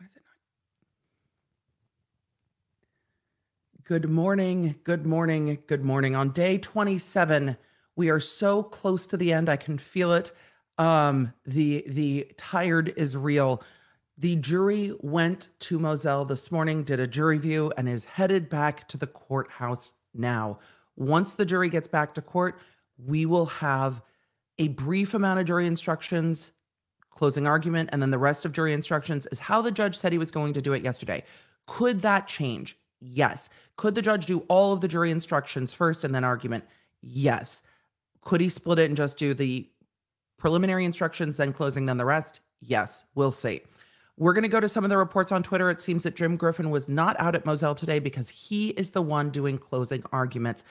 Why is it not? Good morning. Good morning. Good morning. On day 27, we are so close to the end. I can feel it. Um, the the tired is real. The jury went to Moselle this morning, did a jury view, and is headed back to the courthouse now. Once the jury gets back to court, we will have a brief amount of jury instructions, closing argument, and then the rest of jury instructions is how the judge said he was going to do it yesterday. Could that change? Yes. Could the judge do all of the jury instructions first and then argument? Yes. Could he split it and just do the preliminary instructions, then closing, then the rest? Yes. We'll see. We're going to go to some of the reports on Twitter. It seems that Jim Griffin was not out at Moselle today because he is the one doing closing arguments.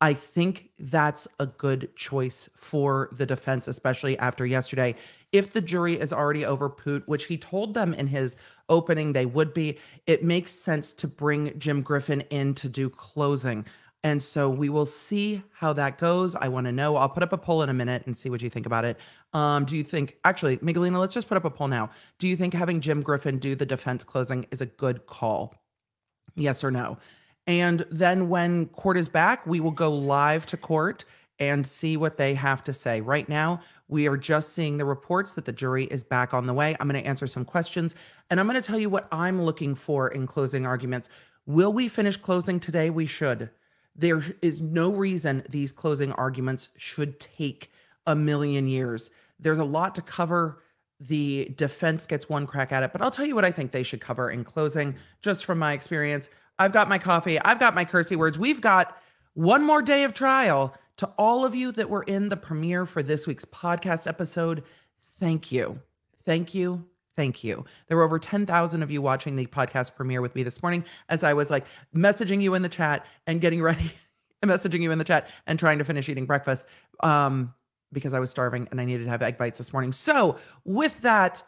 I think that's a good choice for the defense, especially after yesterday. If the jury is already over Poot, which he told them in his opening they would be, it makes sense to bring Jim Griffin in to do closing. And so we will see how that goes. I want to know. I'll put up a poll in a minute and see what you think about it. Um, do you think, actually, Miguelina, let's just put up a poll now. Do you think having Jim Griffin do the defense closing is a good call? Yes or no? And then when court is back, we will go live to court and see what they have to say. Right now, we are just seeing the reports that the jury is back on the way. I'm going to answer some questions and I'm going to tell you what I'm looking for in closing arguments. Will we finish closing today? We should. There is no reason these closing arguments should take a million years. There's a lot to cover. The defense gets one crack at it, but I'll tell you what I think they should cover in closing, just from my experience. I've got my coffee, I've got my cursey words. We've got one more day of trial. To all of you that were in the premiere for this week's podcast episode, thank you. Thank you. Thank you. There were over 10,000 of you watching the podcast premiere with me this morning as I was like messaging you in the chat and getting ready, messaging you in the chat and trying to finish eating breakfast um, because I was starving and I needed to have egg bites this morning. So, with that,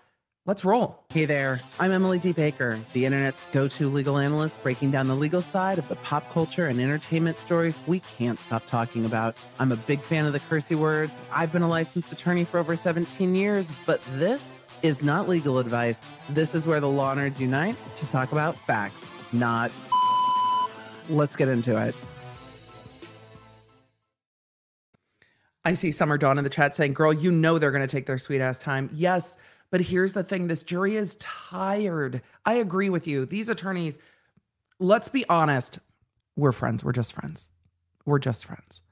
let's roll. Hey there. I'm Emily D. Baker, the internet's go to legal analyst, breaking down the legal side of the pop culture and entertainment stories we can't stop talking about. I'm a big fan of the cursey words. I've been a licensed attorney for over 17 years, but this is not legal advice. This is where the law nerds unite to talk about facts, not. Let's get into it. I see Summer Dawn in the chat saying, Girl, you know they're going to take their sweet ass time. Yes, but here's the thing this jury is tired. I agree with you. These attorneys, let's be honest, we're friends. We're just friends. We're just friends.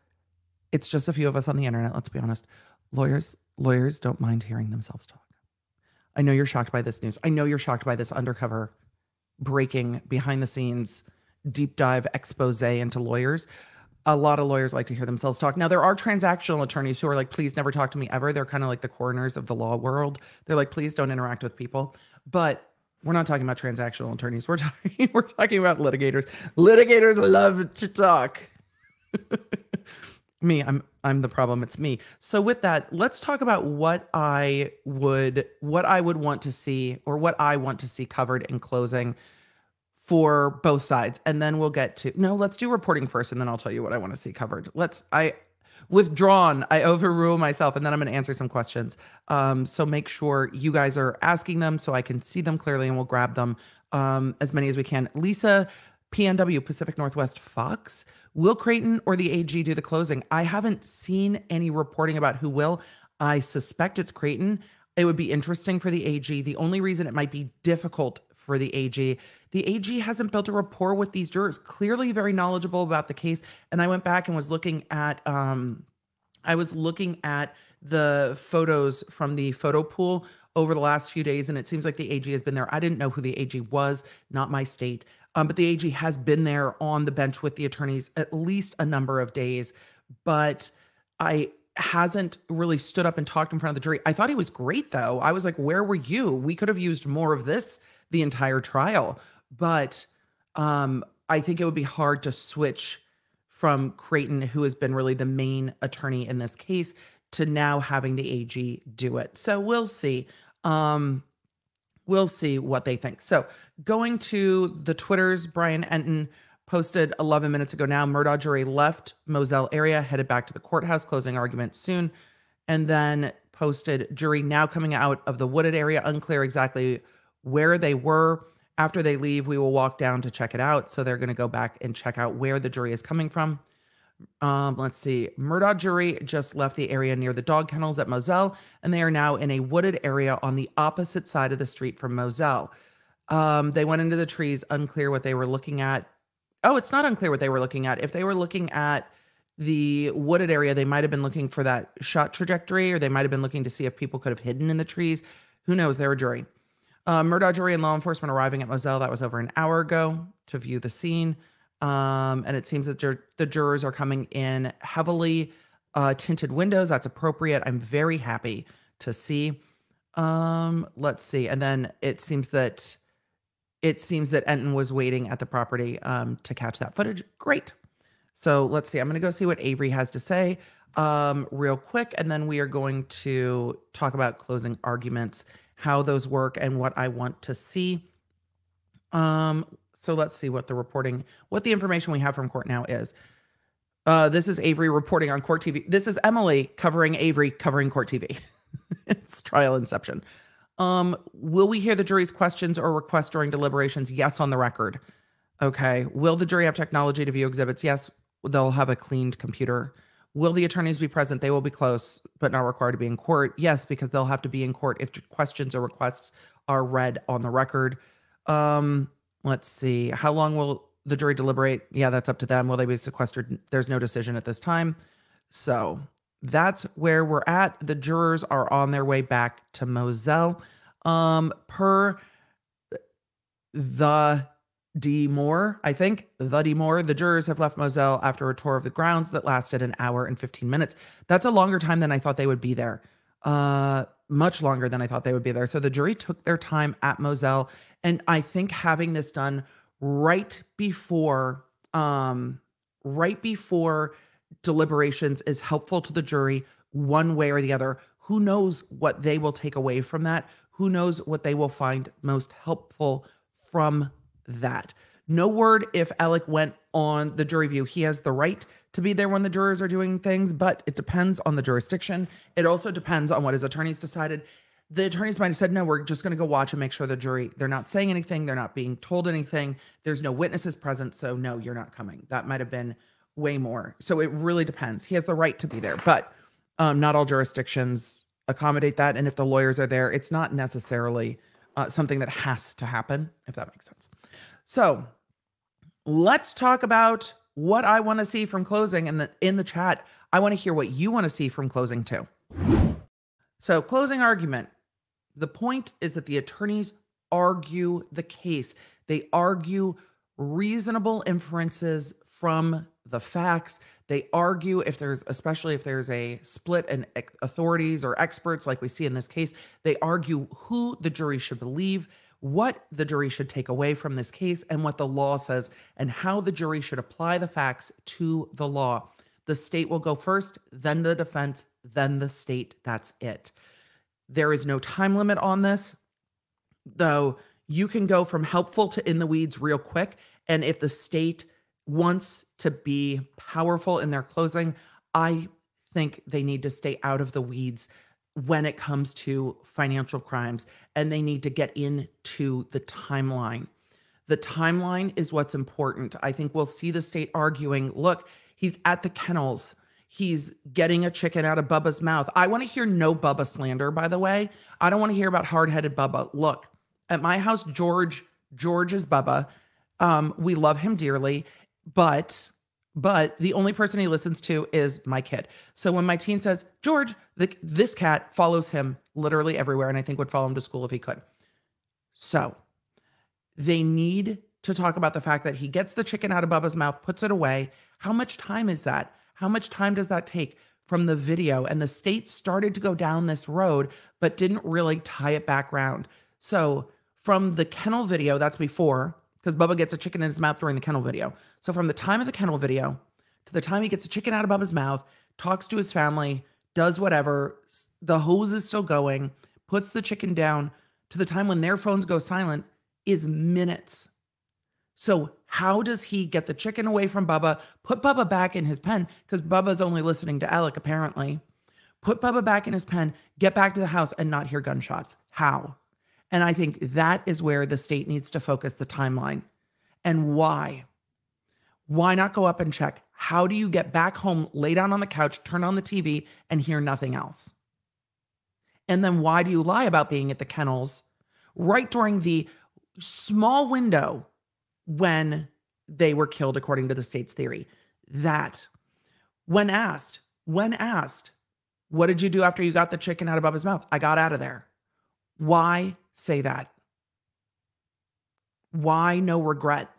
It's just a few of us on the internet, let's be honest. Lawyers, lawyers don't mind hearing themselves talk. I know you're shocked by this news. I know you're shocked by this undercover breaking behind the scenes deep dive expose into lawyers. A lot of lawyers like to hear themselves talk. Now, there are transactional attorneys who are like, please never talk to me ever. They're kind of like the coroners of the law world. They're like, please don't interact with people. But we're not talking about transactional attorneys. We're talking, we're talking about litigators. Litigators love to talk. me i'm i'm the problem it's me so with that let's talk about what i would what i would want to see or what i want to see covered in closing for both sides and then we'll get to no let's do reporting first and then i'll tell you what i want to see covered let's i withdrawn i overrule myself and then i'm going to answer some questions um, so make sure you guys are asking them so i can see them clearly and we'll grab them um, as many as we can lisa pnw pacific northwest fox Will Creighton or the AG do the closing? I haven't seen any reporting about who will. I suspect it's Creighton. It would be interesting for the AG. The only reason it might be difficult for the AG, the AG hasn't built a rapport with these jurors, clearly very knowledgeable about the case. And I went back and was looking at um I was looking at the photos from the photo pool over the last few days, and it seems like the AG has been there. I didn't know who the AG was, not my state. Um, but the AG has been there on the bench with the attorneys at least a number of days, but I hasn't really stood up and talked in front of the jury. I thought he was great though. I was like, where were you? We could have used more of this the entire trial. But um, I think it would be hard to switch from Creighton, who has been really the main attorney in this case, to now having the AG do it. So we'll see. Um, we'll see what they think. So going to the Twitters, Brian Entin posted 11 minutes ago now, Murdaugh jury left Moselle area, headed back to the courthouse, closing argument soon. And then posted jury now coming out of the wooded area, unclear exactly where they were. After they leave, we will walk down to check it out. So they're going to go back and check out where the jury is coming from. Um, let's see. Murdaugh jury just left the area near the dog kennels at Moselle, and they are now in a wooded area on the opposite side of the street from Moselle. Um, they went into the trees, unclear what they were looking at. Oh, it's not unclear what they were looking at. If they were looking at the wooded area, they might have been looking for that shot trajectory, or they might have been looking to see if people could have hidden in the trees. Who knows? They're a jury. Uh, Murdaugh jury and law enforcement arriving at Moselle. That was over an hour ago to view the scene. Um, and it seems that jur- the jurors are coming in heavily uh, tinted windows. That's appropriate. I'm very happy to see. Um, let's see. And then it seems that it seems that Entin was waiting at the property um, to catch that footage. Great. So let's see. I'm going to go see what Avery has to say um, real quick, and then we are going to talk about closing arguments, how those work, and what I want to see. Um, so let's see what the reporting, what the information we have from court now is. Uh, this is Avery reporting on Court TV. This is Emily covering Avery covering Court TV. it's trial inception. Um, will we hear the jury's questions or requests during deliberations? Yes, on the record. Okay. Will the jury have technology to view exhibits? Yes, they'll have a cleaned computer. Will the attorneys be present? They will be close, but not required to be in court. Yes, because they'll have to be in court if questions or requests are read on the record. Um, let's see. How long will the jury deliberate? Yeah, that's up to them. Will they be sequestered? There's no decision at this time. So that's where we're at. The jurors are on their way back to Moselle. Um, per the D. Moore, I think, the D. Moore, the jurors have left Moselle after a tour of the grounds that lasted an hour and 15 minutes. That's a longer time than I thought they would be there. Uh, much longer than I thought they would be there. So the jury took their time at Moselle. And I think having this done right before, um, right before deliberations is helpful to the jury one way or the other. Who knows what they will take away from that? Who knows what they will find most helpful from that? No word if Alec went on the jury view. He has the right to be there when the jurors are doing things, but it depends on the jurisdiction. It also depends on what his attorneys decided. The attorneys might have said, no, we're just going to go watch and make sure the jury, they're not saying anything. They're not being told anything. There's no witnesses present. So, no, you're not coming. That might have been way more. So, it really depends. He has the right to be there, but um, not all jurisdictions accommodate that. And if the lawyers are there, it's not necessarily uh, something that has to happen, if that makes sense. So, let's talk about what I want to see from closing in the in the chat. I want to hear what you want to see from closing too. So, closing argument. The point is that the attorneys argue the case. They argue reasonable inferences from the facts. They argue if there's, especially if there's a split in authorities or experts, like we see in this case, they argue who the jury should believe what the jury should take away from this case and what the law says and how the jury should apply the facts to the law. The state will go first, then the defense, then the state. That's it. There is no time limit on this, though you can go from helpful to in the weeds real quick. And if the state wants to be powerful in their closing, I think they need to stay out of the weeds when it comes to financial crimes and they need to get into the timeline. The timeline is what's important. I think we'll see the state arguing look, he's at the kennels. He's getting a chicken out of Bubba's mouth. I want to hear no Bubba slander, by the way. I don't want to hear about hard headed Bubba. Look, at my house, George, George is Bubba. Um, we love him dearly, but but the only person he listens to is my kid. So when my teen says, George, the, this cat follows him literally everywhere, and I think would follow him to school if he could. So they need to talk about the fact that he gets the chicken out of Bubba's mouth, puts it away. How much time is that? How much time does that take from the video? And the state started to go down this road, but didn't really tie it back around. So from the kennel video, that's before, because Bubba gets a chicken in his mouth during the kennel video. So from the time of the kennel video to the time he gets a chicken out of Bubba's mouth, talks to his family, does whatever, the hose is still going, puts the chicken down to the time when their phones go silent is minutes. So how does he get the chicken away from Bubba, put Bubba back in his pen because Bubba's only listening to Alec apparently. Put Bubba back in his pen, get back to the house and not hear gunshots. How? And I think that is where the state needs to focus the timeline. And why? Why not go up and check? How do you get back home, lay down on the couch, turn on the TV, and hear nothing else? And then why do you lie about being at the kennels right during the small window when they were killed, according to the state's theory? That when asked, when asked, what did you do after you got the chicken out of Bubba's mouth? I got out of there. Why say that? Why no regret?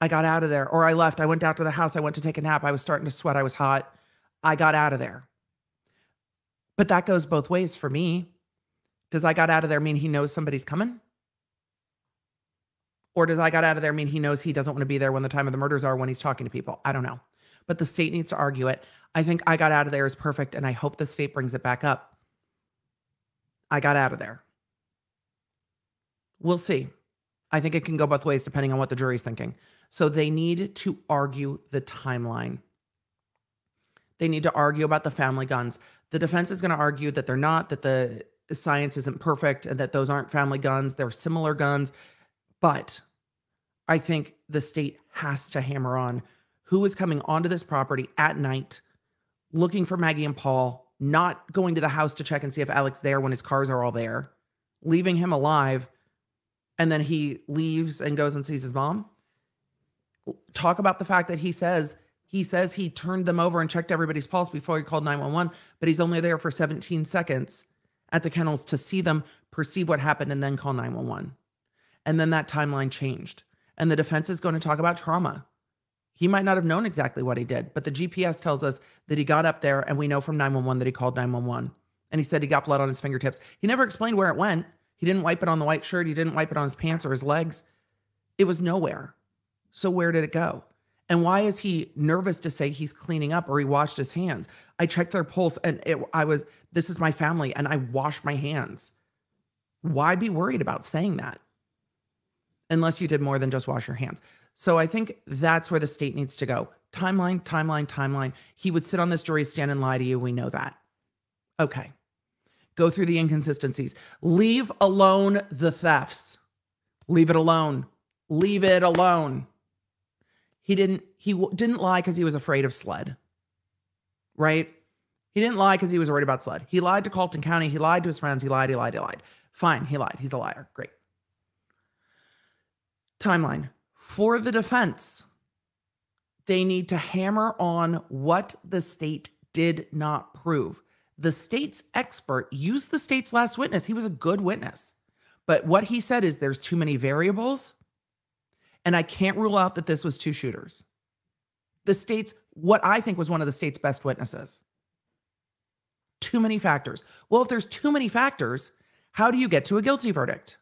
I got out of there, or I left. I went down to the house. I went to take a nap. I was starting to sweat. I was hot. I got out of there. But that goes both ways for me. Does I got out of there mean he knows somebody's coming? Or does I got out of there mean he knows he doesn't want to be there when the time of the murders are when he's talking to people? I don't know. But the state needs to argue it. I think I got out of there is perfect, and I hope the state brings it back up. I got out of there. We'll see. I think it can go both ways depending on what the jury's thinking. So they need to argue the timeline. They need to argue about the family guns. The defense is going to argue that they're not, that the science isn't perfect, and that those aren't family guns. They're similar guns. But I think the state has to hammer on who is coming onto this property at night looking for Maggie and Paul, not going to the house to check and see if Alec's there when his cars are all there, leaving him alive, and then he leaves and goes and sees his mom. Talk about the fact that he says he says he turned them over and checked everybody's pulse before he called 911, but he's only there for 17 seconds at the kennels to see them, perceive what happened, and then call 911. And then that timeline changed. And the defense is going to talk about trauma. He might not have known exactly what he did, but the GPS tells us that he got up there and we know from 911 that he called 911. And he said he got blood on his fingertips. He never explained where it went. He didn't wipe it on the white shirt. He didn't wipe it on his pants or his legs. It was nowhere. So where did it go? And why is he nervous to say he's cleaning up or he washed his hands? I checked their pulse and it, I was, this is my family and I wash my hands. Why be worried about saying that? Unless you did more than just wash your hands. So I think that's where the state needs to go. Timeline, timeline, timeline. He would sit on this jury stand and lie to you. We know that. Okay. Go through the inconsistencies. Leave alone the thefts. Leave it alone. Leave it alone. He didn't he didn't lie cuz he was afraid of SLED. Right? He didn't lie cuz he was worried about SLED. He lied to Colleton County, he lied to his friends, he lied, he lied, he lied. Fine, he lied. He's a liar. Great. Timeline for the defense, they need to hammer on what the state did not prove. The state's expert used the state's last witness. He was a good witness. But what he said is there's too many variables, and I can't rule out that this was two shooters. The state's, what I think was one of the state's best witnesses. Too many factors. Well, if there's too many factors, how do you get to a guilty verdict?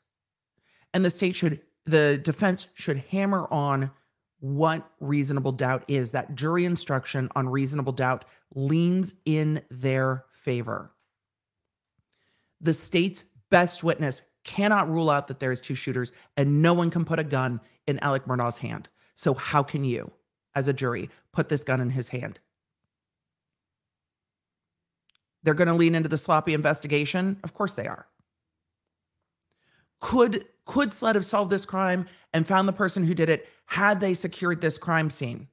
And the state should the defense should hammer on what reasonable doubt is. That jury instruction on reasonable doubt leans in their favor. The state's best witness cannot rule out that there's two shooters, and no one can put a gun in Alec Murdaugh's hand. So, how can you, as a jury, put this gun in his hand? They're going to lean into the sloppy investigation? Of course they are. Could could SLED have solved this crime and found the person who did it had they secured this crime scene?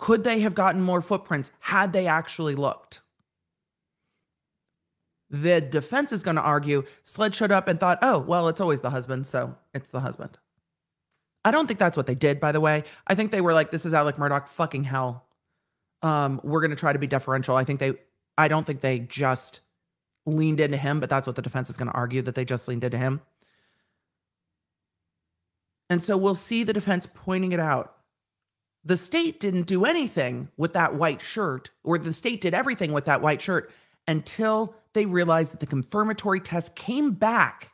Could they have gotten more footprints had they actually looked? The defense is going to argue SLED showed up and thought, oh, well, it's always the husband, so it's the husband. I don't think that's what they did, by the way. I think they were like, this is Alec Murdaugh, fucking hell. Um, we're going to try to be deferential. I think they, I don't think they just leaned into him, but that's what the defense is going to argue that they just leaned into him. And so we'll see the defense pointing it out. The state didn't do anything with that white shirt, or the state did everything with that white shirt until they realized that the confirmatory test came back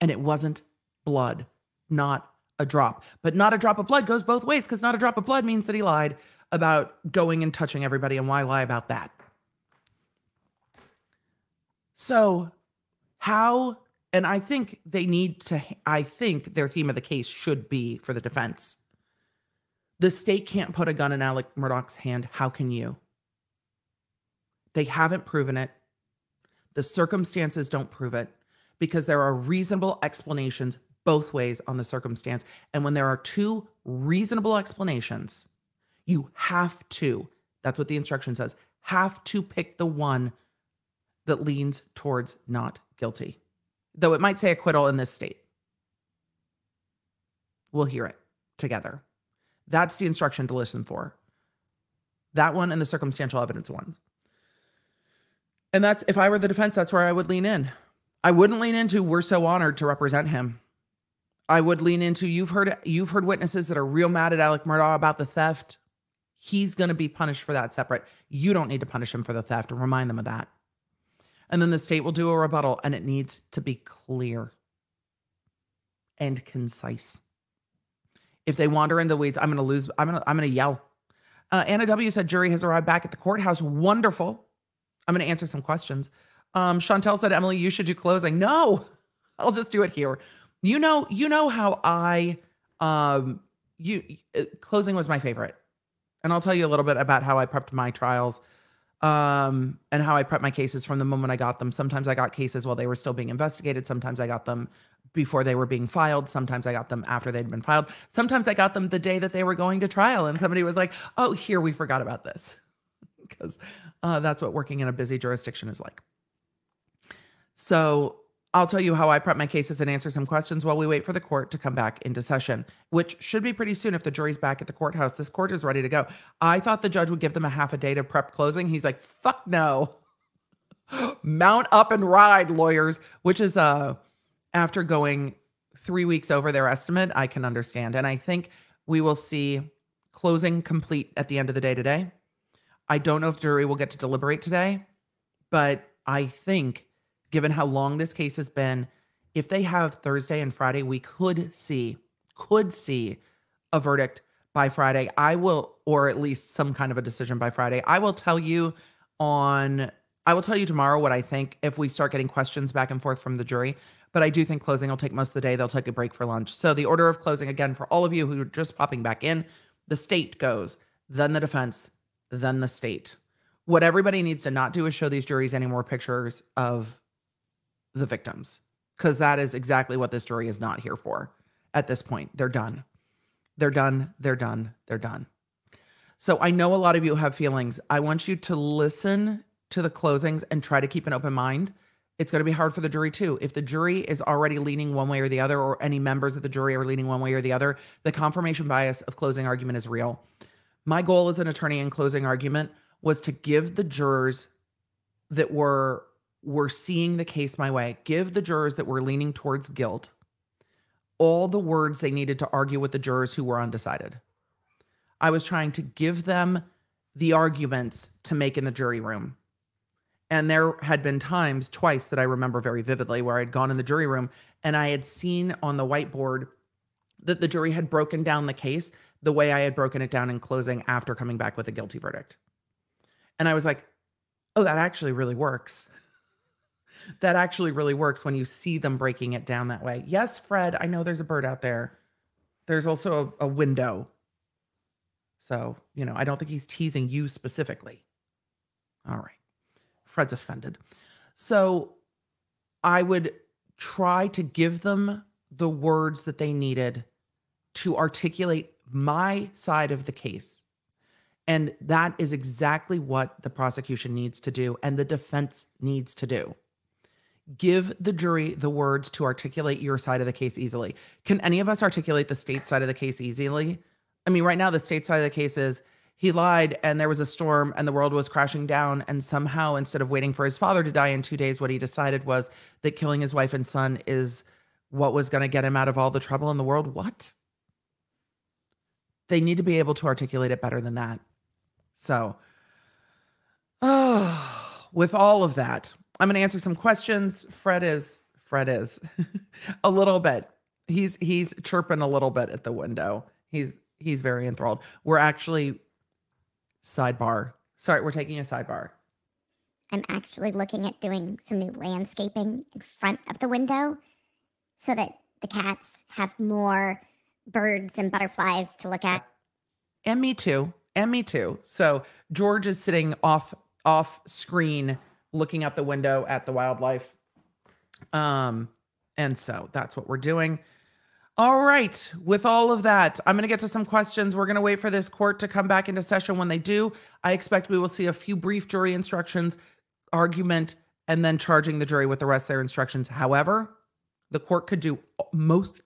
and it wasn't blood, not a drop. But not a drop of blood goes both ways because not a drop of blood means that he lied about going and touching everybody. And why lie about that? So, how, and I think they need to, I think their theme of the case should be for the defense. The state can't put a gun in Alec Murdaugh's hand. How can you? They haven't proven it. The circumstances don't prove it because there are reasonable explanations both ways on the circumstance. And when there are two reasonable explanations, you have to, that's what the instruction says, have to pick the one that leans towards not guilty. Though it might say acquittal in this state. We'll hear it together. That's the instruction to listen for. That one and the circumstantial evidence one. And that's if I were the defense, that's where I would lean in. I wouldn't lean into we're so honored to represent him. I would lean into you've heard you've heard witnesses that are real mad at Alec Murdaugh about the theft. He's going to be punished for that separate. You don't need to punish him for the theft and remind them of that. And then the state will do a rebuttal and it needs to be clear and concise. If they wander into the weeds, I'm going to lose I'm going to I'm going to yell. Uh, Anna W said jury has arrived back at the courthouse. Wonderful. I'm going to answer some questions. Um, Chantel said, Emily, you should do closing. No, I'll just do it here. You know, you know how I, um, you uh, closing was my favorite, and I'll tell you a little bit about how I prepped my trials, um, and how I prepped my cases from the moment I got them. Sometimes I got cases while they were still being investigated. Sometimes I got them before they were being filed. Sometimes I got them after they'd been filed. Sometimes I got them the day that they were going to trial, and somebody was like, "Oh, here we forgot about this," because uh, that's what working in a busy jurisdiction is like. So I'll tell you how I prep my cases and answer some questions while we wait for the court to come back into session, which should be pretty soon if the jury's back at the courthouse. This court is ready to go. I thought the judge would give them a half a day to prep closing. He's like, fuck no. Mount up and ride, lawyers, which is uh after going three weeks over their estimate, I can understand. And I think we will see closing complete at the end of the day today. I don't know if jury will get to deliberate today, but I think given how long this case has been, if they have Thursday and Friday, we could see, could see a verdict by Friday. I will, or at least some kind of a decision by Friday. I will tell you on, I will tell you tomorrow what I think if we start getting questions back and forth from the jury. But I do think closing will take most of the day. They'll take a break for lunch. So the order of closing, again, for all of you who are just popping back in, the state goes, then the defense, then the state. What everybody needs to not do is show these juries any more pictures of the victims because that is exactly what this jury is not here for at this point. They're done. They're done. They're done. They're done. So I know a lot of you have feelings. I want you to listen to the closings and try to keep an open mind. It's going to be hard for the jury too. If the jury is already leaning one way or the other, or any members of the jury are leaning one way or the other, the confirmation bias of closing argument is real. My goal as an attorney in closing argument was to give the jurors that were were seeing the case my way, give the jurors that were leaning towards guilt all the words they needed to argue with the jurors who were undecided. I was trying to give them the arguments to make in the jury room. And there had been times, twice, that I remember very vividly, where I'd gone in the jury room and I had seen on the whiteboard that the jury had broken down the case the way I had broken it down in closing after coming back with a guilty verdict. And I was like, oh, that actually really works that actually really works when you see them breaking it down that way. Yes, Fred, I know there's a bird out there. There's also a, a window. So, you know, I don't think he's teasing you specifically. All right. Fred's offended. So I would try to give them the words that they needed to articulate my side of the case. And that is exactly what the prosecution needs to do and the defense needs to do give the jury the words to articulate your side of the case easily. Can any of us articulate the state side of the case easily? I mean, right now, the state side of the case is he lied and there was a storm and the world was crashing down. And somehow, instead of waiting for his father to die in two days, what he decided was that killing his wife and son is what was going to get him out of all the trouble in the world. What? They need to be able to articulate it better than that. So, oh, with all of that, I'm going to answer some questions. Fred is Fred is a little bit. He's he's chirping a little bit at the window. He's he's very enthralled. We're actually sidebar. Sorry, we're taking a sidebar. I'm actually looking at doing some new landscaping in front of the window so that the cats have more birds and butterflies to look at. And me too. And me too. So George is sitting off off screen looking out the window at the wildlife. Um, and so that's what we're doing. All right. With all of that, I'm going to get to some questions. We're going to wait for this court to come back into session. When they do, I expect we will see a few brief jury instructions, argument, and then charging the jury with the rest of their instructions. However, the court could do most,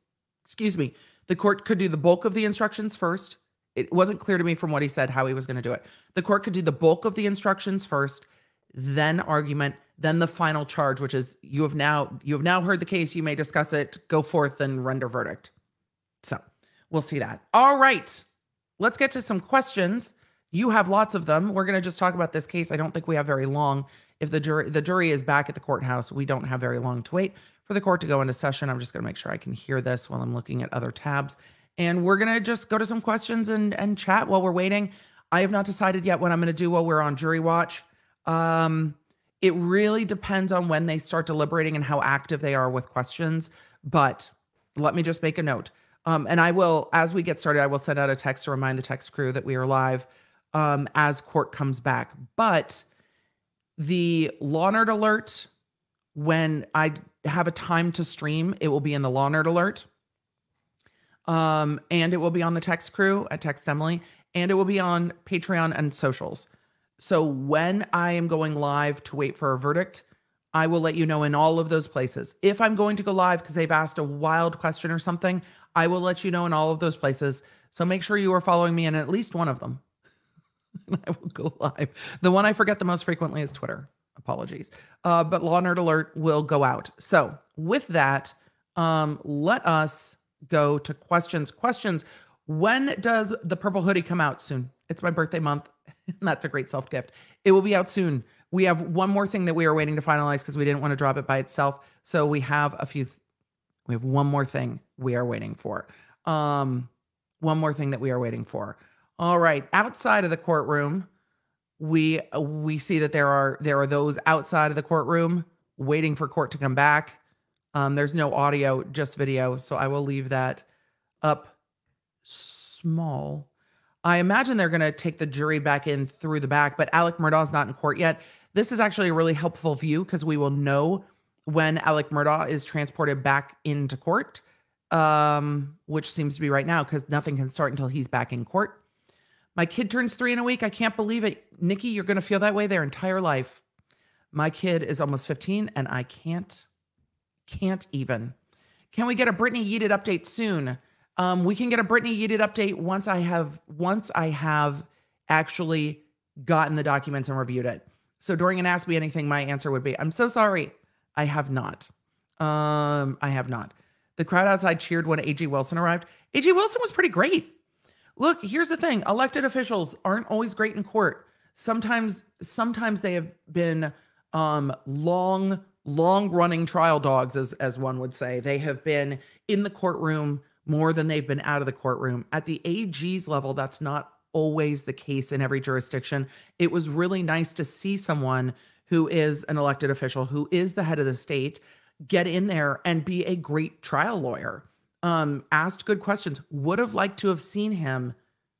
excuse me, the court could do the bulk of the instructions first. It wasn't clear to me from what he said how he was going to do it. The court could do the bulk of the instructions first, then argument, then the final charge, which is you have now you have now heard the case. You may discuss it. Go forth and render verdict. So we'll see that. All right, let's get to some questions. You have lots of them. We're going to just talk about this case. I don't think we have very long. If the jury the jury is back at the courthouse, we don't have very long to wait for the court to go into session. I'm just going to make sure I can hear this while I'm looking at other tabs. And we're going to just go to some questions and, and chat while we're waiting. I have not decided yet what I'm going to do while we're on jury watch. Um, it really depends on when they start deliberating and how active they are with questions. But let me just make a note. Um, and I will, as we get started, I will send out a text to remind the text crew that we are live um, as court comes back. But the Law Nerd alert, when I have a time to stream, it will be in the Law Nerd alert. Um, and it will be on the text crew at Text Emily, and it will be on Patreon and socials. So when I am going live to wait for a verdict, I will let you know in all of those places. If I'm going to go live because they've asked a wild question or something, I will let you know in all of those places. So make sure you are following me in at least one of them. I will go live. The one I forget the most frequently is Twitter. Apologies. Uh, but Law Nerd Alert will go out. So with that, um, let us go to questions. Questions. When does the purple hoodie come out soon? It's my birthday month. That's a great self gift. It will be out soon. We have one more thing that we are waiting to finalize because we didn't want to drop it by itself. So we have a few. Th- we have one more thing we are waiting for. Um, one more thing that we are waiting for. All right, outside of the courtroom, we we see that there are there are those outside of the courtroom waiting for court to come back. Um, there's no audio, just video, so I will leave that up small. I imagine they're going to take the jury back in through the back, but Alec Murdaugh's not in court yet. This is actually a really helpful view because we will know when Alec Murdaugh is transported back into court, um, which seems to be right now because nothing can start until he's back in court. My kid turns three in a week. I can't believe it. Nikki, you're going to feel that way their entire life. My kid is almost 15 and I can't, can't even. Can we get a Brittany Yeeted update soon? Um, we can get a Brittany Yeeted update once I have once I have actually gotten the documents and reviewed it. So during an Ask Me Anything, my answer would be, I'm so sorry. I have not. Um, I have not. The crowd outside cheered when A.G. Wilson arrived. A.G. Wilson was pretty great. Look, here's the thing. Elected officials aren't always great in court. Sometimes, sometimes they have been um long, long running trial dogs, as as one would say. They have been in the courtroom more than they've been out of the courtroom. At the AG's level, that's not always the case in every jurisdiction. It was really nice to see someone who is an elected official, who is the head of the state, get in there and be a great trial lawyer. Um, asked good questions. Would have liked to have seen him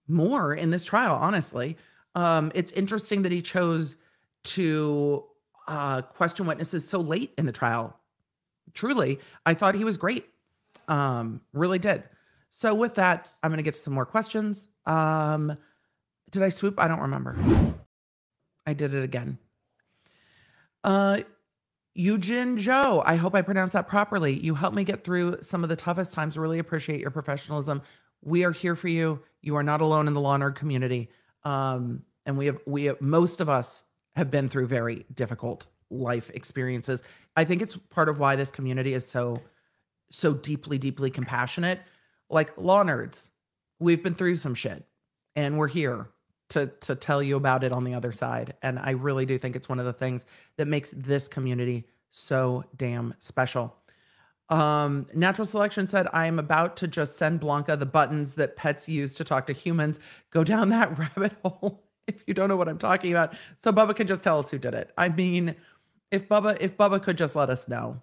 more in this trial, honestly. Um, it's interesting that he chose to uh, question witnesses so late in the trial. Truly, I thought he was great. Um, really did. So with that, I'm going to get to some more questions. Um, did I swoop? I don't remember. I did it again. Uh, Eugene Joe, I hope I pronounced that properly. You helped me get through some of the toughest times. Really appreciate your professionalism. We are here for you. You are not alone in the law nerd community. Um, and we have we have, most of us have been through very difficult life experiences. I think it's part of why this community is so so deeply, deeply compassionate. Like law nerds, we've been through some shit and we're here to to tell you about it on the other side. And I really do think it's one of the things that makes this community so damn special. Um, Natural Selection said, I am about to just send Blanca the buttons that pets use to talk to humans. Go down that rabbit hole if you don't know what I'm talking about. So Bubba can just tell us who did it. I mean, if Bubba, if Bubba could just let us know.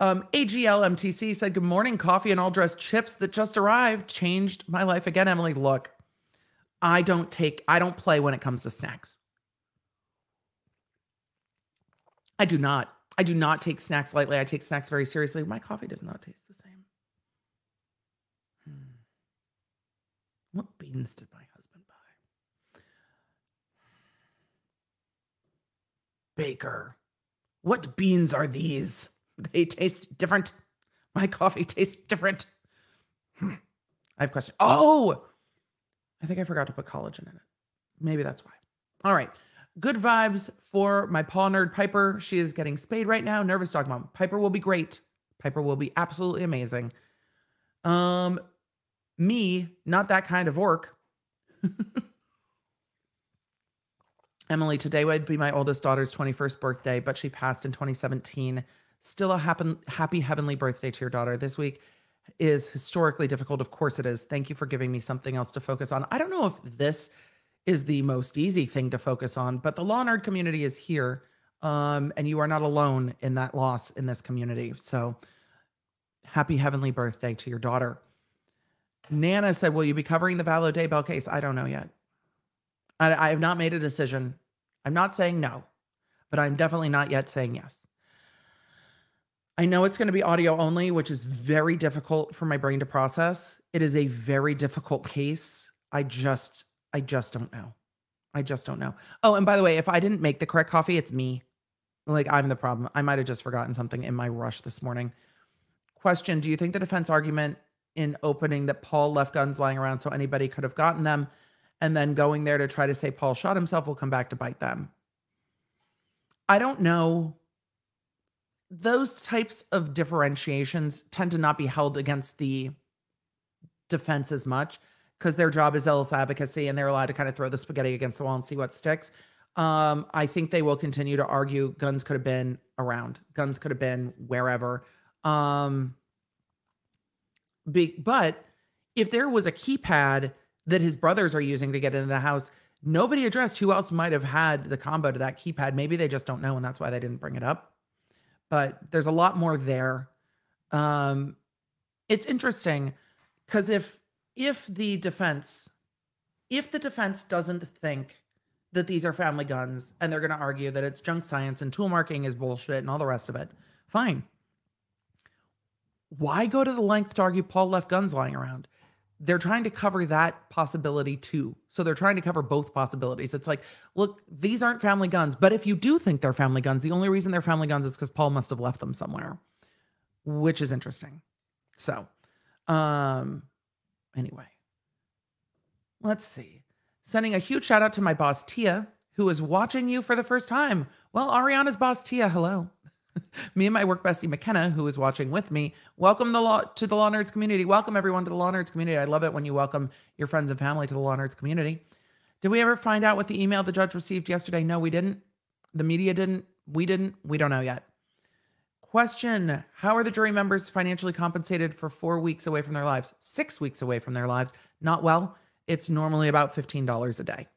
Um, AGLMTC said, Good morning. Coffee and all dressed chips that just arrived changed my life again. Emily, look, I don't take, I don't play when it comes to snacks. I do not. I do not take snacks lightly. I take snacks very seriously. My coffee does not taste the same. Hmm. What beans did my husband buy? Baker. What beans are these? They taste different. My coffee tastes different. Hmm. I have questions. Oh, I think I forgot to put collagen in it. Maybe that's why. All right. Good vibes for my paw nerd Piper. She is getting spayed right now. Nervous dog mom. Piper will be great. Piper will be absolutely amazing. Um, me, not that kind of orc. Emily, today would be my oldest daughter's 21st birthday, but she passed in 2017. Still a happen, happy heavenly birthday to your daughter. This week is historically difficult. Of course it is. Thank you for giving me something else to focus on. I don't know if this is the most easy thing to focus on, but the law nerd community is here. Um, and you are not alone in that loss in this community. So happy heavenly birthday to your daughter. Nana said, Will you be covering the Vallow Daybell case? I don't know yet. I, I have not made a decision. I'm not saying no, but I'm definitely not yet saying yes. I know it's going to be audio only, which is very difficult for my brain to process. It is a very difficult case. I just I just don't know. I just don't know. Oh, and by the way, if I didn't make the correct coffee, it's me. Like I'm the problem. I might have just forgotten something in my rush this morning. Question Do you think the defense argument in opening that Paul left guns lying around so anybody could have gotten them and then going there to try to say Paul shot himself will come back to bite them? I don't know. Those types of differentiations tend to not be held against the defense as much because their job is zealous advocacy and they're allowed to kind of throw the spaghetti against the wall and see what sticks. Um, I think they will continue to argue guns could have been around, guns could have been wherever. Um, be, but if there was a keypad that his brothers are using to get into the house, nobody addressed who else might have had the combo to that keypad. Maybe they just don't know, and that's why they didn't bring it up. But there's a lot more there. Um, it's interesting because if if the defense if the defense doesn't think that these are family guns and they're going to argue that it's junk science and tool marking is bullshit and all the rest of it fine why go to the length to argue paul left guns lying around they're trying to cover that possibility too so they're trying to cover both possibilities it's like look these aren't family guns but if you do think they're family guns the only reason they're family guns is because paul must have left them somewhere which is interesting so um Anyway, let's see. Sending a huge shout out to my boss, Tia, who is watching you for the first time. Well, Ariana's boss, Tia, hello. me and my work bestie, McKenna, who is watching with me. Welcome the law, to the Law Nerds community. Welcome everyone to the Law Nerds community. I love it when you welcome your friends and family to the Law Nerds community. Did we ever find out what the email the judge received yesterday? No, we didn't. The media didn't. We didn't. We don't know yet. Question How are the jury members financially compensated for four weeks away from their lives? Six weeks away from their lives? Not well. It's normally about $15 a day,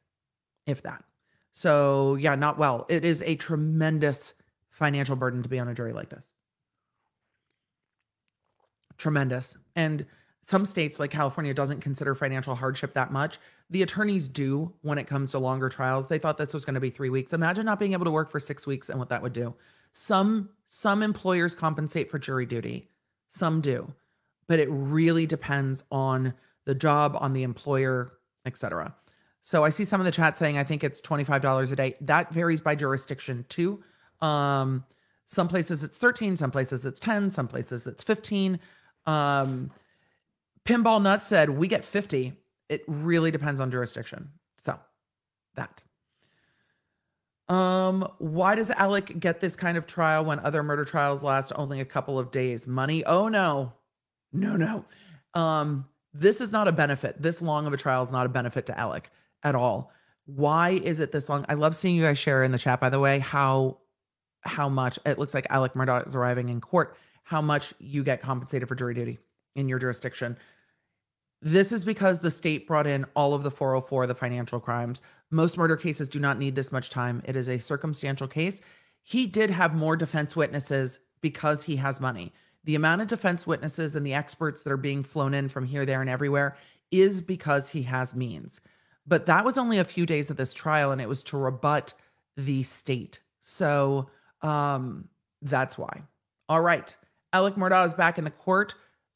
if that. So, yeah, not well. It is a tremendous financial burden to be on a jury like this. Tremendous. And some states like California doesn't consider financial hardship that much. The attorneys do when it comes to longer trials. They thought this was going to be 3 weeks. Imagine not being able to work for 6 weeks and what that would do. Some some employers compensate for jury duty. Some do. But it really depends on the job, on the employer, etc. So I see some of the chat saying I think it's $25 a day. That varies by jurisdiction too. Um, some places it's 13, some places it's 10, some places it's 15. Um, Pinball Nut said we get 50. It really depends on jurisdiction. So that. Um, why does Alec get this kind of trial when other murder trials last only a couple of days? Money? Oh no. No, no. Um, this is not a benefit. This long of a trial is not a benefit to Alec at all. Why is it this long? I love seeing you guys share in the chat, by the way, how how much it looks like Alec Murdaugh is arriving in court, how much you get compensated for jury duty in your jurisdiction. This is because the state brought in all of the 404, the financial crimes. Most murder cases do not need this much time. It is a circumstantial case. He did have more defense witnesses because he has money. The amount of defense witnesses and the experts that are being flown in from here, there, and everywhere is because he has means. But that was only a few days of this trial, and it was to rebut the state. So Um, that's why. All right. Alec Murdaugh is back in the court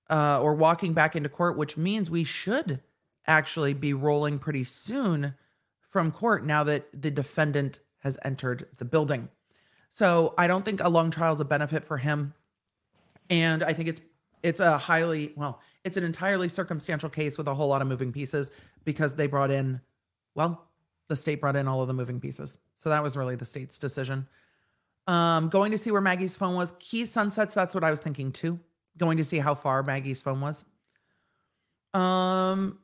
uh, or walking back into court, which means we should actually be rolling pretty soon from court now that the defendant has entered the building. So I don't think a long trial is a benefit for him. And I think it's it's a highly well, it's an entirely circumstantial case with a whole lot of moving pieces because they brought in, well, the state brought in all of the moving pieces. So that was really the state's decision. Um, going to see where Maggie's phone was. Key sunsets, that's what I was thinking too. Going to see how far Maggie's phone was. Um,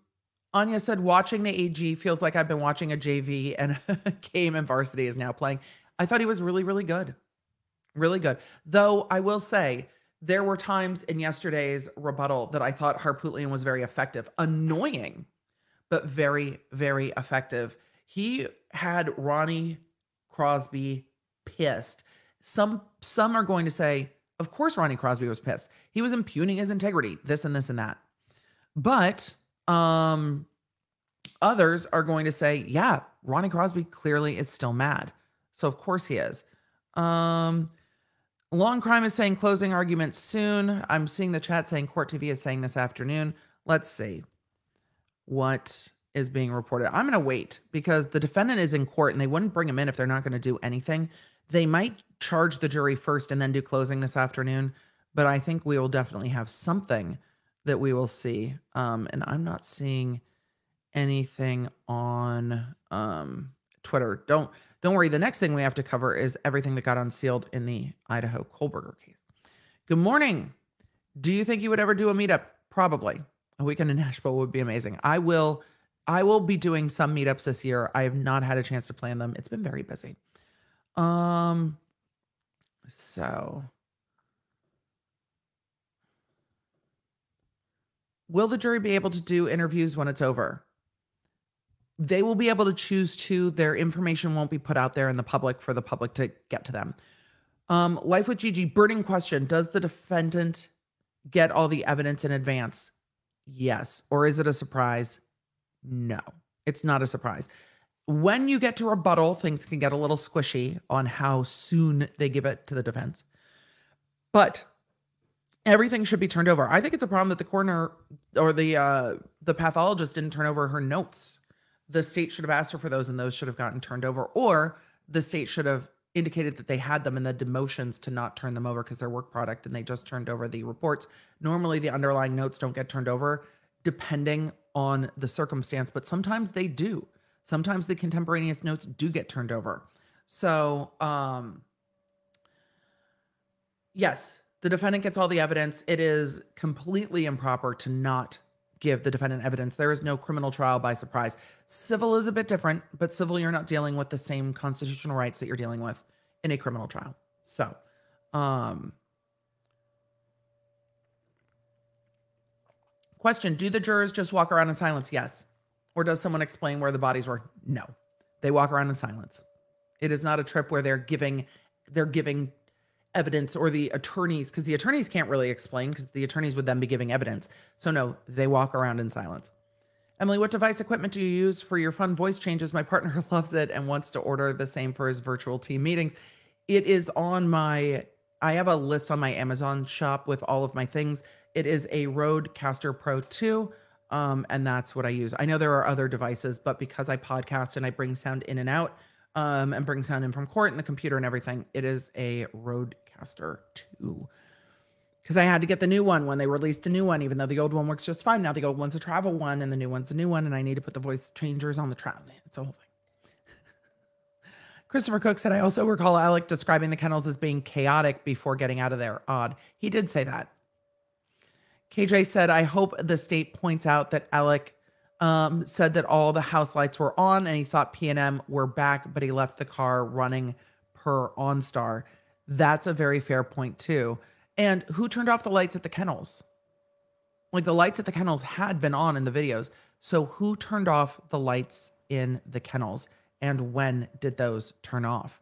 Anya said, watching the AG feels like I've been watching a JV and game and varsity is now playing. I thought he was really, really good. Really good. Though I will say, there were times in yesterday's rebuttal that I thought Harpootlian was very effective. Annoying, but very, very effective. He had Ronnie Crosby pissed. Some some are going to say, of course Ronnie Crosby was pissed. He was impugning his integrity, this and this and that. But um others are going to say, yeah, Ronnie Crosby clearly is still mad. So of course he is. Um Long Crime is saying closing arguments soon. I'm seeing the chat saying Court TV is saying this afternoon. Let's see what is being reported. I'm going to wait because the defendant is in court and they wouldn't bring him in if they're not going to do anything. They might charge the jury first and then do closing this afternoon, but I think we will definitely have something that we will see. Um, and I'm not seeing anything on um, Twitter. Don't don't worry. The next thing we have to cover is everything that got unsealed in the Idaho Kohberger case. Good morning. Do you think you would ever do a meetup? Probably. A weekend in Nashville would be amazing. I will. I will be doing some meetups this year. I have not had a chance to plan them. It's been very busy. Um. So. Will the jury be able to do interviews when it's over? they will be able to choose to. Their information won't be put out there in the public for the public to get to them. Um, Life with Gigi, burning question Does the defendant get all the evidence in advance? Yes. Or is it a surprise? No, it's not a surprise. When you get to rebuttal, things can get a little squishy on how soon they give it to the defense. But everything should be turned over. I think it's a problem that the coroner or the uh, the pathologist didn't turn over her notes the state should have asked her for those and those should have gotten turned over or the state should have indicated that they had them in the demotions to not turn them over because they're work product and they just turned over the reports normally the underlying notes don't get turned over depending on the circumstance but sometimes they do sometimes the contemporaneous notes do get turned over so um yes the defendant gets all the evidence it is completely improper to not give the defendant evidence. There is no criminal trial by surprise. Civil is a bit different, but civil, you're not dealing with the same constitutional rights that you're dealing with in a criminal trial. So, um, question Do the jurors just walk around in silence? Yes. Or does someone explain where the bodies were? No. They walk around in silence. It is not a trip where they're giving they're giving evidence or the attorneys, because the attorneys can't really explain because the attorneys would then be giving evidence. So, no, they walk around in silence. Emily, what device equipment do you use for your fun voice changes? My partner loves it and wants to order the same for his virtual team meetings. It is on my, I have a list on my Amazon shop with all of my things. It is a Rodecaster Pro 2. Um, and that's what I use. I know there are other devices, but because I podcast and I bring sound in and out um, and bring sound in from court and the computer and everything, it is a Rode Caster 2. Because I had to get the new one when they released a new one, even though the old one works just fine. Now the old one's a travel one and the new one's a new one, and I need to put the voice changers on the travel. It's a whole thing. Christopher Cook said, I also recall Alec describing the kennels as being chaotic before getting out of there. Odd. He did say that. KJ said, I hope the state points out that Alec um, said that all the house lights were on and he thought P&M were back, but he left the car running per OnStar. That's a very fair point too. And who turned off the lights at the kennels? Like the lights at the kennels had been on in the videos. So who turned off the lights in the kennels and when did those turn off?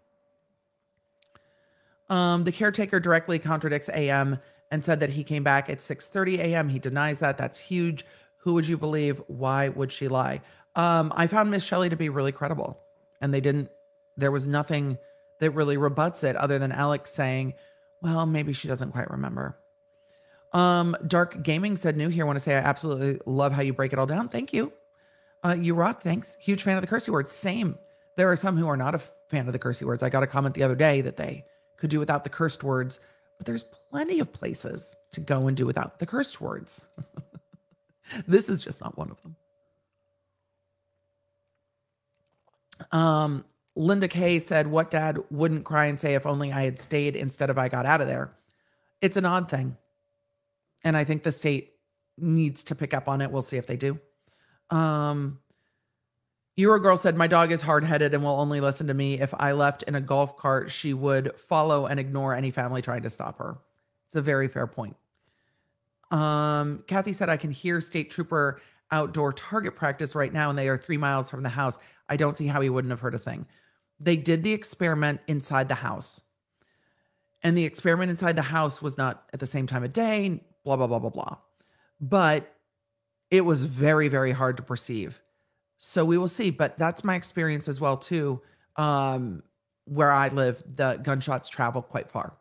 Um, the caretaker directly contradicts AM and said that he came back at 6:30 a.m. He denies that. That's huge. Who would you believe? Why would she lie? Um, I found Miss Shelley to be really credible, and they didn't. There was nothing that really rebuts it other than Alex saying, well, maybe she doesn't quite remember. Um, Dark Gaming said new here. want to say I absolutely love how you break it all down. Thank you. Uh, you rock. Thanks. Huge fan of the cursey words. Same. There are some who are not a fan of the cursey words. I got a comment the other day that they could do without the cursed words, but there's plenty of places to go and do without the cursed words. this is just not one of them. Um, Linda Kay said, What dad wouldn't cry and say if only I had stayed instead of I got out of there? It's an odd thing. And I think the state needs to pick up on it. We'll see if they do. Um, Girl said, My dog is hard headed and will only listen to me. If I left in a golf cart, she would follow and ignore any family trying to stop her. It's a very fair point. Um, Kathy said, I can hear state trooper outdoor target practice right now, and they are three miles from the house. I don't see how he wouldn't have heard a thing. They did the experiment inside the house. And the experiment inside the house was not at the same time of day, blah, blah, blah, blah, blah. But it was very, very hard to perceive. So we will see. But that's my experience as well, too. Um, where I live, the gunshots travel quite far.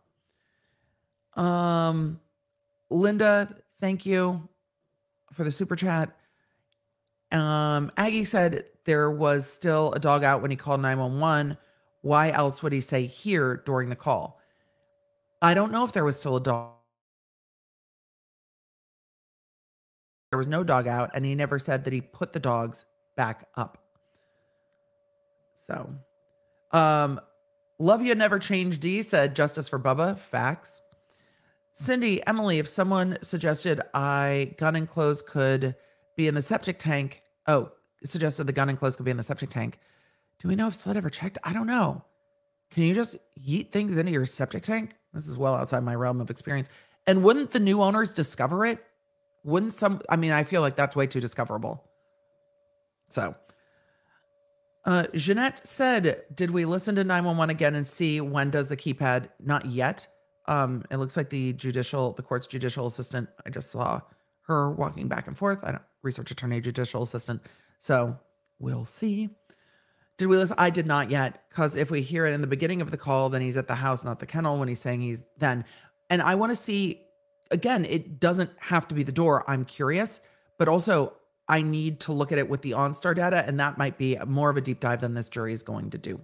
Um, Linda, thank you for the super chat. Um, Aggie said there was still a dog out when he called 911. Why else would he say here during the call? I don't know if there was still a dog. There was no dog out, and he never said that he put the dogs back up. So, um, love you never change. D said justice for Bubba. Facts. Cindy, Emily, if someone suggested I gun and clothes could be in the septic tank, oh, suggested the gun and clothes could be in the septic tank. Do we know if SLED ever checked? I don't know. Can you just yeet things into your septic tank? This is well outside my realm of experience. And wouldn't the new owners discover it? Wouldn't some, I mean, I feel like that's way too discoverable. So, uh, Jeanette said, Did we listen to 911 again and see when does the keypad? Not yet. Um, it looks like the judicial, the court's judicial assistant, I just saw her walking back and forth. I don't research attorney, judicial assistant. So we'll see. Did we listen? I did not yet, because if we hear it in the beginning of the call, then he's at the house, not the kennel. When he's saying he's then, and I want to see again, it doesn't have to be the door. I'm curious, but also I need to look at it with the OnStar data, and that might be more of a deep dive than this jury is going to do.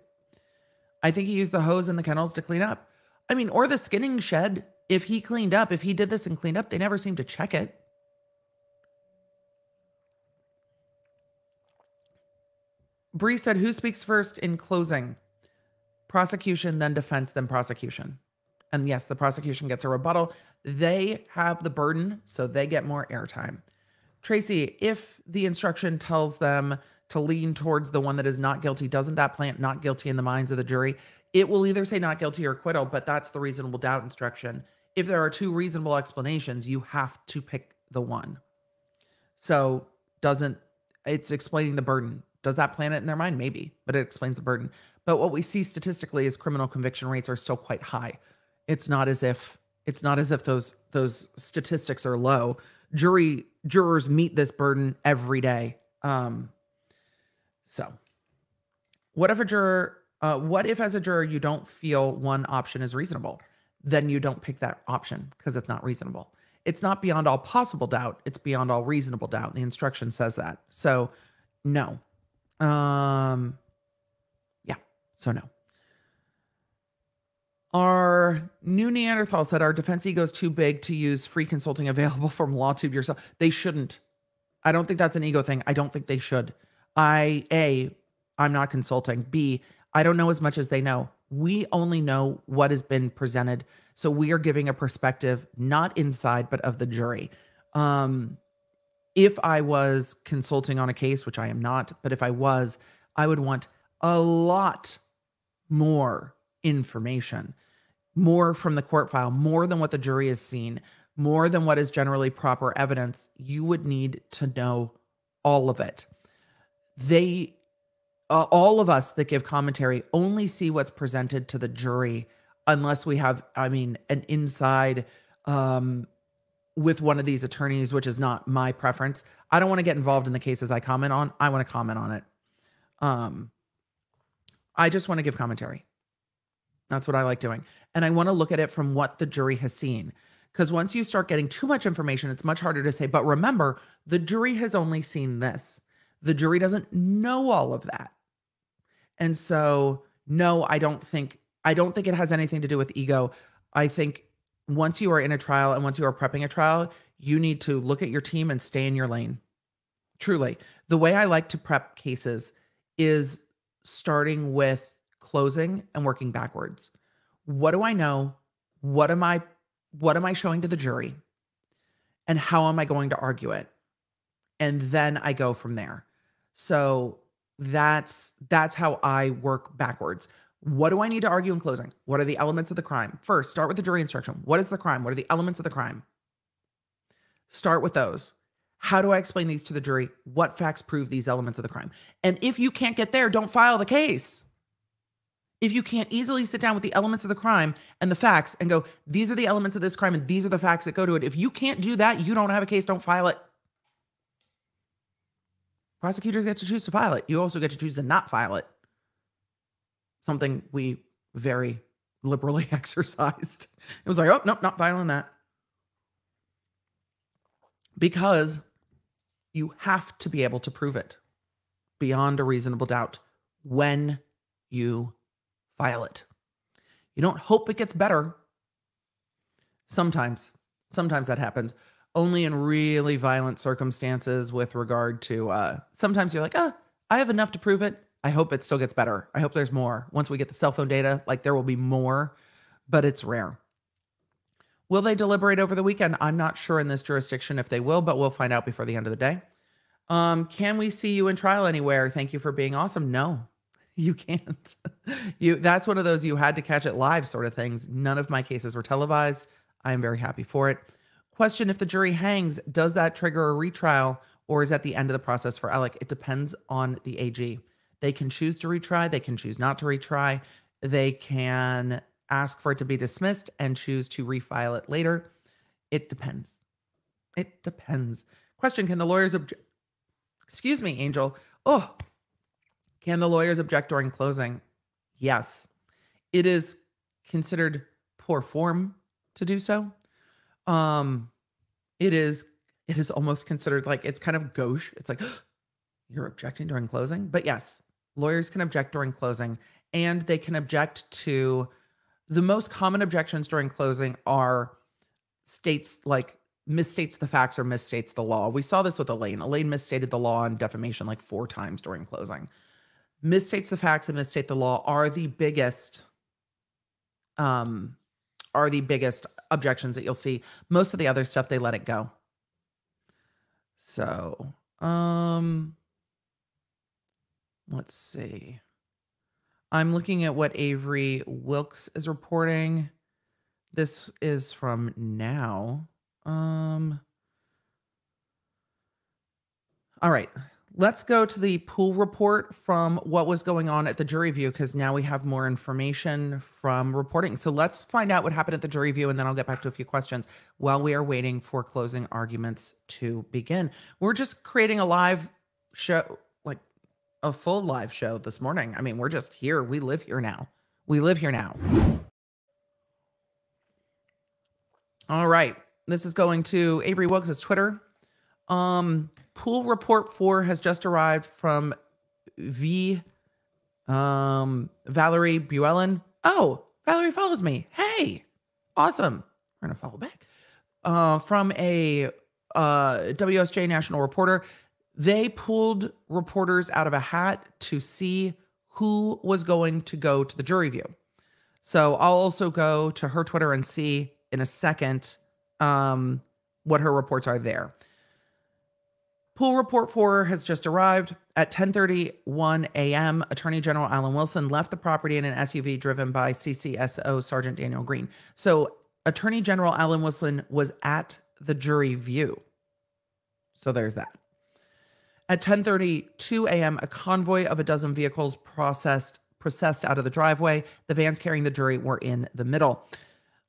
I think he used the hose in the kennels to clean up. I mean, or the skinning shed. If he cleaned up, if he did this and cleaned up, they never seem to check it. Bree said, Who speaks first in closing? Prosecution, then defense, then prosecution. And yes, the prosecution gets a rebuttal. They have the burden, so they get more airtime. Tracy, if the instruction tells them to lean towards the one that is not guilty, doesn't that plant not guilty in the minds of the jury? It will either say not guilty or acquittal, but that's the reasonable doubt instruction. If there are two reasonable explanations, you have to pick the one. So, doesn't it's explaining the burden. Does that plant it in their mind? Maybe, but it explains the burden. But what we see statistically is criminal conviction rates are still quite high. It's not as if it's not as if those those statistics are low. Jury jurors meet this burden every day. Um, so, what if a juror? Uh, what if, as a juror, you don't feel one option is reasonable? Then you don't pick that option because it's not reasonable. It's not beyond all possible doubt. It's beyond all reasonable doubt. The instruction says that. So, no, um, yeah, so no. Our new Neanderthal said our defense ego is too big to use free consulting available from LawTube yourself. They shouldn't. I don't think that's an ego thing. I don't think they should. I A, I'm not consulting. B, I don't know as much as they know. We only know what has been presented. So we are giving a perspective not inside but of the jury. Um if I was consulting on a case, which I am not, but if I was, I would want a lot more information, more from the court file, more than what the jury has seen, more than what is generally proper evidence. You would need to know all of it. They, uh, all of us that give commentary only see what's presented to the jury unless we have, I mean, an inside um, with one of these attorneys, which is not my preference. I don't want to get involved in the cases I comment on. I want to comment on it. Um, I just want to give commentary. That's what I like doing. And I want to look at it from what the jury has seen. Because once you start getting too much information, it's much harder to say. But remember, the jury has only seen this. The jury doesn't know all of that. And so, no, I don't think I don't think it has anything to do with ego. I think once you are in a trial and once you are prepping a trial, you need to look at your team and stay in your lane. Truly. The way I like to prep cases is starting with closing and working backwards. What do I know? What am I what am I showing to the jury? And how am I going to argue it? And then I go from there. So that's that's how I work backwards. What do I need to argue in closing? What are the elements of the crime? First, start with the jury instruction. What is the crime? What are the elements of the crime? Start with those. How do I explain these to the jury? What facts prove these elements of the crime? And if you can't get there, don't file the case. If you can't easily sit down with the elements of the crime and the facts and go, these are the elements of this crime and these are the facts that go to it. If you can't do that, you don't have a case, don't file it. Prosecutors get to choose to file it. You also get to choose to not file it. Something we very liberally exercised. It was like, oh, nope, not filing that. Because you have to be able to prove it beyond a reasonable doubt when you file it. You don't hope it gets better. Sometimes, sometimes that happens only in really violent circumstances with regard to uh sometimes you're like, "Ah, I have enough to prove it. I hope it still gets better. I hope there's more. Once we get the cell phone data, like there will be more, but it's rare. Will they deliberate over the weekend? I'm not sure in this jurisdiction if they will, but we'll find out before the end of the day. Um, can we see you in trial anywhere? Thank you for being awesome. No, you can't. you that's one of those you had to catch it live sort of things. None of my cases were televised. I am very happy for it. Question if the jury hangs, does that trigger a retrial or is that the end of the process for Alec? It depends on the AG. They can choose to retry, they can choose not to retry, they can ask for it to be dismissed and choose to refile it later. It depends. It depends. Question Can the lawyers object? Excuse me, Angel. Oh, can the lawyers object during closing? Yes. It is considered poor form to do so. Um, it is it is almost considered like it's kind of gauche. It's like you're objecting during closing, but yes, lawyers can object during closing, and they can object to the most common objections during closing are states like misstates the facts or misstates the law. We saw this with Elaine. Elaine misstated the law on defamation like four times during closing. Misstates the facts and misstate the law are the biggest um are the biggest objections that you'll see. Most of the other stuff, they let it go. So, um, let's see. I'm looking at what Avery Wilks is reporting. This is from now. Um, all right let's go to the pool report from what was going on at the jury view because now we have more information from reporting. So let's find out what happened at the jury view and then I'll get back to a few questions while we are waiting for closing arguments to begin. We're just creating a live show, like a full live show this morning. I mean, we're just here. We live here now. We live here now. All right. This is going to Avery Wilks' Twitter. Um, pool report four has just arrived from V. Um, Valerie Bauerlein. Oh, Valerie follows me. Hey, awesome. We're gonna follow back. Uh, from a uh, WSJ national reporter. They pulled reporters out of a hat to see who was going to go to the jury view. So I'll also go to her Twitter and see in a second um, what her reports are there. Pool report 4 has just arrived. At 10:31 a.m., Attorney General Alan Wilson left the property in an SUV driven by CCSO Sergeant Daniel Green. So, Attorney General Alan Wilson was at the jury view. So there's that. At 10:32 a.m., a convoy of a dozen vehicles processed processed out of the driveway. The vans carrying the jury were in the middle.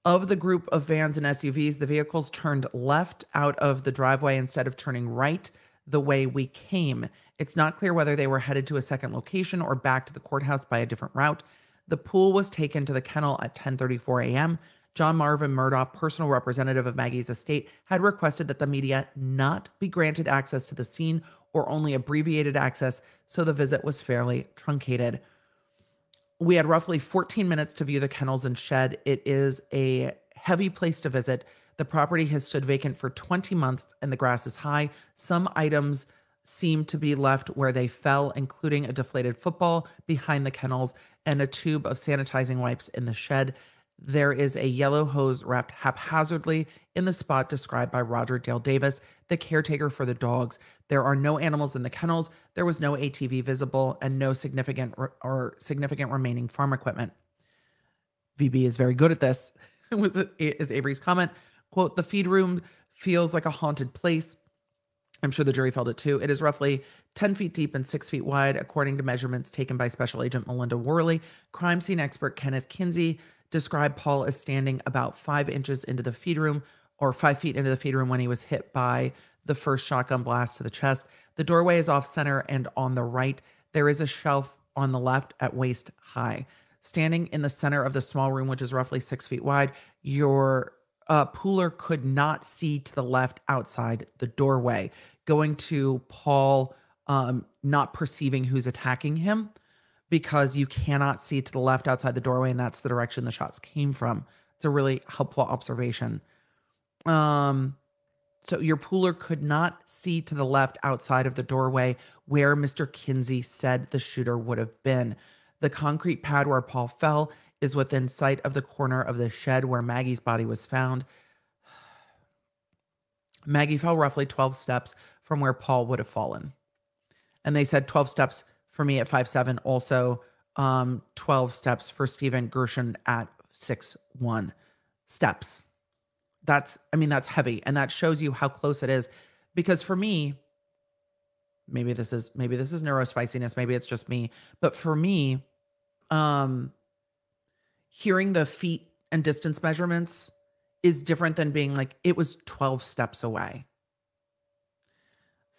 Of the group of vans and SUVs, the vehicles turned left out of the driveway instead of turning right the way we came. It's not clear whether they were headed to a second location or back to the courthouse by a different route. The pool was taken to the kennel at 10:34 a.m. John Marvin Murdaugh, personal representative of Maggie's estate, had requested that the media not be granted access to the scene or only abbreviated access, so the visit was fairly truncated. We had roughly 14 minutes to view the kennels and shed. It is a heavy place to visit. The property has stood vacant for 20 months and the grass is high. Some items seem to be left where they fell, including a deflated football behind the kennels and a tube of sanitizing wipes in the shed. There is a yellow hose wrapped haphazardly in the spot described by Roger Dale Davis, the caretaker for the dogs. There are no animals in the kennels. There was no ATV visible and no significant or significant remaining farm equipment. VB is very good at this. Was is Avery's comment. Quote, the feed room feels like a haunted place. I'm sure the jury felt it too. It is roughly 10 feet deep and 6 feet wide, according to measurements taken by Special Agent Melinda Worley. Crime scene expert Kenneth Kinsey described Paul as standing about five inches into the feed room or five feet into the feed room when he was hit by the first shotgun blast to the chest. The doorway is off center and on the right. There is a shelf on the left at waist high. Standing in the center of the small room, which is roughly six feet wide, your uh, pooler could not see to the left outside the doorway. Going to Paul um, not perceiving who's attacking him because you cannot see to the left outside the doorway, and that's the direction the shots came from. It's a really helpful observation. Um, so your pooler could not see to the left outside of the doorway where Mr. Kinsey said the shooter would have been. The concrete pad where Paul fell is within sight of the corner of the shed where Maggie's body was found. Maggie fell roughly 12 steps from where Paul would have fallen. And they said 12 steps for me at five seven. also um, 12 steps for Stephen Gershon at six one steps. That's, I mean, that's heavy. And that shows you how close it is. Because for me, maybe this is maybe this is neurospiciness, maybe it's just me, but for me, um hearing the feet and distance measurements is different than being like it was 12 steps away.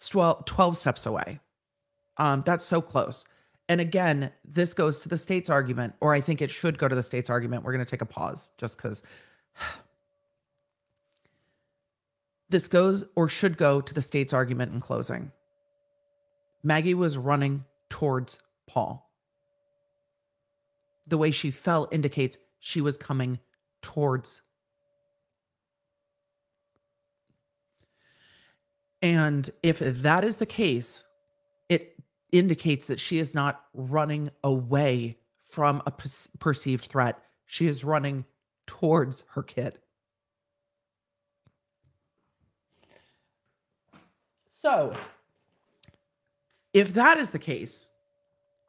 12, 12 steps away. Um that's so close. And again this goes to the state's argument or i think it should go to the state's argument. We're going to take a pause just because this goes or should go to the state's argument in closing. Maggie was running towards paul the way she fell indicates she was coming towards. And if that is the case, it indicates that she is not running away from a perceived threat. She is running towards her kid. So, if that is the case,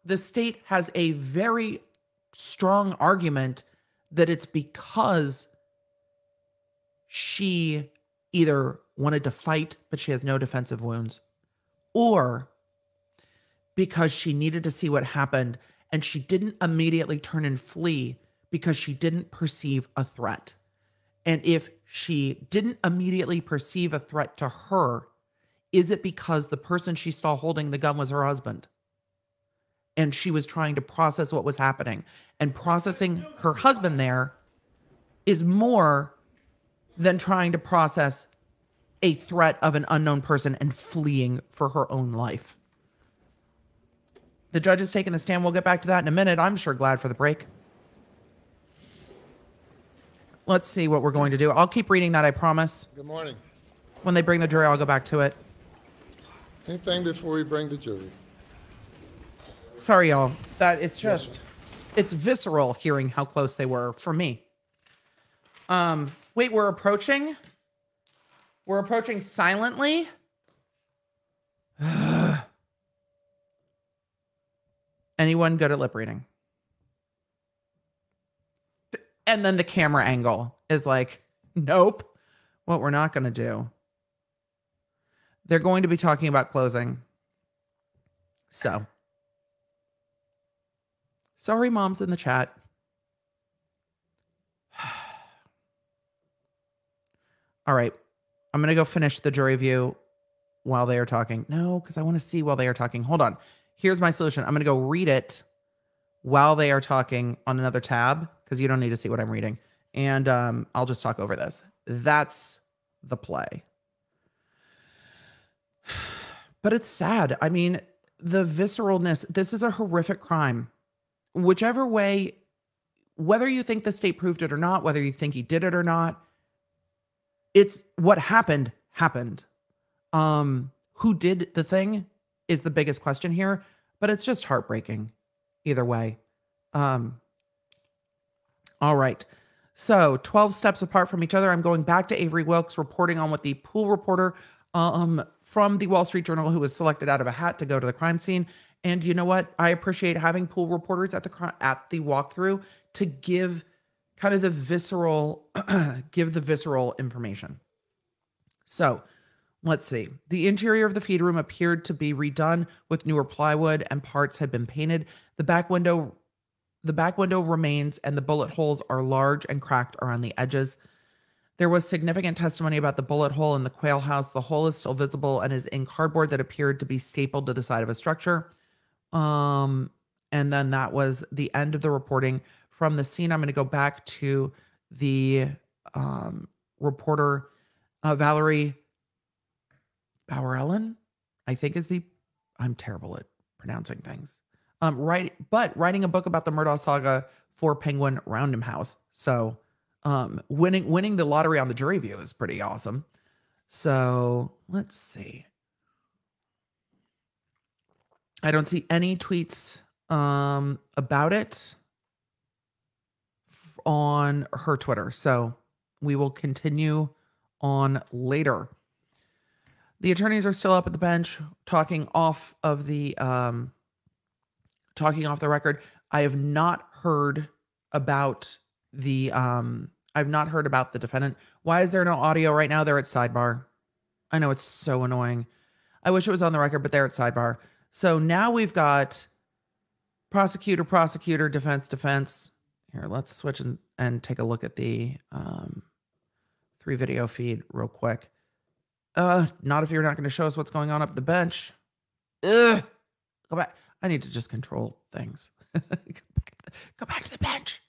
the state has a very strong argument that it's because she either wanted to fight, but she has no defensive wounds, or because she needed to see what happened and she didn't immediately turn and flee because she didn't perceive a threat. And if she didn't immediately perceive a threat to her, is it because the person she saw holding the gun was her husband? And she was trying to process what was happening. And processing her husband there is more than trying to process a threat of an unknown person and fleeing for her own life. The judge is taking the stand. We'll get back to that in a minute. I'm sure glad for the break. Let's see what we're going to do. I'll keep reading that, I promise. Good morning. When they bring the jury, I'll go back to it. Anything before we bring the jury? Sorry, y'all. That it's just it's visceral hearing how close they were for me. Um, wait, we're approaching. We're approaching silently. Anyone good at lip reading? And then the camera angle is like, nope. What we're not going to do. They're going to be talking about closing. So. Sorry, moms in the chat. All right. I'm going to go finish the jury view while they are talking. No, because I want to see while they are talking. Hold on. Here's my solution I'm going to go read it while they are talking on another tab because you don't need to see what I'm reading. And um, I'll just talk over this. That's the play. But it's sad. I mean, the visceralness, this is a horrific crime. Whichever way, whether you think the state proved it or not, whether you think he did it or not, it's what happened, happened. Um, who did the thing is the biggest question here, but it's just heartbreaking either way. Um, all right. So 12 steps apart from each other. I'm going back to Avery Wilks reporting on what the pool reporter um, from the Wall Street Journal who was selected out of a hat to go to the crime scene. And you know what? I appreciate having pool reporters at the at the walkthrough to give kind of the visceral give the visceral information. So, let's see. The interior of the feed room appeared to be redone with newer plywood and parts had been painted. The back window the back window remains and the bullet holes are large and cracked around the edges. There was significant testimony about the bullet hole in the quail house. The hole is still visible and is in cardboard that appeared to be stapled to the side of a structure. Um, and then that was the end of the reporting from the scene. I'm going to go back to the um, reporter, uh, Valerie Bauerlein, I think is the, I'm terrible at pronouncing things. Um, right, but writing a book about the Murdaugh saga for Penguin Random House. So, um, winning winning the lottery on the jury view is pretty awesome. So let's see. I don't see any tweets um, about it on her Twitter. So we will continue on later. The attorneys are still up at the bench talking off of the um, talking off the record. I have not heard about the um I've not heard about the defendant. Why is there no audio right now? They're at sidebar. I know it's so annoying. I wish it was on the record, but they're at sidebar. So now we've got prosecutor, prosecutor, defense, defense. Here, let's switch and, and take a look at the um, three video feed real quick. Uh, not if you're not going to show us what's going on up the bench. Ugh. Go back. I need to just control things. go, back the, go back to the bench.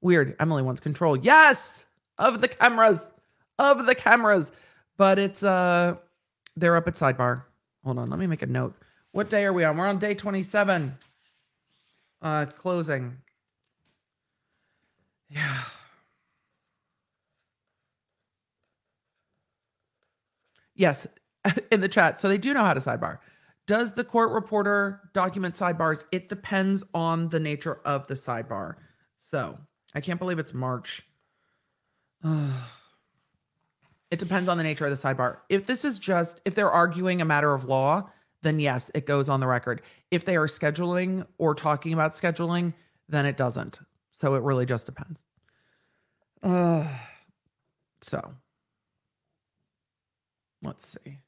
Weird. Emily wants control. Yes, of the cameras, of the cameras. But it's uh, they're up at sidebar. Hold on, let me make a note. What day are we on? We're on day 27. Uh, closing. Yeah. Yes, in the chat. So they do know how to sidebar. Does the court reporter document sidebars? It depends on the nature of the sidebar. So I can't believe it's March. it depends on the nature of the sidebar. If this is just, if they're arguing a matter of law, then yes, it goes on the record. If they are scheduling or talking about scheduling, then it doesn't. So it really just depends. Uh, so let's see.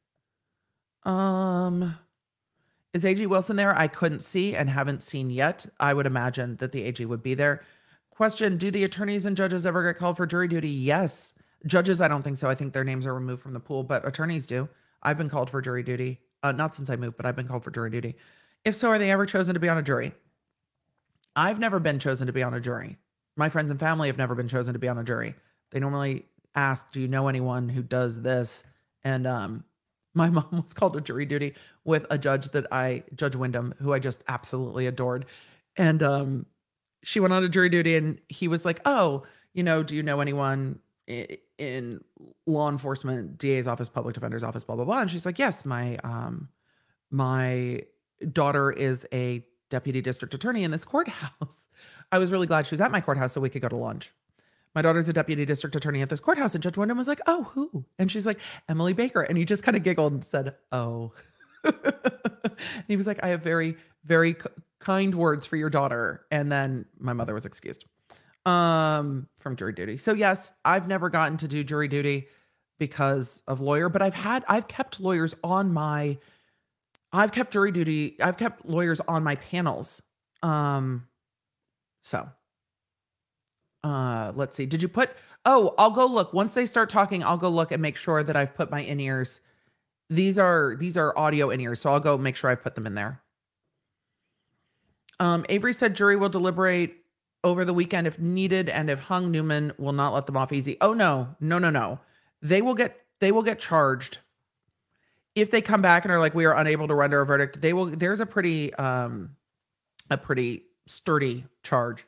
Um, is AG Wilson there? I couldn't see and haven't seen yet. I would imagine that the AG would be there. Question Do the attorneys and judges ever get called for jury duty? Yes. Judges, I don't think so. I think their names are removed from the pool, but attorneys do. I've been called for jury duty. Uh, not since I moved, but I've been called for jury duty. If so, are they ever chosen to be on a jury? I've never been chosen to be on a jury. My friends and family have never been chosen to be on a jury. They normally ask, Do you know anyone who does this? And um, my mom was called to jury duty with a judge that I, Judge Wyndham, who I just absolutely adored. And um, she went on to jury duty and he was like, "Oh, you know, do you know anyone in law enforcement, DA's office, public defender's office, blah blah blah?" And she's like, "Yes, my um my daughter is a deputy district attorney in this courthouse." I was really glad she was at my courthouse so we could go to lunch. My daughter's a deputy district attorney at this courthouse, and Judge Wyndham was like, "Oh, who?" And she's like, "Emily Baker," and he just kind of giggled and said, "Oh." he was like, "I have very, very kind words for your daughter and then my mother was excused um from jury duty. So yes i've never gotten to do jury duty because of lawyer but i've had i've kept lawyers on my i've kept jury duty i've kept lawyers on my panels. Um so uh let's see. Did you put oh i'll go look. Once they start talking i'll go look and make sure that i've put my in-ears. These are these are audio in-ears so i'll go make sure i've put them in there. Um, Avery said jury will deliberate over the weekend if needed, and if hung, Newman will not let them off easy. Oh no, no, no, no. They will get they will get charged if they come back and are like we are unable to render a verdict. They will. There's a pretty um a pretty sturdy charge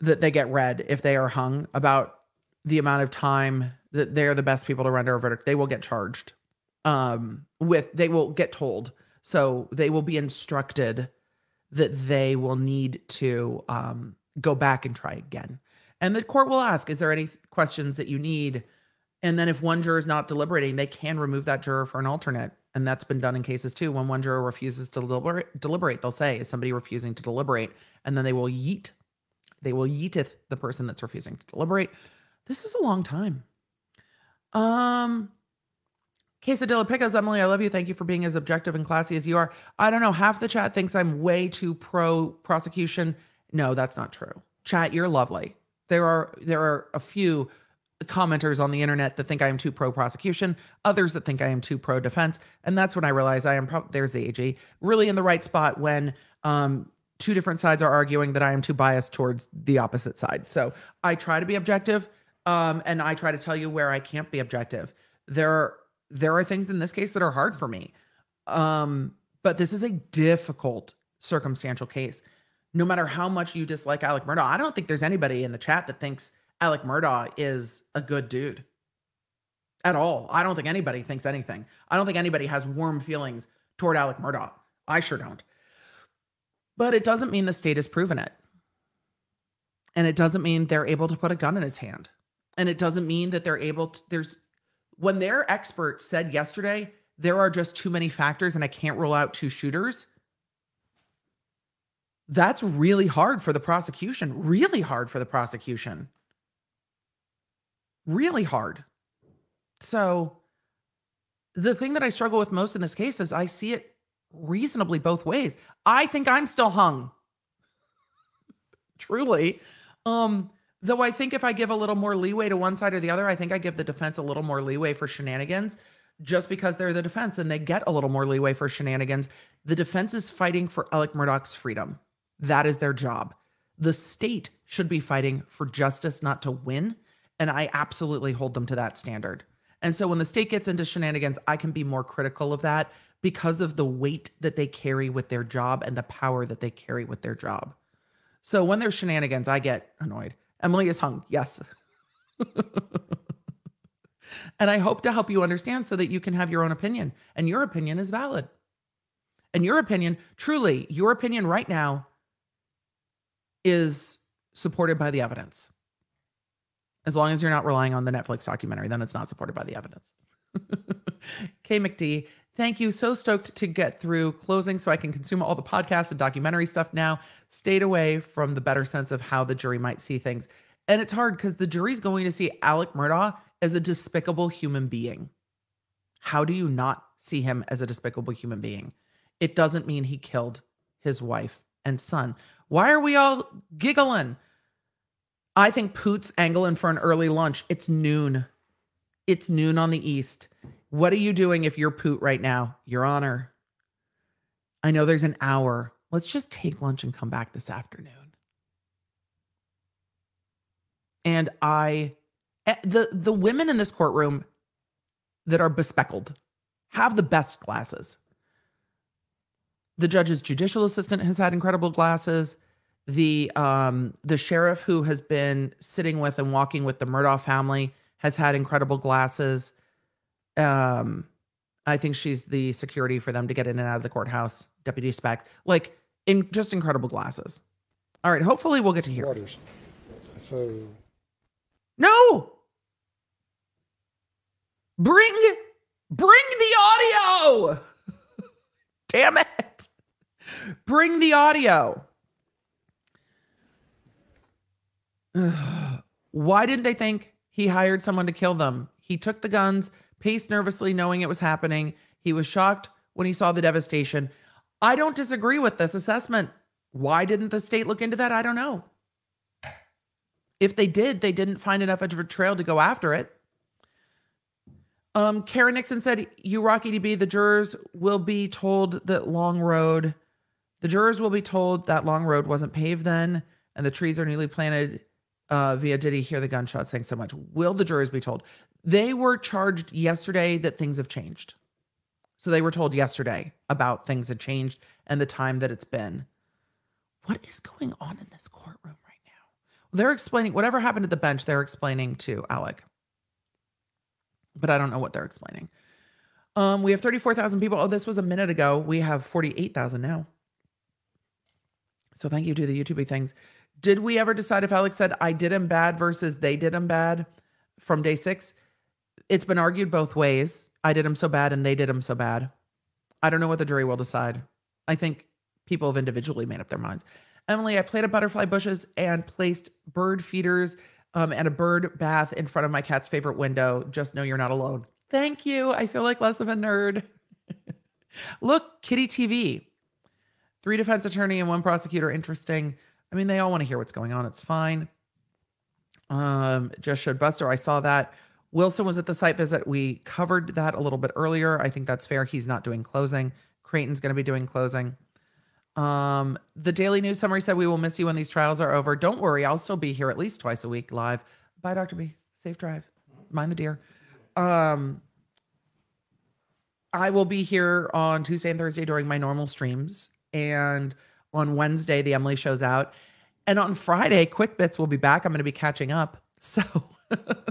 that they get read if they are hung about the amount of time that they are the best people to render a verdict. They will get charged um with they will get told so they will be instructed that they will need to um, go back and try again. And the court will ask, is there any questions that you need? And then if one juror is not deliberating, they can remove that juror for an alternate. And that's been done in cases too. When one juror refuses to deliberate, deliberate they'll say, is somebody refusing to deliberate? And then they will yeet. They will yeeteth the person that's refusing to deliberate. This is a long time. Um, Quesadilla Picas, Emily, I love you. Thank you for being as objective and classy as you are. I don't know. Half the chat thinks I'm way too pro prosecution. No, that's not true. Chat, you're lovely. There are there are a few commenters on the internet that think I am too pro prosecution, others that think I am too pro defense, and that's when I realize I am. Pro- there's the AG really in the right spot when um, two different sides are arguing that I am too biased towards the opposite side. So I try to be objective, um, and I try to tell you where I can't be objective. There are there are things in this case that are hard for me. Um, but this is a difficult circumstantial case. No matter how much you dislike Alec Murdaugh, I don't think there's anybody in the chat that thinks Alec Murdaugh is a good dude at all. I don't think anybody thinks anything. I don't think anybody has warm feelings toward Alec Murdaugh. I sure don't. But it doesn't mean the state has proven it. And it doesn't mean they're able to put a gun in his hand. And it doesn't mean that they're able to, there's when their expert said yesterday, there are just too many factors and I can't rule out two shooters. That's really hard for the prosecution. Really hard for the prosecution. Really hard. So, the thing that I struggle with most in this case is I see it reasonably both ways. I think I'm still hung. Truly. Um, Though I think if I give a little more leeway to one side or the other, I think I give the defense a little more leeway for shenanigans just because they're the defense and they get a little more leeway for shenanigans. The defense is fighting for Alec Murdaugh's freedom. That is their job. The state should be fighting for justice, not to win. And I absolutely hold them to that standard. And so when the state gets into shenanigans, I can be more critical of that because of the weight that they carry with their job and the power that they carry with their job. So when there's shenanigans, I get annoyed. Emily is hung. Yes. and I hope to help you understand so that you can have your own opinion. And your opinion is valid. And your opinion, truly, your opinion right now is supported by the evidence. As long as you're not relying on the Netflix documentary, then it's not supported by the evidence. K McD, thank you. So stoked to get through closing so I can consume all the podcast and documentary stuff now. Stayed away from the better sense of how the jury might see things. And it's hard because the jury's going to see Alec Murdaugh as a despicable human being. How do you not see him as a despicable human being? It doesn't mean he killed his wife and son. Why are we all giggling? I think Poot's angling for an early lunch. It's noon. It's noon on the east. What are you doing if you're Poot right now? Your Honor. I know there's an hour. Let's just take lunch and come back this afternoon. And I, eh, the the women in this courtroom that are bespeckled have the best glasses. The judge's judicial assistant has had incredible glasses. The um, the sheriff who has been sitting with and walking with the Murdaugh family has had incredible glasses. Um, I think she's the security for them to get in and out of the courthouse, Deputy Speck. Like in just incredible glasses. All right, hopefully we'll get to hear. Waters. So No. Bring bring the audio. Damn it. Bring the audio. Why didn't they think he hired someone to kill them? He took the guns, paced nervously, knowing it was happening. He was shocked when he saw the devastation. I don't disagree with this assessment. Why didn't the state look into that? I don't know. If they did, they didn't find enough of a trail to go after it. Um, Karen Nixon said, "You Rocky DB, the jurors will be told that Long Road, The jurors will be told that long road wasn't paved then, and the trees are newly planted. Uh, via did he hear the gunshot saying so much? Will the jurors be told? They were charged yesterday that things have changed. So they were told yesterday about things had changed and the time that it's been. What is going on in this courtroom right now? They're explaining whatever happened at the bench, they're explaining to Alec. But I don't know what they're explaining. Um, we have 34,000 people. Oh, this was a minute ago. We have 48,000 now. So thank you to the YouTube things. Did we ever decide if Alex said I did him bad versus they did him bad from day six? It's been argued both ways. I did him so bad and they did him so bad. I don't know what the jury will decide. I think people have individually made up their minds. Emily, I planted butterfly bushes and placed bird feeders um, and a bird bath in front of my cat's favorite window. Just know you're not alone. Thank you. I feel like less of a nerd. Look, Kitty TV. Three defense attorney and one prosecutor. Interesting. I mean, they all want to hear what's going on. It's fine. Um, just showed Buster. I saw that. Wilson was at the site visit. We covered that a little bit earlier. I think that's fair. He's not doing closing. Creighton's going to be doing closing. Um, the Daily News summary said we will miss you when these trials are over. Don't worry, I'll still be here at least twice a week live. Bye, Dr. B. Safe drive. Mind the deer. Um, I will be here on Tuesday and Thursday during my normal streams. And on Wednesday, the Emily show's out. And on Friday, Quick Bits will be back. I'm going to be catching up. So,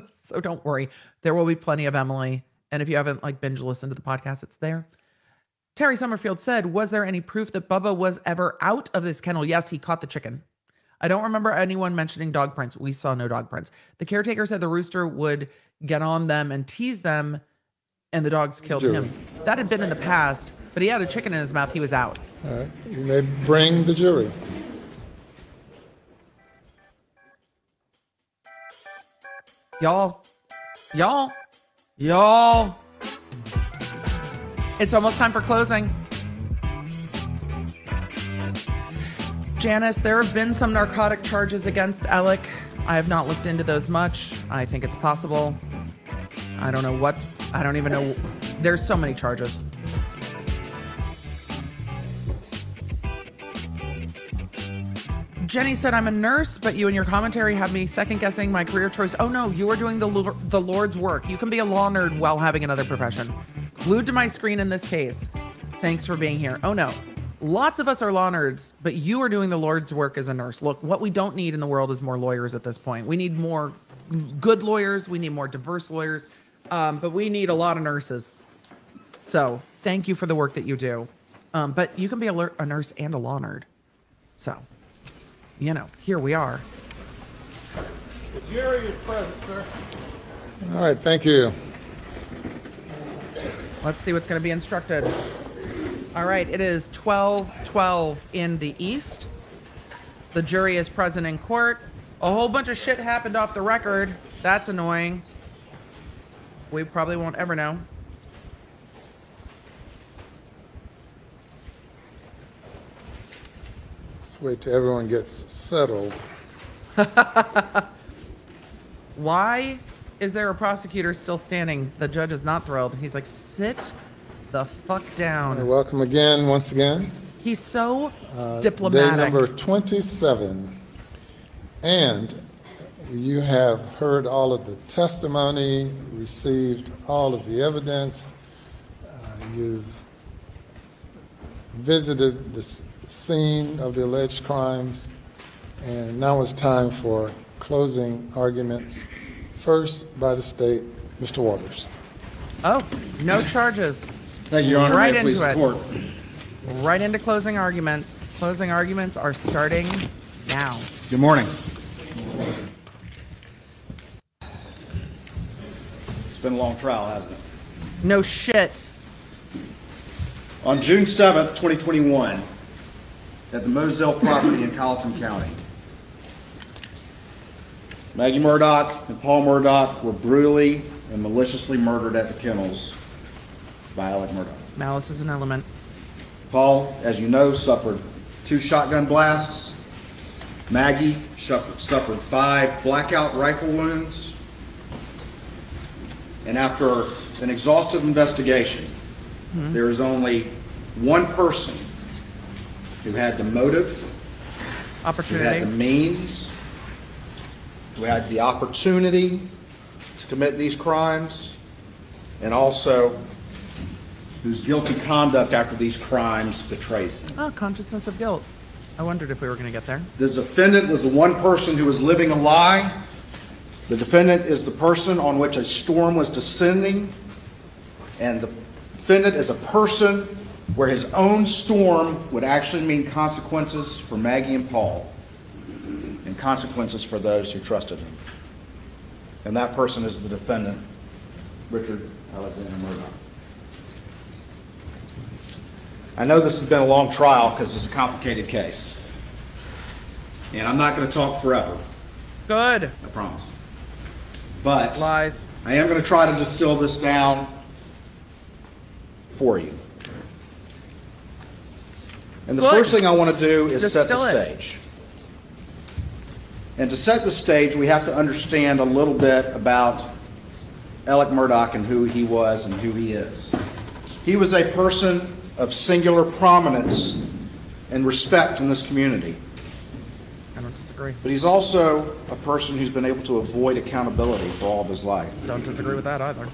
so don't worry. There will be plenty of Emily. And if you haven't like binge listened to the podcast, it's there. Terry Summerfield said, Was there any proof that Bubba was ever out of this kennel? Yes, he caught the chicken. I don't remember anyone mentioning dog prints. We saw no dog prints. The caretaker said the rooster would get on them and tease them, and the dogs killed Jury. him. That had been in the past, but he had a chicken in his mouth. He was out. All right, you may bring the jury. Y'all, y'all, y'all. It's almost time for closing. Janice, there have been some narcotic charges against Alec. I have not looked into those much. I think it's possible. I don't know what's, I don't even know. There's so many charges. Jenny said, I'm a nurse, but you and your commentary have me second guessing my career choice. Oh no, you are doing the, the Lord's work. You can be a law nerd while having another profession. Glued to my screen in this case. Thanks for being here. Oh no. Lots of us are law nerds, but you are doing the Lord's work as a nurse. Look, what we don't need in the world is more lawyers at this point. We need more good lawyers, we need more diverse lawyers, um, but we need a lot of nurses. So thank you for the work that you do. Um, but you can be a, a nurse and a law nerd. So, you know, here we are. The jury is present, sir. All right, thank you. Let's see what's going to be instructed. All right, it is 12:12 in the east. The jury is present in court. A whole bunch of shit happened off the record. That's annoying. We probably won't ever know. Wait till everyone gets settled. Why is there a prosecutor still standing? The judge is not thrilled. He's like, "Sit the fuck down." welcome again, once again. He's so Uh, Day number 27. And you have heard all of the testimony, received all of the evidence. Uh, You've visited the s- scene of the alleged crimes. And now it's time for closing arguments. First, by the state, Mr. Waters. oh, no charges. Thank you, Your Honor. Right May into it. support? Right into closing arguments. Closing arguments are starting now. Good morning. It's been a long trial, hasn't it? No shit. On June 7th, 2021, at the Moselle property in Colleton County, Maggie Murdaugh and Paul Murdaugh were brutally and maliciously murdered at the kennels by Alec Murdaugh. Malice is an element. Paul, as you know, suffered two shotgun blasts. Maggie suffered, suffered five blackout rifle wounds. And after an exhaustive investigation, hmm. there is only one person who had the motive, who had the means, who had the opportunity to commit these crimes, and also whose guilty conduct after these crimes betrays him. Oh, consciousness of guilt. I wondered if we were going to get there. The defendant was the one person who was living a lie. The defendant is the person on which a storm was descending. And the defendant is a person where his own storm would actually mean consequences for Maggie and Paul and consequences for those who trusted him. And that person is the defendant, Richard Alexander Murdaugh. I know this has been a long trial because it's a complicated case. And I'm not going to talk forever, Good. I promise. But Lies. I am going to try to distill this down for you. And the Good. first thing I want to do is set the Distill it. stage. And to set the stage, we have to understand a little bit about Alec Murdaugh and who he was and who he is. He was a person of singular prominence and respect in this community. I don't disagree. But he's also a person who's been able to avoid accountability for all of his life. Don't disagree with that either.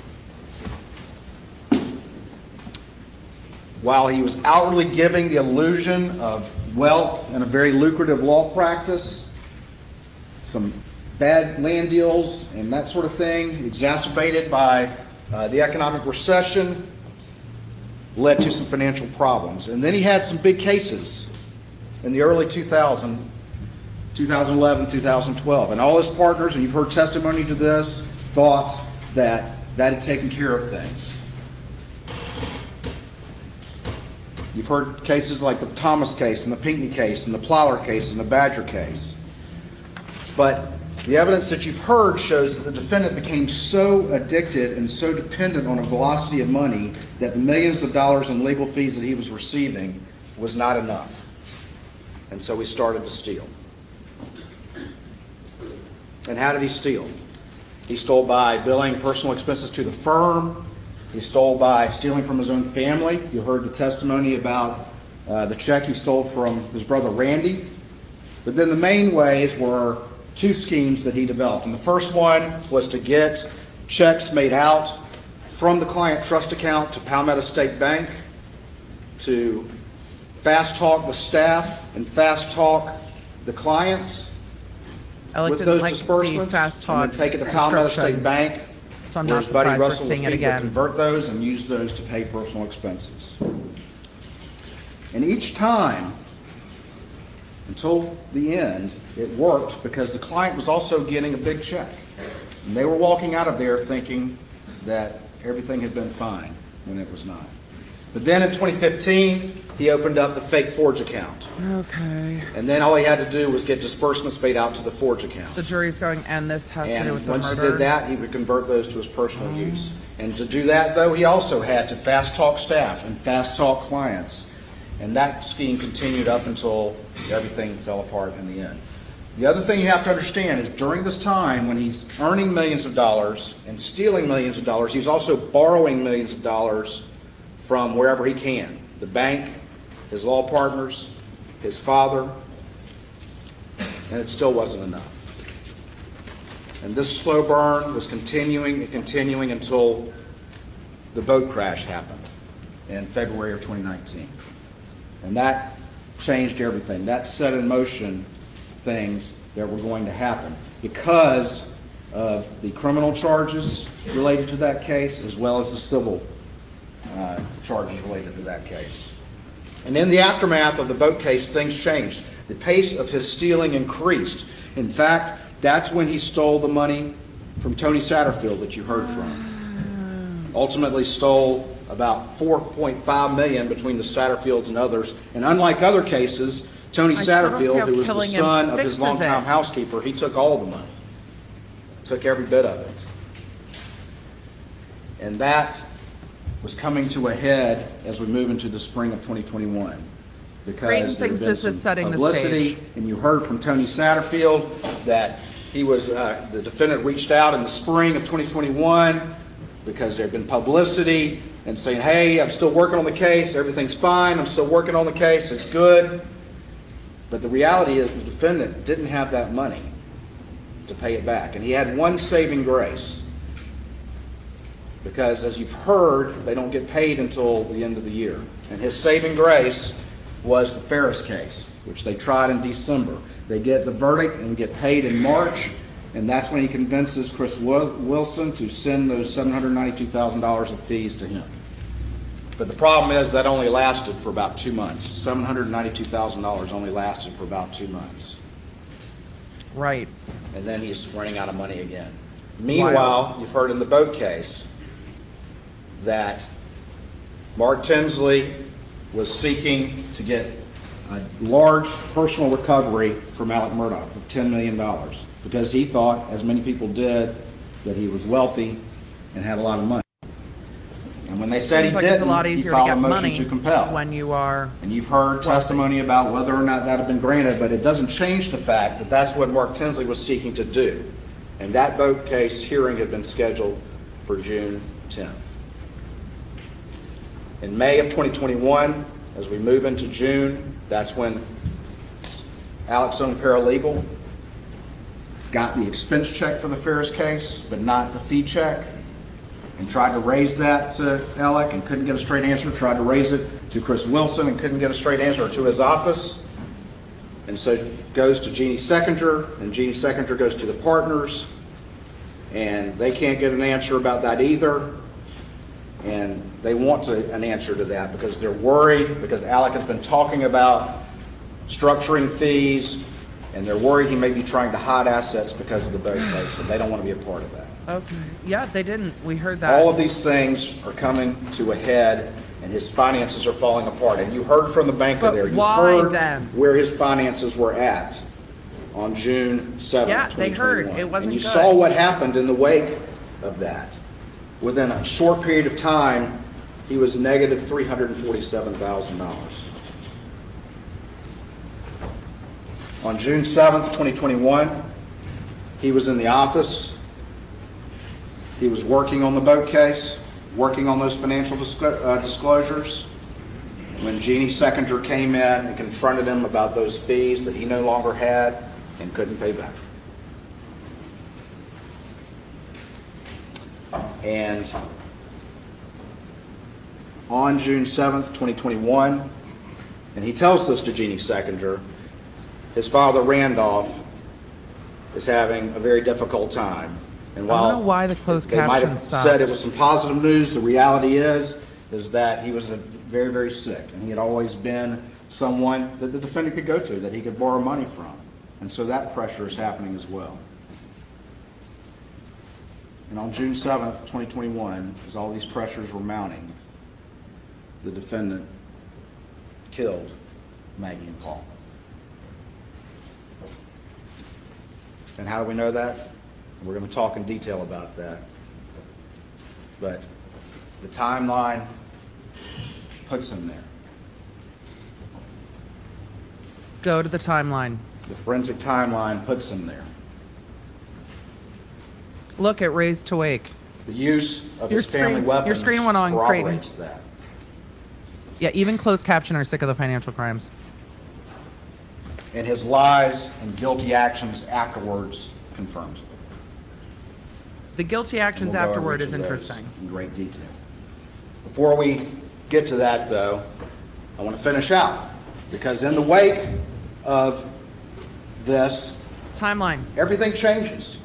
While he was outwardly giving the illusion of wealth and a very lucrative law practice, some bad land deals and that sort of thing, exacerbated by uh, the economic recession, led to some financial problems. And then he had some big cases in the early 2000, 2011, 2012. And all his partners, and you've heard testimony to this, thought that that had taken care of things. You've heard cases like the Thomas case and the Pinckney case and the Plyler case and the Badger case. But the evidence that you've heard shows that the defendant became so addicted and so dependent on a velocity of money that the millions of dollars in legal fees that he was receiving was not enough. And so he started to steal. And how did he steal? He stole by billing personal expenses to the firm. He stole by stealing from his own family. You heard the testimony about uh, the check he stole from his brother Randy. But then the main ways were two schemes that he developed. And the first one was to get checks made out from the client trust account to Palmetto State Bank to fast talk the staff and fast talk the clients I like with to those like the disbursements. fast talk And then take it to Palmetto. State Bank. So I'm not his buddy surprised we're Russell seeing it again. Convert those and use those to pay personal expenses. And each time, until the end, it worked because the client was also getting a big check. And they were walking out of there thinking that everything had been fine when it was not. But then in 2015, he opened up the fake Forge account. Okay. And then all he had to do was get disbursements paid out to the Forge account. The jury's going, and this has to do with the once he did that, he would convert those to his personal oh. use. And to do that, though, he also had to fast talk staff and fast talk clients. And that scheme continued up until everything fell apart in the end. The other thing you have to understand is during this time when he's earning millions of dollars and stealing millions of dollars, he's also borrowing millions of dollars from wherever he can. The bank, his law partners, his father, and it still wasn't enough. And this slow burn was continuing and continuing until the boat crash happened in February of 2019. And that changed everything. That set in motion things that were going to happen because of the criminal charges related to that case as well as the civil uh, charges related to that case. And in the aftermath of the boat case, things changed. The pace of his stealing increased. In fact, that's when he stole the money from Tony Satterfield that you heard from. Ultimately stole about 4.5 million between the Satterfields and others. And unlike other cases, Tony I still don't see Satterfield, who was the son of his longtime it. housekeeper, he took all the money. Took every bit of it. And that was coming to a head as we move into the spring of 2021. Because there had thinks been this is some setting the publicity, stage. And you heard from Tony Satterfield that he was, uh, the defendant reached out in the spring of 2021 because there had been publicity and saying, hey, I'm still working on the case, everything's fine, I'm still working on the case, it's good. But the reality is the defendant didn't have that money to pay it back. And he had one saving grace. Because as you've heard, they don't get paid until the end of the year. And his saving grace was the Ferris case, which they tried in December. They get the verdict and get paid in March, and that's when he convinces Chris Wilson to send those $792,000 of fees to him. But the problem is that only lasted for about two months. $792,000 only lasted for about two months. Right. And then he's running out of money again. Meanwhile, you've heard in the boat case that Mark Tinsley was seeking to get a large personal recovery from Alec Murdaugh of $10 million because he thought, as many people did, that he was wealthy and had a lot of money. And when they said Seems he like didn't, it's a lot he easier to filed a get motion money to compel. when you are. And you've heard testimony about whether or not that had been granted, but it doesn't change the fact that that's what Mark Tinsley was seeking to do. And that boat case hearing had been scheduled for June 10th. In May of 2021, as we move into June, that's when Alex own paralegal got the expense check for the Ferris case, but not the fee check and tried to raise that to Alec and couldn't get a straight answer, tried to raise it to Chris Wilson and couldn't get a straight answer, to his office. And so goes to Jeannie Seckinger, and Jeannie Seckinger goes to the partners, and they can't get an answer about that either. And they want to, an answer to that because they're worried, because Alec has been talking about structuring fees, and they're worried he may be trying to hide assets because of the boat case, and they don't want to be a part of that. Okay. Yeah, they didn't. We heard that. All of these things are coming to a head, and his finances are falling apart. And you heard from the banker But there. You why heard then? Where his finances were at on June seventh, Yeah, they heard. It wasn't And you good. saw what happened in the wake of that. Within a short period of time, he was negative negative three hundred and forty-seven thousand dollars. On June seventh, twenty twenty-one, he was in the office. He was working on the boat case, working on those financial uh, disclosures. When Jeannie Seckinger came in and confronted him about those fees that he no longer had and couldn't pay back. And on June 7th, 2021, and he tells this to Jeannie Seckinger, his father Randolph is having a very difficult time. And while I don't know why the closed they might have stopped. said it was some positive news, the reality is, is that he was a very, very sick, and he had always been someone that the defendant could go to, that he could borrow money from. And so that pressure is happening as well. And on June seventh, twenty twenty-one, as all these pressures were mounting, the defendant killed Maggie and Paul. And how do we know that? We're going to talk in detail about that. But the timeline puts him there. Go to the timeline. The forensic timeline puts him there. Look at Raised to Wake. The use of Your his family screen- your screen went on, Creighton. corroborates that. Yeah, even closed caption are sick of the financial crimes. And his lies and guilty actions afterwards confirms it. The guilty actions We'll afterward is interesting. In great detail. Before we get to that, though, I want to finish out, because in the wake of this, Timeline. everything changes.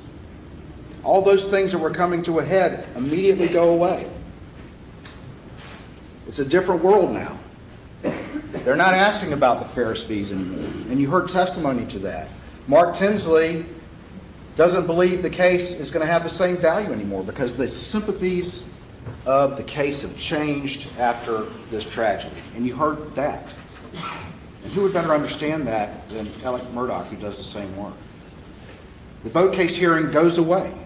All those things that were coming to a head immediately go away. It's a different world now. They're not asking about the Ferris fees anymore, and you heard testimony to that. Mark Tinsley doesn't believe the case is going to have the same value anymore because the sympathies of the case have changed after this tragedy, and you heard that. And who would better understand that than Alec Murdaugh, who does the same work? The boat case hearing goes away,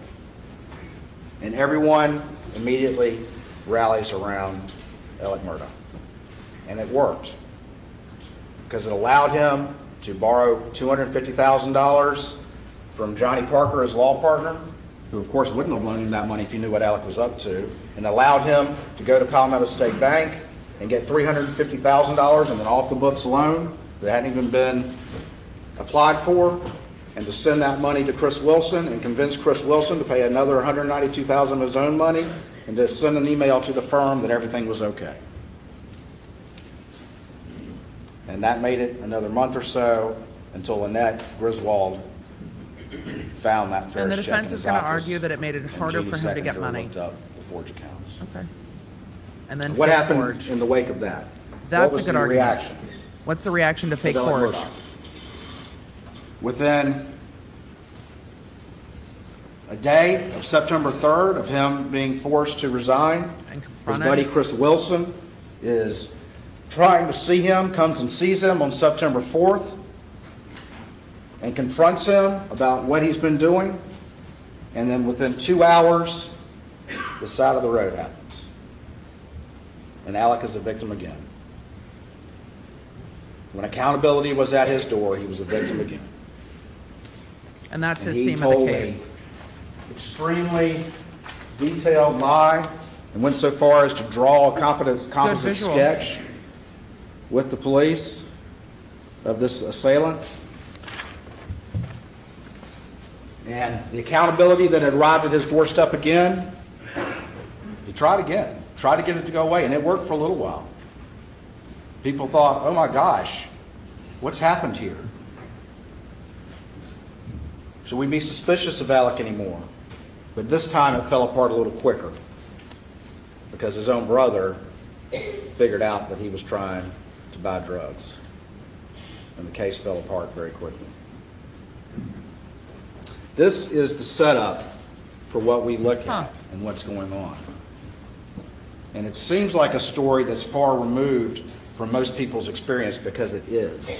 and everyone immediately rallies around Alec Murdaugh. And it worked, because it allowed him to borrow $250,000 from Johnny Parker, his law partner, who of course wouldn't have loaned him that money if he knew what Alec was up to, and allowed him to go to Palmetto State Bank and get $350,000 in an off-the-books loan that hadn't even been applied for, and to send that money to Chris Wilson and convince Chris Wilson to pay another 192,000 of his own money, and to send an email to the firm that everything was okay. And that made it another month or so until Annette Griswold found that And the check in defense his is gonna office, argue that it made it and harder Jeannie for him to get Seckinger money. looked up the forged accounts. Okay. And then What Fake happened Forge. in the wake of that? That's What a was good the argument. reaction? What's the reaction to Fake Fidelity Forge? Within a day of September 3rd of him being forced to resign, his buddy Chris Wilson is trying to see him, comes and sees him on September 4th, and confronts him about what he's been doing. And then within two hours, the side of the road happens. And Alec is a victim again. When accountability was at his door, he was a victim again. And that's And his he theme of the told a case. Extremely detailed lie and went so far as to draw a competent, composite visual. sketch with the police of this assailant. And the accountability that had arrived at his doorstep again, he tried again, tried to get it to go away, and it worked for a little while. People thought, oh my gosh, what's happened here? Should we be suspicious of Alec anymore? But this time it fell apart a little quicker because his own brother figured out that he was trying to buy drugs. And the case fell apart very quickly. This is the setup for what we look Huh. at and what's going on. And it seems like a story that's far removed from most people's experience because it is.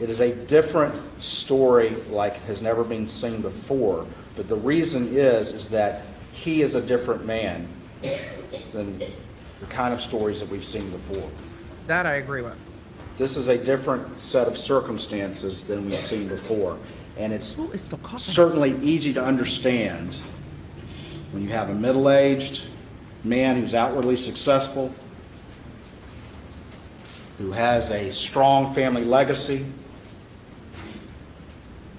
It is a different story like has never been seen before. But the reason is, is that he is a different man than the kind of stories that we've seen before. That I agree with. This is a different set of circumstances than we've seen before. And it's still certainly easy to understand when you have a middle-aged man who's outwardly successful, who has a strong family legacy,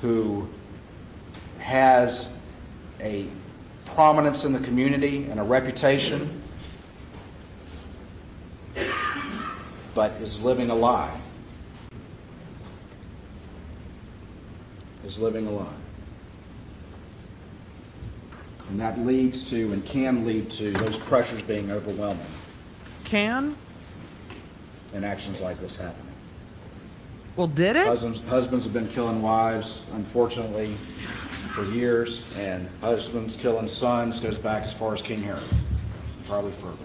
who has a prominence in the community and a reputation, but is living a lie. Is living a lie. And that leads to and can lead to those pressures being overwhelming Can? and actions like this happening. Well, did it? Husbands, husbands have been killing wives, unfortunately, for years, and husbands killing sons goes back as far as King Herod, probably further.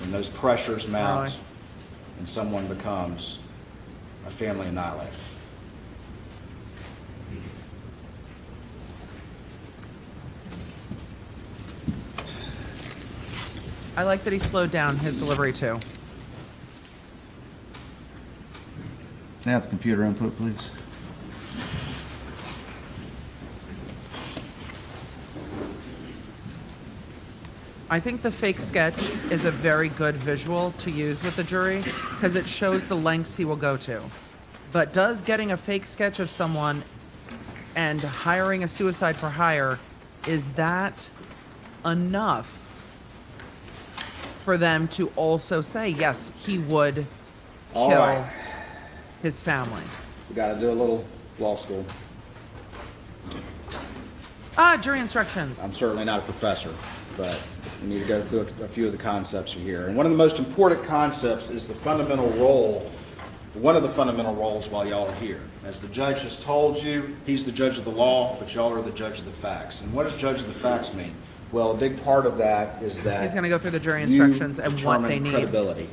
When those pressures mount and someone becomes a family annihilator. I like that he slowed down his delivery too. Can I have the computer input, please? I think the fake sketch is a very good visual to use with the jury because it shows the lengths he will go to. But does getting a fake sketch of someone and hiring a suicide for hire is that enough for them to also say yes, he would All kill right. His family? We got to do a little law school. Ah, jury instructions. I'm certainly not a professor, but we need to go through a few of the concepts here. And one of the most important concepts is the fundamental role, one of the fundamental roles while y'all are here. As the judge has told you, he's the judge of the law, but y'all are the judge of the facts. And what does judge of the facts mean? Well, a big part of that is that He's going to go through the jury instructions and what they need. Credibility.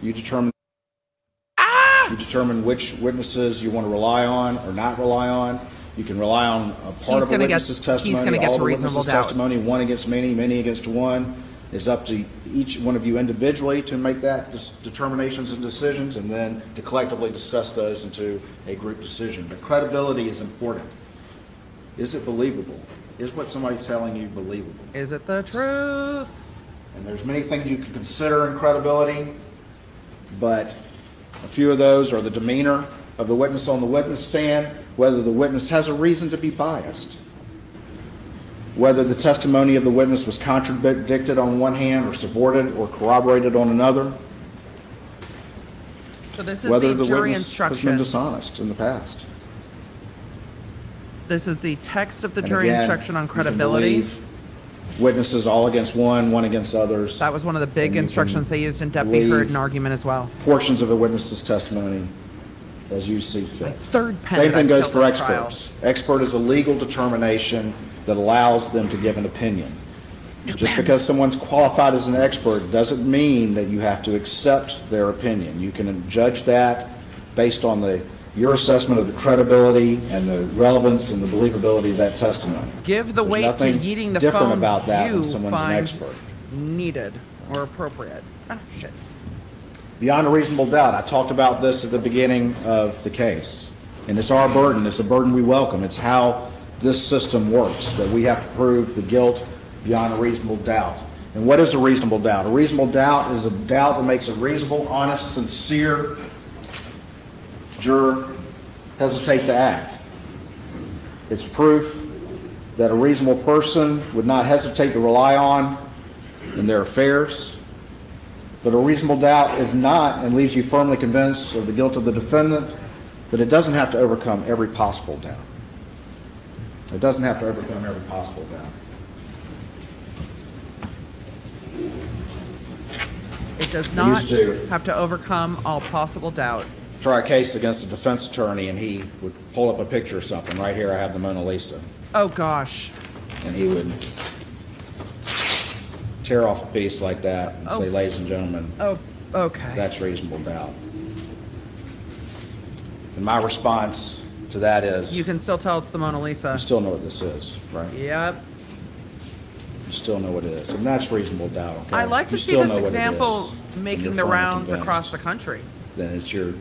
You determine. You determine which witnesses you want to rely on or not rely on. You can rely on a part He's of a gonna get- witness's he's testimony. gonna get all to the reasonable witness's doubt. testimony, one against many, many against one. Is up to each one of you individually to make that dis- determinations and decisions, and then to collectively discuss those into a group decision. But credibility is important. Is it believable? Is what somebody's telling you believable? Is it the truth? And there's many things you can consider in credibility, but a few of those are the demeanor of the witness on the witness stand, whether the witness has a reason to be biased, whether the testimony of the witness was contradicted on one hand or supported or corroborated on another, So this is whether the the jury witness has been dishonest in the past. This is the text of the And jury again, instruction on credibility. you can believe Witnesses all against one, one against others. That was one of the big And you can instructions they used in Deputy Heard argument as well. Portions of a witness's testimony as you see fit. third pen Same thing goes for this trial. experts. Expert is a legal determination that allows them to give an opinion. Just because someone's qualified as an expert doesn't mean that you have to accept their opinion. You can judge that based on the, your assessment of the credibility and the relevance and the believability of that testimony. Give the There's weight to yeeting the different phone about that you when someone's an expert. needed or appropriate. Ah, shit. Beyond a reasonable doubt, I talked about this at the beginning of the case. And it's our burden, it's a burden we welcome. It's how this system works, that we have to prove the guilt beyond a reasonable doubt. And what is a reasonable doubt? A reasonable doubt is a doubt that makes a reasonable, honest, sincere juror hesitate to act. It's proof that a reasonable person would not hesitate to rely on in their affairs. But a reasonable doubt is not and leaves you firmly convinced of the guilt of the defendant, but it doesn't have to overcome every possible doubt. It doesn't have to overcome every possible doubt. It does not have to overcome all possible doubt. Try a case against a defense attorney and he would pull up a picture or something. Right here I have the Mona Lisa. Oh gosh. And he would tear off a piece like that and say, Oh. ladies and gentlemen, Oh, okay. That's reasonable doubt. And my response to that is, You can still tell it's the Mona Lisa. You still know what this is, right? Yep. You still know what it is, and that's reasonable doubt, okay? I like to You see this know what it example making the rounds across the country. Then it's your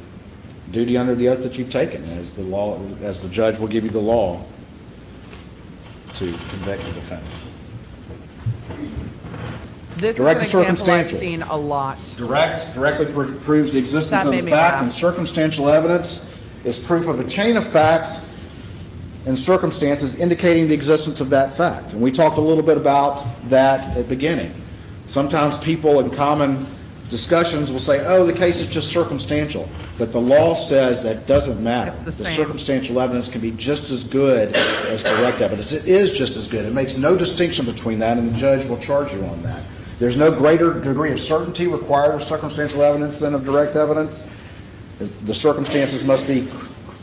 duty under the oath that you've taken, as the law, as the judge will give you the law to convict the defendant. This is Direct an and example I've circumstantial. seen a lot. Direct directly pr- proves the existence That of made the me fact, laugh. and circumstantial evidence is proof of a chain of facts and circumstances indicating the existence of that fact. And we talked a little bit about that at the beginning. Sometimes people in common discussions will say, oh, the case is just circumstantial. But the law says that doesn't matter. The same. circumstantial evidence can be just as good as direct evidence. It is just as good. It makes no distinction between that, and the judge will charge you on that. There's no greater degree of certainty required of circumstantial evidence than of direct evidence. The circumstances must be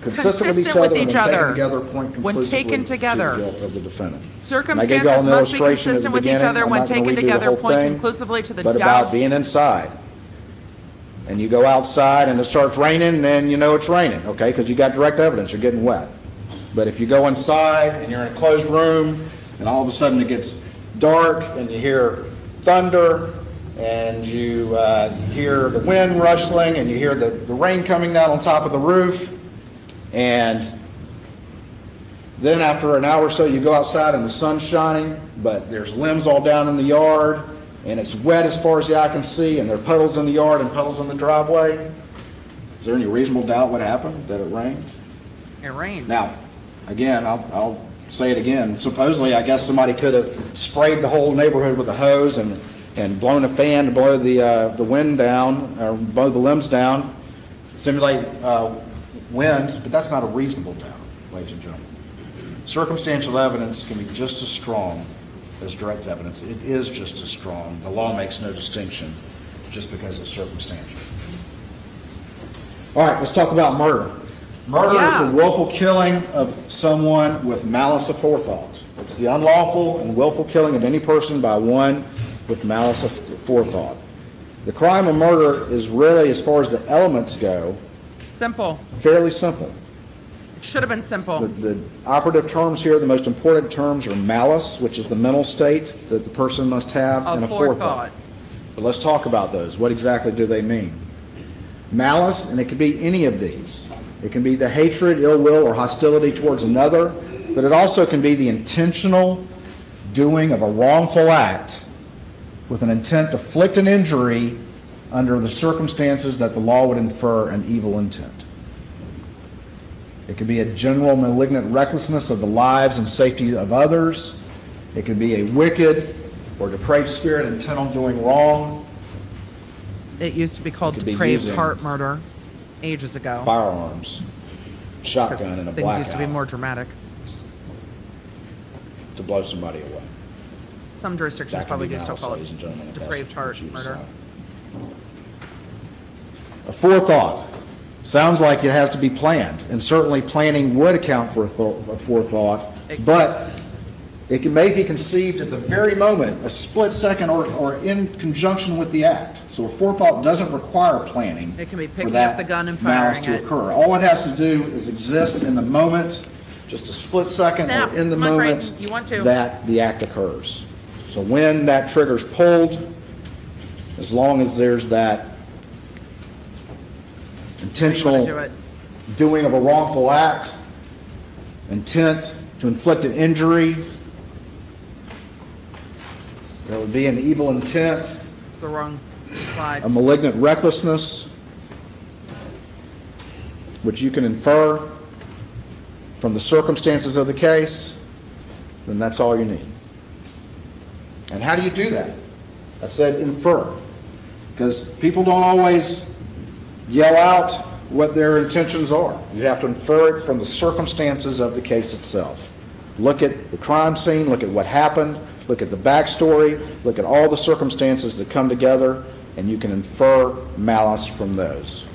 consistent with each other with and each then taken together point When conclusively taken to the together. guilt of the defendant. Circumstances And I gave y'all an must be illustration at the consistent with each beginning. other I'm when not gonna taken redo the together, whole point thing, conclusively to the But doubt- about being inside. And you go outside and it starts raining, then you know it's raining, okay? Because you got direct evidence, you're getting wet. But if you go inside and you're in a closed room and all of a sudden it gets dark and you hear thunder and you uh, hear the wind rustling and you hear the, the rain coming down on top of the roof and then after an hour or so, you go outside and the sun's shining, but there's limbs all down in the yard, and it's wet as far as the eye can see, and there are puddles in the yard and puddles in the driveway. Is there any reasonable doubt what happened, that it rained? It rained. Now, again, I'll, I'll say it again. Supposedly, I guess somebody could have sprayed the whole neighborhood with a hose and, and blown a fan to blow the, uh, the wind down, or blow the limbs down, simulate, uh, winds, but that's not a reasonable doubt, ladies and gentlemen. Circumstantial evidence can be just as strong as direct evidence. It is just as strong. The law makes no distinction just because it's circumstantial. All right, let's talk about murder. Murder is the willful killing of someone with malice aforethought. It's the unlawful and willful killing of any person by one with malice aforethought. The crime of murder is really, as far as the elements go, Simple. fairly simple. It should have been simple. the operative terms here, the most important terms are malice, which is the mental state that the person must have, and A aforethought. forethought. But let's talk about those. What exactly do they mean? Malice, and it could be any of these. It can be the hatred, ill will, or hostility towards another, but it also can be the intentional doing of a wrongful act with an intent to inflict an injury under the circumstances that the law would infer an evil intent. It could be a general malignant recklessness of the lives and safety of others. It could be a wicked or depraved spirit intent on doing wrong. It used to be called depraved heart murder ages ago. Firearms, shotgun and a Things used to be more dramatic. to blow somebody away. Some jurisdictions probably do still call it gentlemen, if that's depraved heart murder. decide. A forethought. Sounds like it has to be planned, and certainly planning would account for a thought- a forethought, but it can may be conceived at the very moment, a split second, or, or in conjunction with the act. So a forethought doesn't require planning. It can be for picking that up the gun and malice firing to it. occur. All it has to do is exist in the moment, just a split second Snap. or in the Come on, Craig. moment You want to. that the act occurs. So when that trigger's pulled, as long as there's that You intentional do doing of a wrongful act, intent to inflict an injury, there would be an evil intent, It's the wrong slide. a malignant recklessness, which you can infer from the circumstances of the case, then that's all you need. And how do you do that? I said infer, because people don't always yell out what their intentions are. You have to infer it from the circumstances of the case itself. Look at the crime scene, look at what happened, look at the backstory, look at all the circumstances that come together, and you can infer malice from those.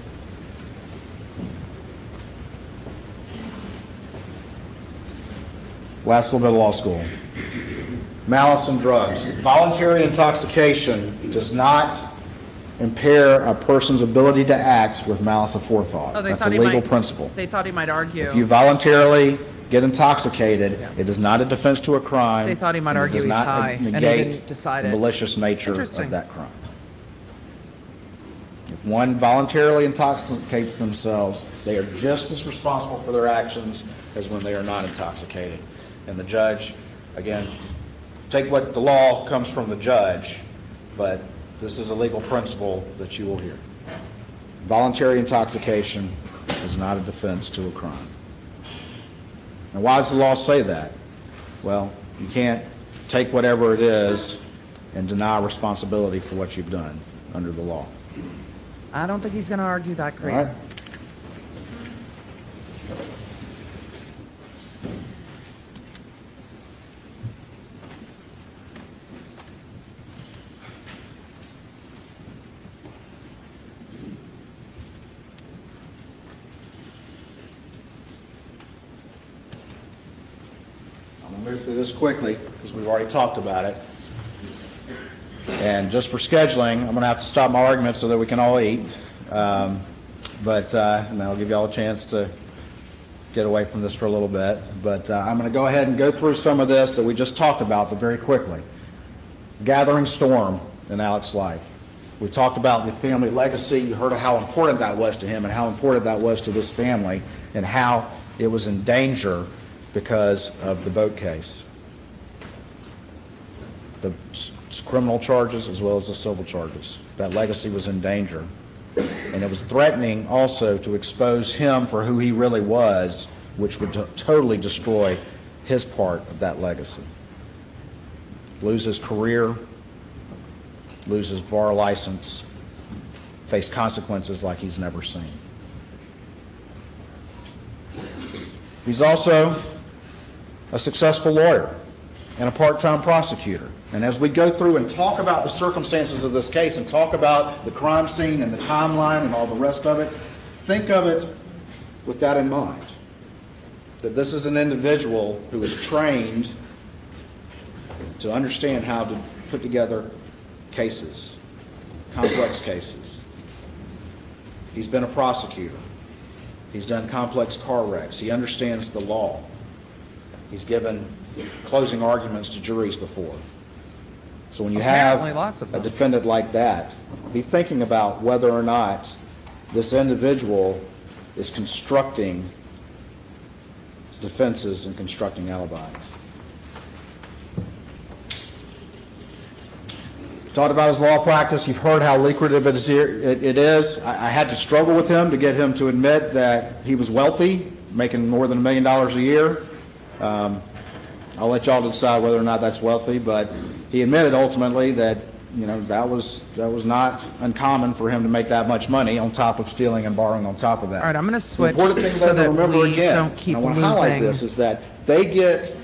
Last little bit of law school. Malice and drugs. Voluntary intoxication does not impair a person's ability to act with malice aforethought. Oh, they That's a thought he legal might- principle. They thought he might argue. If you voluntarily get intoxicated, it is not a defense to a crime. They thought he might and it argue does he's not high, and he negate didn't decide the it. malicious nature Interesting. of that crime. If one voluntarily intoxicates themselves, they are just as responsible for their actions as when they are not intoxicated. And the judge, again, take what the law comes from the judge, but this is a legal principle that you will hear. Voluntary intoxication is not a defense to a crime. And why does the law say that? Well, you can't take whatever it is and deny responsibility for what you've done under the law. I don't think he's going to argue that, All Craig. right? I'm going to move through this quickly because we've already talked about it. And just for scheduling, I'm going to have to stop my argument so that we can all eat. Um, But, uh, and that'll give you all a chance to get away from this for a little bit. But uh, I'm going to go ahead and go through some of this that we just talked about, but very quickly. Gathering storm in Alex's life. We talked about the family legacy. You heard how important that was to him and how important that was to this family and how it was in danger because of the boat case. The criminal charges as well as the civil charges. That legacy was in danger. And it was threatening also to expose him for who he really was, which would to- totally destroy his part of that legacy. Lose his career, lose his bar license, face consequences like he's never seen. He's also a successful lawyer and a part-time prosecutor. And as we go through and talk about the circumstances of this case and talk about the crime scene and the timeline and all the rest of it, think of it with that in mind. That this is an individual who is trained to understand how to put together cases, complex cases. He's been a prosecutor. He's done complex car wrecks. He understands the law. He's given closing arguments to juries before. So when you have Apparently lots of a them. defendant like that, be thinking about whether or not this individual is constructing defenses and constructing alibis. Talked about his law practice. You've heard how lucrative it is. It it is. I I had to struggle with him to get him to admit that he was wealthy making more than a million dollars a year. Um, I'll let y'all decide whether or not that's wealthy, but he admitted ultimately that, you know, that was, that was not uncommon for him to make that much money on top of stealing and borrowing on top of that. All right, I'm gonna The switch important thing so that remember we again, don't keep and I want to highlight this: is that they get.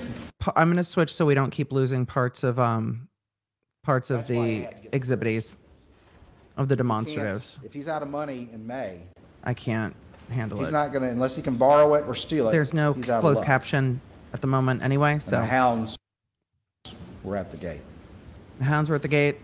I'm gonna switch so we don't keep losing parts of um parts of the exhibits of the demonstratives. If he's out of money in May, I can't handle he's it. He's not gonna, unless he can borrow it or steal it. There's no he's out of closed caption at the moment anyway, And so the hounds were at the gate. the hounds were at the gate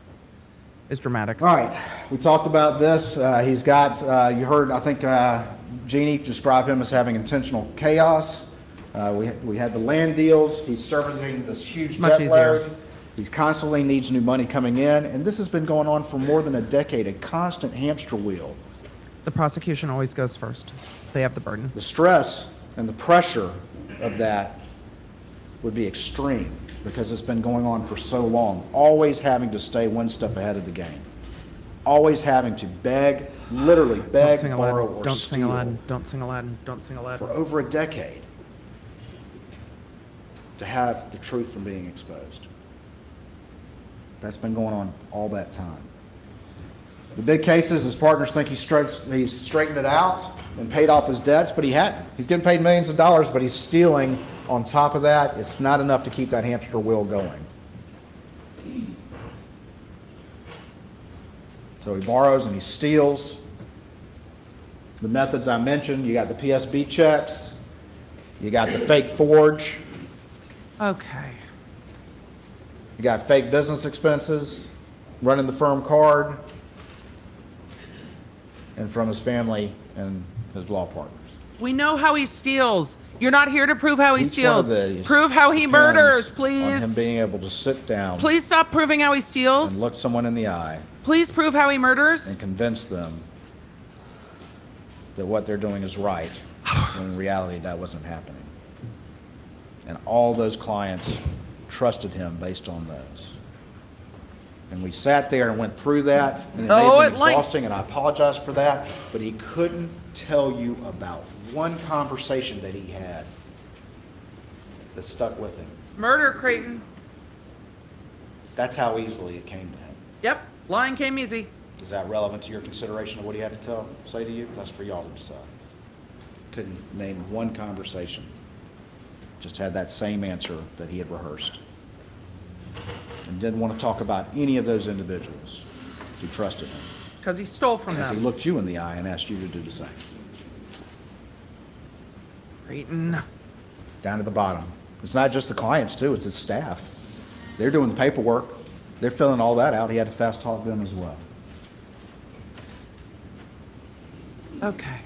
It's dramatic. All right, we talked about this. Uh, he's got, uh, you heard, I think, uh, Jeannie describe him as having intentional chaos. Uh, we, we had the land deals. He's servicing this huge Much debt easier. load. He constantly needs new money coming in, and this has been going on for more than a decade, a constant hamster wheel. The prosecution always goes first. They have the burden. The stress and the pressure of that would be extreme because it's been going on for so long, always having to stay one step ahead of the game. Always having to beg, literally beg, Don't sing borrow, Aladdin. or Don't sing steal Aladdin. Don't sing Aladdin. Don't sing Aladdin. for over a decade to have the truth from being exposed. That's been going on all that time. The big cases, his partners think he he's straightened it out and paid off his debts, but he hadn't. He's getting paid millions of dollars, but he's stealing on top of that. It's not enough to keep that hamster wheel going. So he borrows and he steals. The methods I mentioned, you got the PSB checks, you got the fake forge, Okay. you got fake business expenses, running the firm card, and from his family and his law partners. We know how he steals. You're not here to prove how he Each steals. Prove how he murders, On him being able to sit down Please stop proving how he and steals. look someone in the eye Please prove how he murders. and convince them that what they're doing is right, when in reality that wasn't happening. And all those clients trusted him based on those. And we sat there and went through that, and it oh, may Oh, have been exhausting, and I apologize for that, but he couldn't tell you about one conversation that he had that stuck with him. Murder, Creighton. That's how easily it came to him. Yep. Lying came easy. Is that relevant to your consideration of what he had to tell, say to you? That's for y'all to decide. Couldn't name one conversation. Just had that same answer that he had rehearsed. And didn't want to talk about any of those individuals who trusted him, Because he stole from as he looked you in the eye and asked you to do the same. Creighton. Down to the bottom. It's not just the clients too, it's his staff. They're doing the paperwork. They're filling all that out. He had to fast talk them as well. Okay.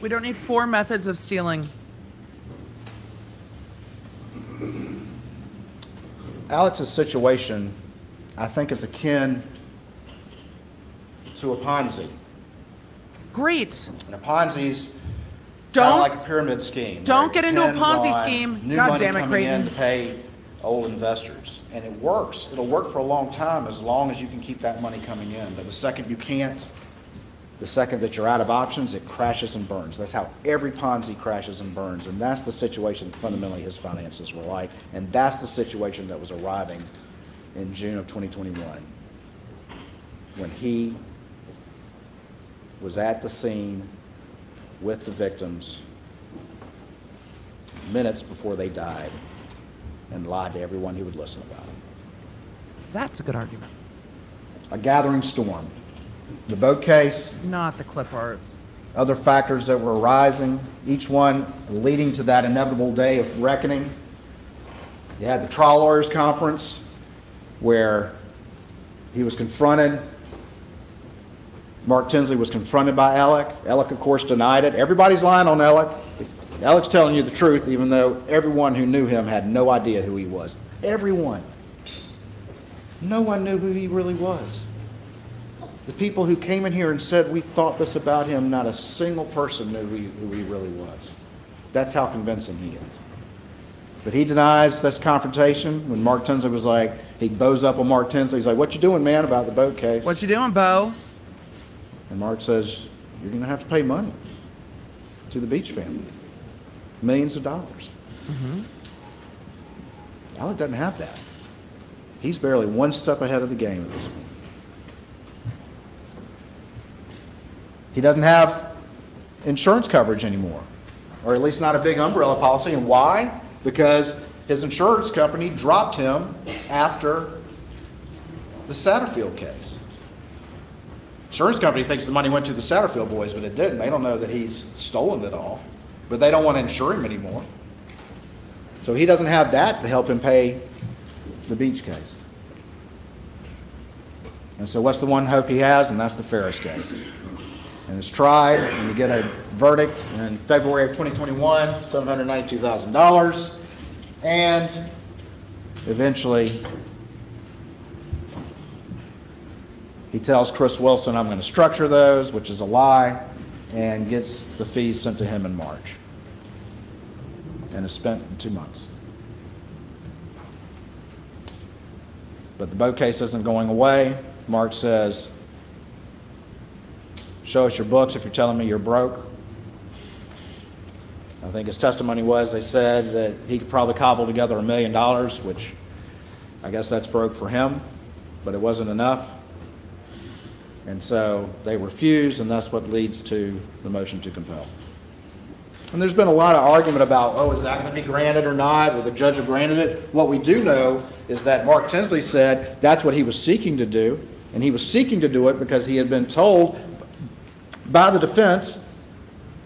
We don't need four methods of stealing. Alex's situation, I think, is akin to a Ponzi. Great. And a Ponzi's Don't- like a pyramid scheme. don't get into a Ponzi scheme. New God money damn it, coming in to pay old investors, and it works. It'll work for a long time as long as you can keep that money coming in. But the second you can't, the second that you're out of options, it crashes and burns. That's how every Ponzi crashes and burns, and that's the situation fundamentally his finances were like, and that's the situation that was arriving in June of 2021 when he was at the scene with the victims minutes before they died and lied to everyone who would listen about it. That's a good argument. A gathering storm. The boat case, Not the clip art. other factors that were arising, each one leading to that inevitable day of reckoning. You had the trial lawyers conference where he was confronted. Mark Tinsley was confronted by Alec. Alec, of course, denied it. Everybody's lying on Alec. Alec's telling you the truth, even though everyone who knew him had no idea who he was. Everyone. No one knew who he really was. The people who came in here and said, we thought this about him, not a single person knew who he, really was. That's how convincing he is. But he denies this confrontation. When Mark Tinsley was like, he bows up on Mark Tinsley. He's like, what you doing, man, about the boat case? What you doing, Bo? And Mark says, you're going to have to pay money to the Beach family. millions of dollars. Mm-hmm. Alec doesn't have that. He's barely one step ahead of the game at this point. He doesn't have insurance coverage anymore, or at least not a big umbrella policy. And why? Because his insurance company dropped him after the Satterfield case. Insurance company thinks the money went to the Satterfield boys, but it didn't. They don't know that he's stolen it all, but they don't want to insure him anymore. So he doesn't have that to help him pay the beach case. And so what's the one hope he has? And that's the Ferris case. And it's tried, and you get a verdict in February of 2021, $792,000. And eventually, he tells Chris Wilson, I'm going to structure those, which is a lie, and gets the fees sent to him in March. And is spent in two months. But the boat case isn't going away. Mark says, Show us your books if you're telling me you're broke. I think his testimony was they said that he could probably cobble together a million dollars, which I guess that's broke for him, but it wasn't enough. And so they refuse, and that's what leads to the motion to compel. And there's been a lot of argument about, oh, is that going to be granted or not? Will the judge have granted it? What we do know is that Mark Tinsley said that's what he was seeking to do, and he was seeking to do it because he had been told by the defense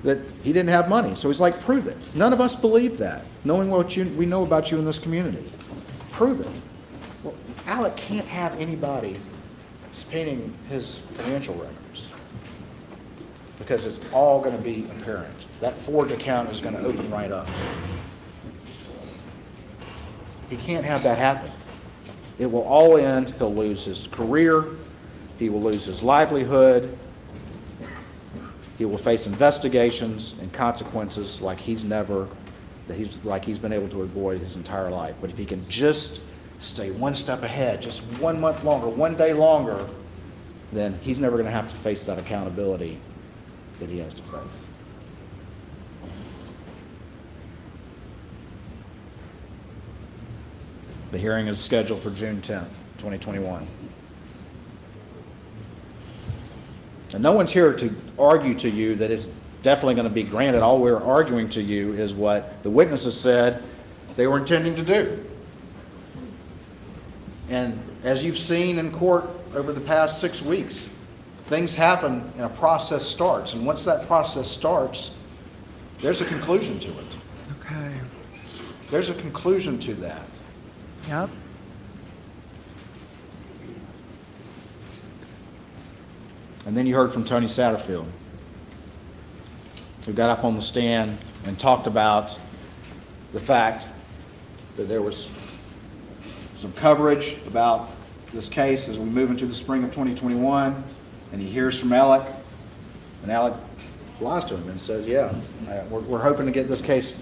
that he didn't have money. So he's like, prove it. None of us believe that, knowing what you, we know about you in this community. Prove it. Well, Alec can't have anybody subpoenaing his financial records because it's all going to be apparent. That forged account is going to open right up. He can't have that happen. It will all end. He'll lose his career. He will lose his livelihood. He will face investigations and consequences like he's never, that he's, like he's been able to avoid his entire life. But if he can just stay one step ahead, just one month longer, one day longer, then he's never going to have to face that accountability that he has to face. The hearing is scheduled for June 10th, 2021. And no one's here to argue to you that it's definitely going to be granted. All we're arguing to you is what the witnesses said they were intending to do. And as you've seen in court over the past six weeks, things happen and a process starts. And once that process starts, there's a conclusion to it. Okay. There's a conclusion to that. Yep. And then you heard from Tony Satterfield, who got up on the stand and talked about the fact that there was some coverage about this case as we move into the spring of 2021, and he hears from Alec, and Alec lies to him and says, yeah, we're, we're hoping to get this case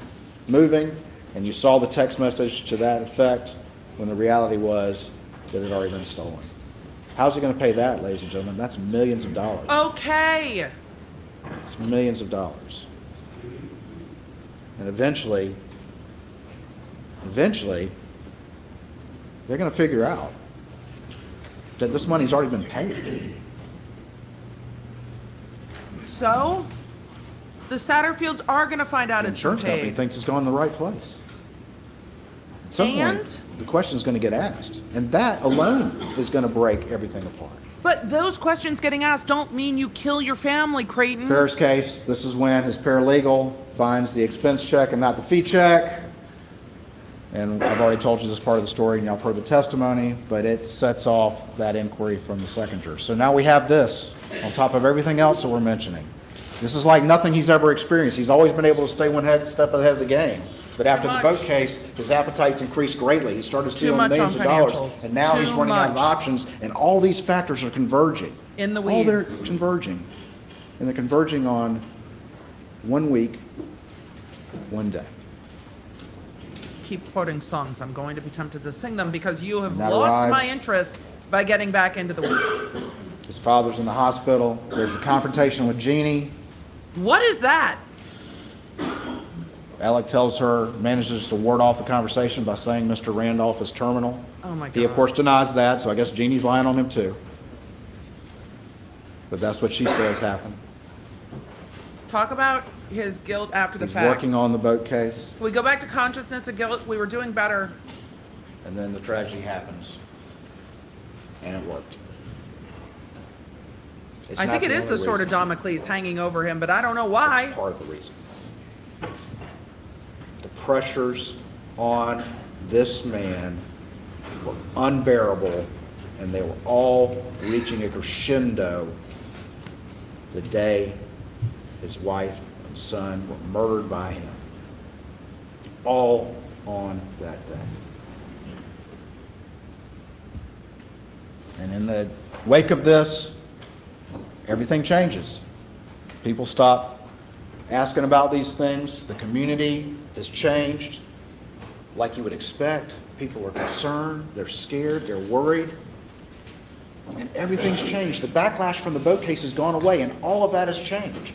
moving, and you saw the text message to that effect, when the reality was that it had already been stolen. How's he gonna pay that, ladies and gentlemen? That's millions of dollars. Okay. It's millions of dollars. And eventually, eventually, they're going to figure out that this money's already been paid. So, the Satterfields are going to find out The insurance company paid. thinks it's going in the right place. At some And? point, the question is going to get asked, and that alone is going to break everything apart. But those questions getting asked don't mean you kill your family, Creighton. Ferris case, this is when his paralegal finds the expense check and not the fee check. And I've already told you this part of the story, and y'all have heard the testimony, but it sets off that inquiry from the second juror. So now we have this, on top of everything else that we're mentioning. This is like nothing he's ever experienced. He's always been able to stay one head, step ahead of the game. But after the boat case, his appetite's increased greatly. He started stealing much millions on of dollars, and now he's Too running out of options, and all these factors are converging. In the weeds. All they're converging. And they're converging on one week, one day. Keep quoting songs. I'm going to be tempted to sing them because you have lost my interest by getting back into the weeds. His father's in the hospital. There's a confrontation with Jeannie. What is that? Alec tells her, manages to ward off the conversation by saying Mr. Randolph is terminal. Oh, my God. He, of course, denies that, so I guess Jeannie's lying on him, too. But that's what she says happened. Talk about his guilt after the He's fact. working on the boat case, Can we go back to consciousness of guilt? We were doing better. and then the tragedy happens. And it worked. It's I not think it is only the sword of reason. Damocles hanging over him, but I don't know why. That's part of the reason. Pressures on this man were unbearable, and they were all reaching a crescendo the day his wife and son were murdered by him. All on that day. And in the wake of this, everything changes. People stop asking about these things. The community has changed like you would expect. People are concerned, they're scared, they're worried. And everything's changed. The backlash from the boat case has gone away, and all of that has changed.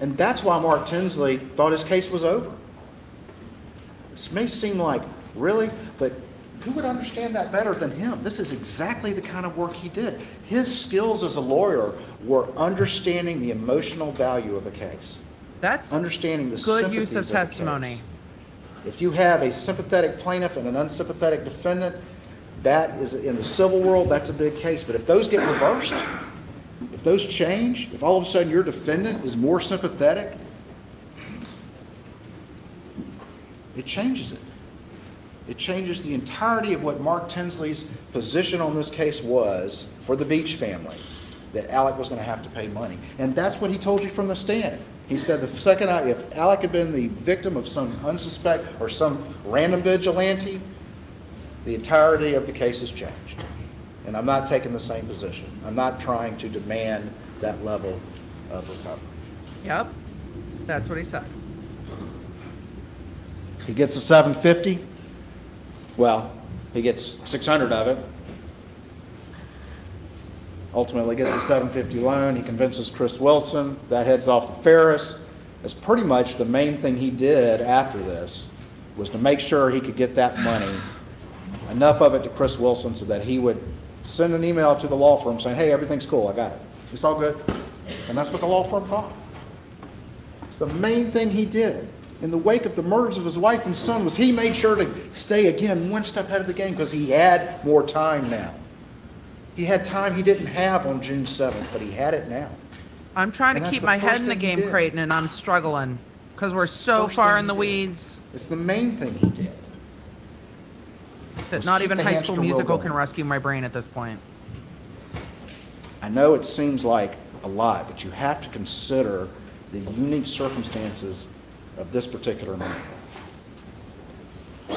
And that's why Mark Tinsley thought his case was over. This may seem like, really? But who would understand that better than him? This is exactly the kind of work he did. His skills as a lawyer were understanding the emotional value of a case, That's understanding the good use of testimony. If you have a sympathetic plaintiff and an unsympathetic defendant, that is, in the civil world, that's a big case. But if those get reversed, if those change, if all of a sudden your defendant is more sympathetic, it changes it. It changes the entirety of what Mark Tinsley's position on this case was for the Beach family, that Alec was going to have to pay money. And that's what he told you from the stand. He said the second, I- if Alec had been the victim of some unsuspect or some random vigilante, the entirety of the case has changed. And I'm not taking the same position. I'm not trying to demand that level of recovery. Yep. That's what he said. He gets a seven fifty. Well, he gets six hundred of it. Ultimately gets a seven fifty loan. He convinces Chris Wilson. That heads off to Ferris. That's pretty much the main thing he did after this was to make sure he could get that money, enough of it to Chris Wilson so that he would send an email to the law firm saying, hey, everything's cool, I got it. It's all good. And that's what the law firm thought. It's the main thing he did in the wake of the murders of his wife and son was he made sure to stay again one step ahead of the game because he had more time now. He had time he didn't have on June 7th, but he had it now. I'm trying And to keep my head in the game. Creighton, and I'm struggling because we're so far in the weeds It's the main thing he did. that not even High School Musical can rescue my brain at this point. I know it seems like a lot, but you have to consider the unique circumstances of this particular man.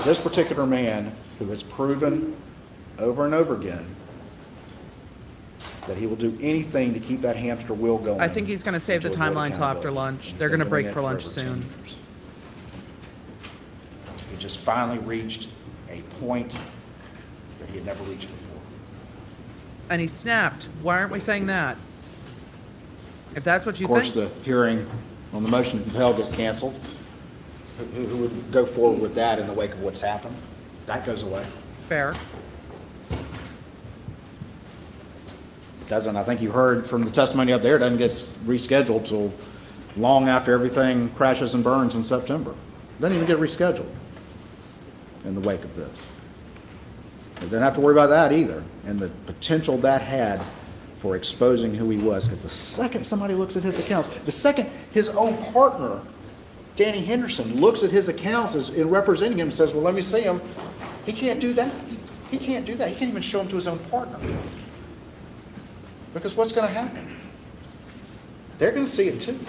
This particular man who has proven over and over again that he will do anything to keep that hamster wheel going. I think he's gonna save the timeline till after lunch. They're gonna break for lunch soon. He just finally reached a point that he had never reached before. And he snapped. Why aren't we saying that? If that's what you Of course, think. the hearing on the motion to compel gets canceled. Who, who would go forward with that in the wake of what's happened? That goes away. Fair. Doesn't, I think you heard from the testimony up there, it doesn't get rescheduled till long after everything crashes and burns in September. Doesn't even get rescheduled in the wake of this. You didn't have to worry about that either, and the potential that had for exposing who he was. Because the second somebody looks at his accounts, the second his own partner, Danny Henderson, looks at his accounts as, in representing him and says, well, let me see him, he can't do that. He can't do that. He can't even show them to his own partner. Because what's going to happen? They're going to see it too.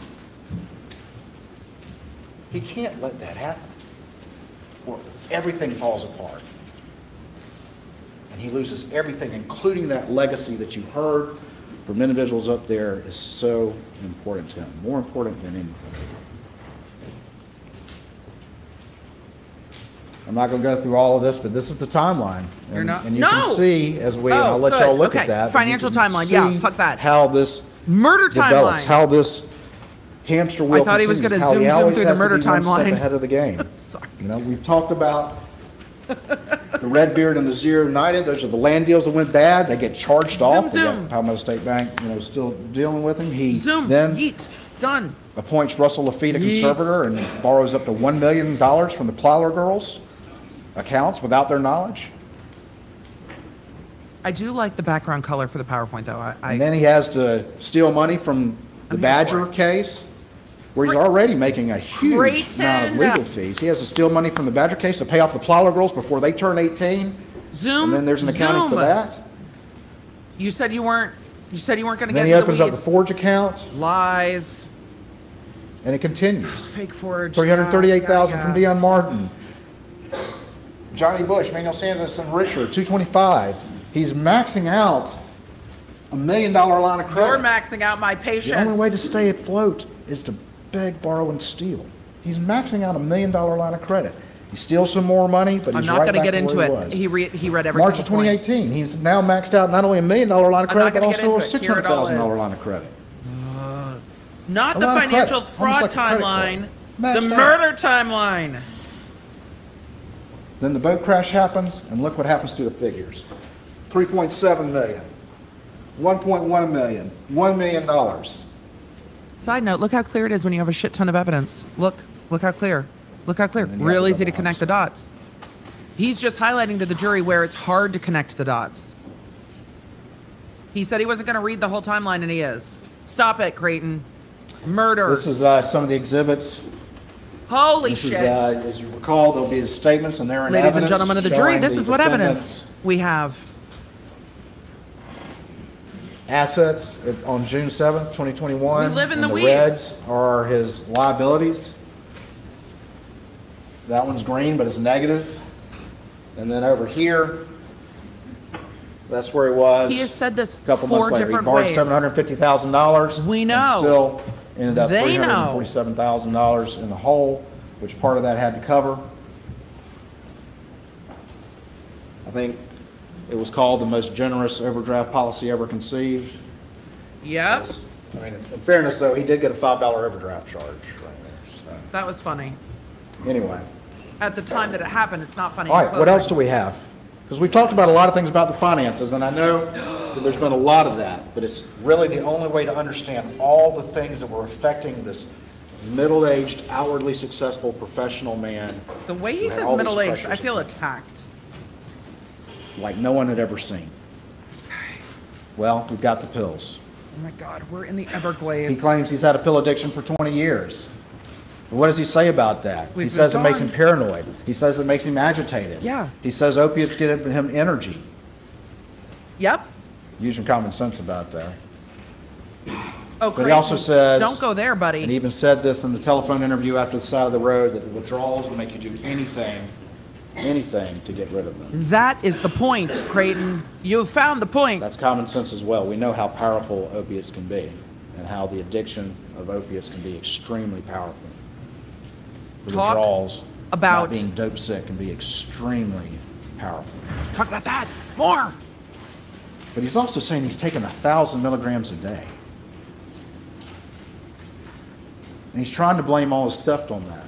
He can't let that happen. Or everything falls apart. And he loses everything, including that legacy that you heard from individuals up there is so important to him, more important than anything. I'm not going to go through all of this, but this is the timeline. You're And- not- And you can see as we, Oh, I'll let good. y'all look Okay. at that. Financial timeline. Yeah, fuck that. How this Murder develops, timeline. how this hamster wheel. I thought he was gonna zoom, zoom through the murder one timeline. Ahead of the game. You know, we've talked about the Redbeard and the Zero United. Those are the land deals that went bad. They get charged off. They zoom. Palmetto State Bank, you know, still dealing with him. He Zoom. then Yeet. Done. appoints Russell Laffitte a conservator and borrows up to $1 million from the Plyler girls' accounts without their knowledge. I do like the background color for the PowerPoint, though. I, I And then he has to steal money from the I'm Badger case, where he's already making a huge amount of legal fees. He has to steal money from the Badger case to pay off the Plyler girls before they turn 18, zoom. and then there's an accounting for that. You said you weren't. You said you weren't going to get then he opens the up the. Forge account, Lies. and it continues. Fake forge. Three hundred thirty-eight thousand yeah, from yeah. Dion Martin. Johnny Bush, Manuel Sanders, and Richard, two twenty-five. He's maxing out a million dollar line of credit. You're maxing out my patience. The only way to stay afloat is to beg, borrow, and steal. He's maxing out a million dollar line of credit. He steals some more money, but I'm he's not right going to get into where it. he was. He re- he read every March of single point. 2018, he's now maxed out not only a million dollar line of credit, but also a. Here it all $600,000 line of credit. Uh, not A the financial fraud like timeline. The murder timeline. Then the boat crash happens, and look what happens to the figures. 3.7 million, 1.1 million, $1 million. Side note: Look how clear it is when you have a shit ton of evidence. Look, look how clear. Look how clear. And then you have Real easy to connect the dots. He's just highlighting to the jury where it's hard to connect the dots. He said he wasn't going to read the whole timeline, and he is. Stop it, Creighton. Murder. This is uh, some of the exhibits. Holy This shit. is, uh, as you recall, there'll be statements, and there are in Ladies and gentlemen of the jury, this the is what evidence we have. Assets on June 7th, 2021. We live in the the weeds. reds are his liabilities. That one's green, but it's negative. And then over here, that's where he was. He has said this A couple four months later, he different borrowed ways. seven hundred fifty thousand dollars. We And know. still ended up They three know. hundred and forty-seven thousand dollars in the hole, which part of that had to cover. I think it was called the most generous overdraft policy ever conceived. Yep. I mean, in fairness though, he did get a five dollar overdraft charge right there, That was funny. so, anyway. At the time that it happened, it's not funny. All right, what else do we have? Because we've talked about a lot of things about the finances, and I know that there's been a lot of that, but it's really the only way to understand all the things that were affecting this middle-aged, outwardly successful professional man The way he says middle aged, I feel attacked. like no one had ever seen. Well, we've got the pills. Oh my God, we're in the Everglades. He claims he's had a pill addiction for 20 years. What does he say about that? He We've says it makes him paranoid. He says it makes him agitated. Yeah. He says opiates give him energy. Yep. Use your common sense about that. Oh, But he also says. Don't go there, buddy. And he even said this in the telephone interview after the side of the road, that the withdrawals will make you do anything, anything to get rid of them. That is the point, Creighton. You've found the point. That's common sense as well. We know how powerful opiates can be and how the addiction of opiates can be extremely powerful. The Talk withdrawals, about- not being dope sick can be extremely powerful. Talk about that more. But he's also saying he's taking a thousand milligrams a day. And he's trying to blame all his theft on that.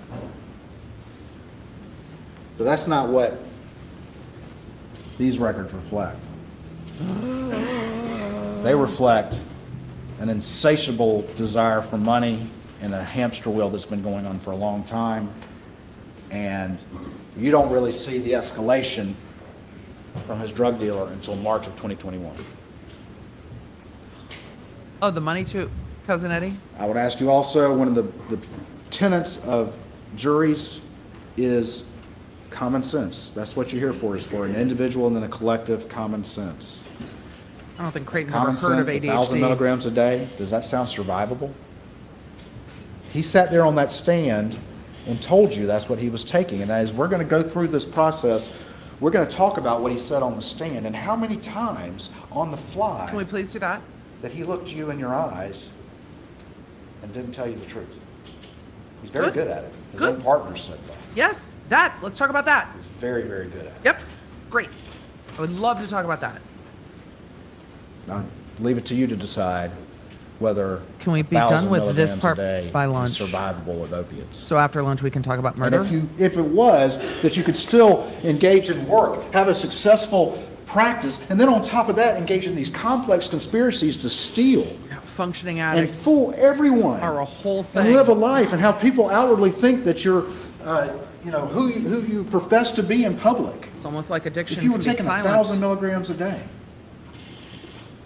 But that's not what these records reflect. They reflect an insatiable desire for money and a hamster wheel that's been going on for a long time. And you don't really see the escalation from his drug dealer until March of 2021. Oh, the money to cousin Eddie. I would ask you also, one of the, the tenets of juries is common sense. That's what you're here for, is for an individual and then a collective common sense. I don't think Creighton's Common ever heard of sense, a thousand milligrams a day, does that sound survivable? He sat there on that stand and told you that's what he was taking. And as we're gonna go through this process, we're gonna talk about what he said on the stand and how many times on the fly Can we please do that? that he looked you in your eyes and didn't tell you the truth. He's very Good. good at it. His Good. own partner said that. Yes, that. Let's talk about that. He's very, very good at it. Yep. Great. I would love to talk about that. I'll leave it to you to decide whether Can we be done with this part by lunch? survivable with opiates. So after lunch, we can talk about murder. And if you, if it was, that you could still engage in work, have a successful practice, and then on top of that, engage in these complex conspiracies to steal Functioning addicts and fool everyone. are a whole And thing. live a life and have people outwardly think that you're, uh, you know, who, you- who you profess to be in public. It's almost like addiction If you were taking a thousand milligrams a day.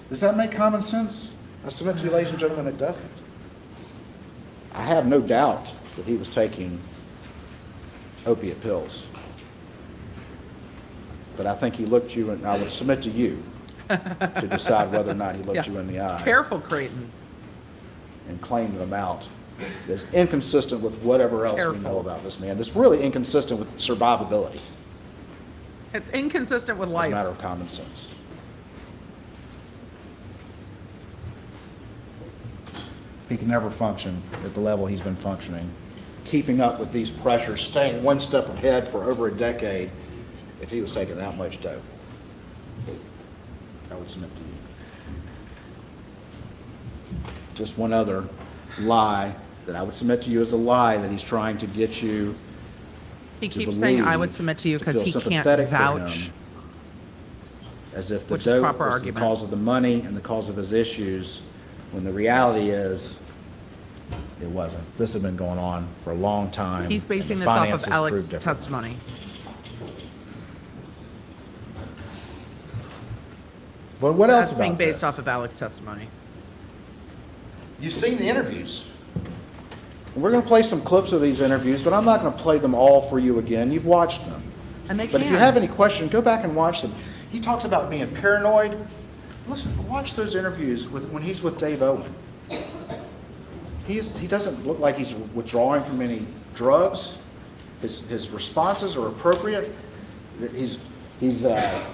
Does that make common sense? I submit to you, ladies and gentlemen, it doesn't. I have no doubt that he was taking opiate pills. But I think he looked you, and I would submit to you to decide whether or not he looked Yeah. you in the eye Careful, Creighton. and claimed an amount that's inconsistent with whatever else we know about this man. That's really inconsistent with survivability, It's inconsistent with as a life. matter of common sense. He can never function at the level he's been functioning, keeping up with these pressures, staying one step ahead for over a decade if he was taking that much dope. I would submit to you. Just one other lie that I would submit to you as a lie that he's trying to get you He to keeps saying, I would submit to you because he can't vouch. As if the Which is dope proper was the cause of the money and the cause of his issues, when the reality is, it wasn't. This has been going on for a long time. He's and basing the this off of prove Alex's different. testimony. But what else That's about being based this? off of Alex's testimony. You've seen the interviews. We're going to play some clips of these interviews, but I'm not going to play them all for you again. You've watched them. And they But if you can. have any questions, go back and watch them. He talks about being paranoid. Listen, watch those interviews with, when he's with Dave Owen. He's, he doesn't look like he's withdrawing from any drugs. His, his responses are appropriate. He's, he's uh,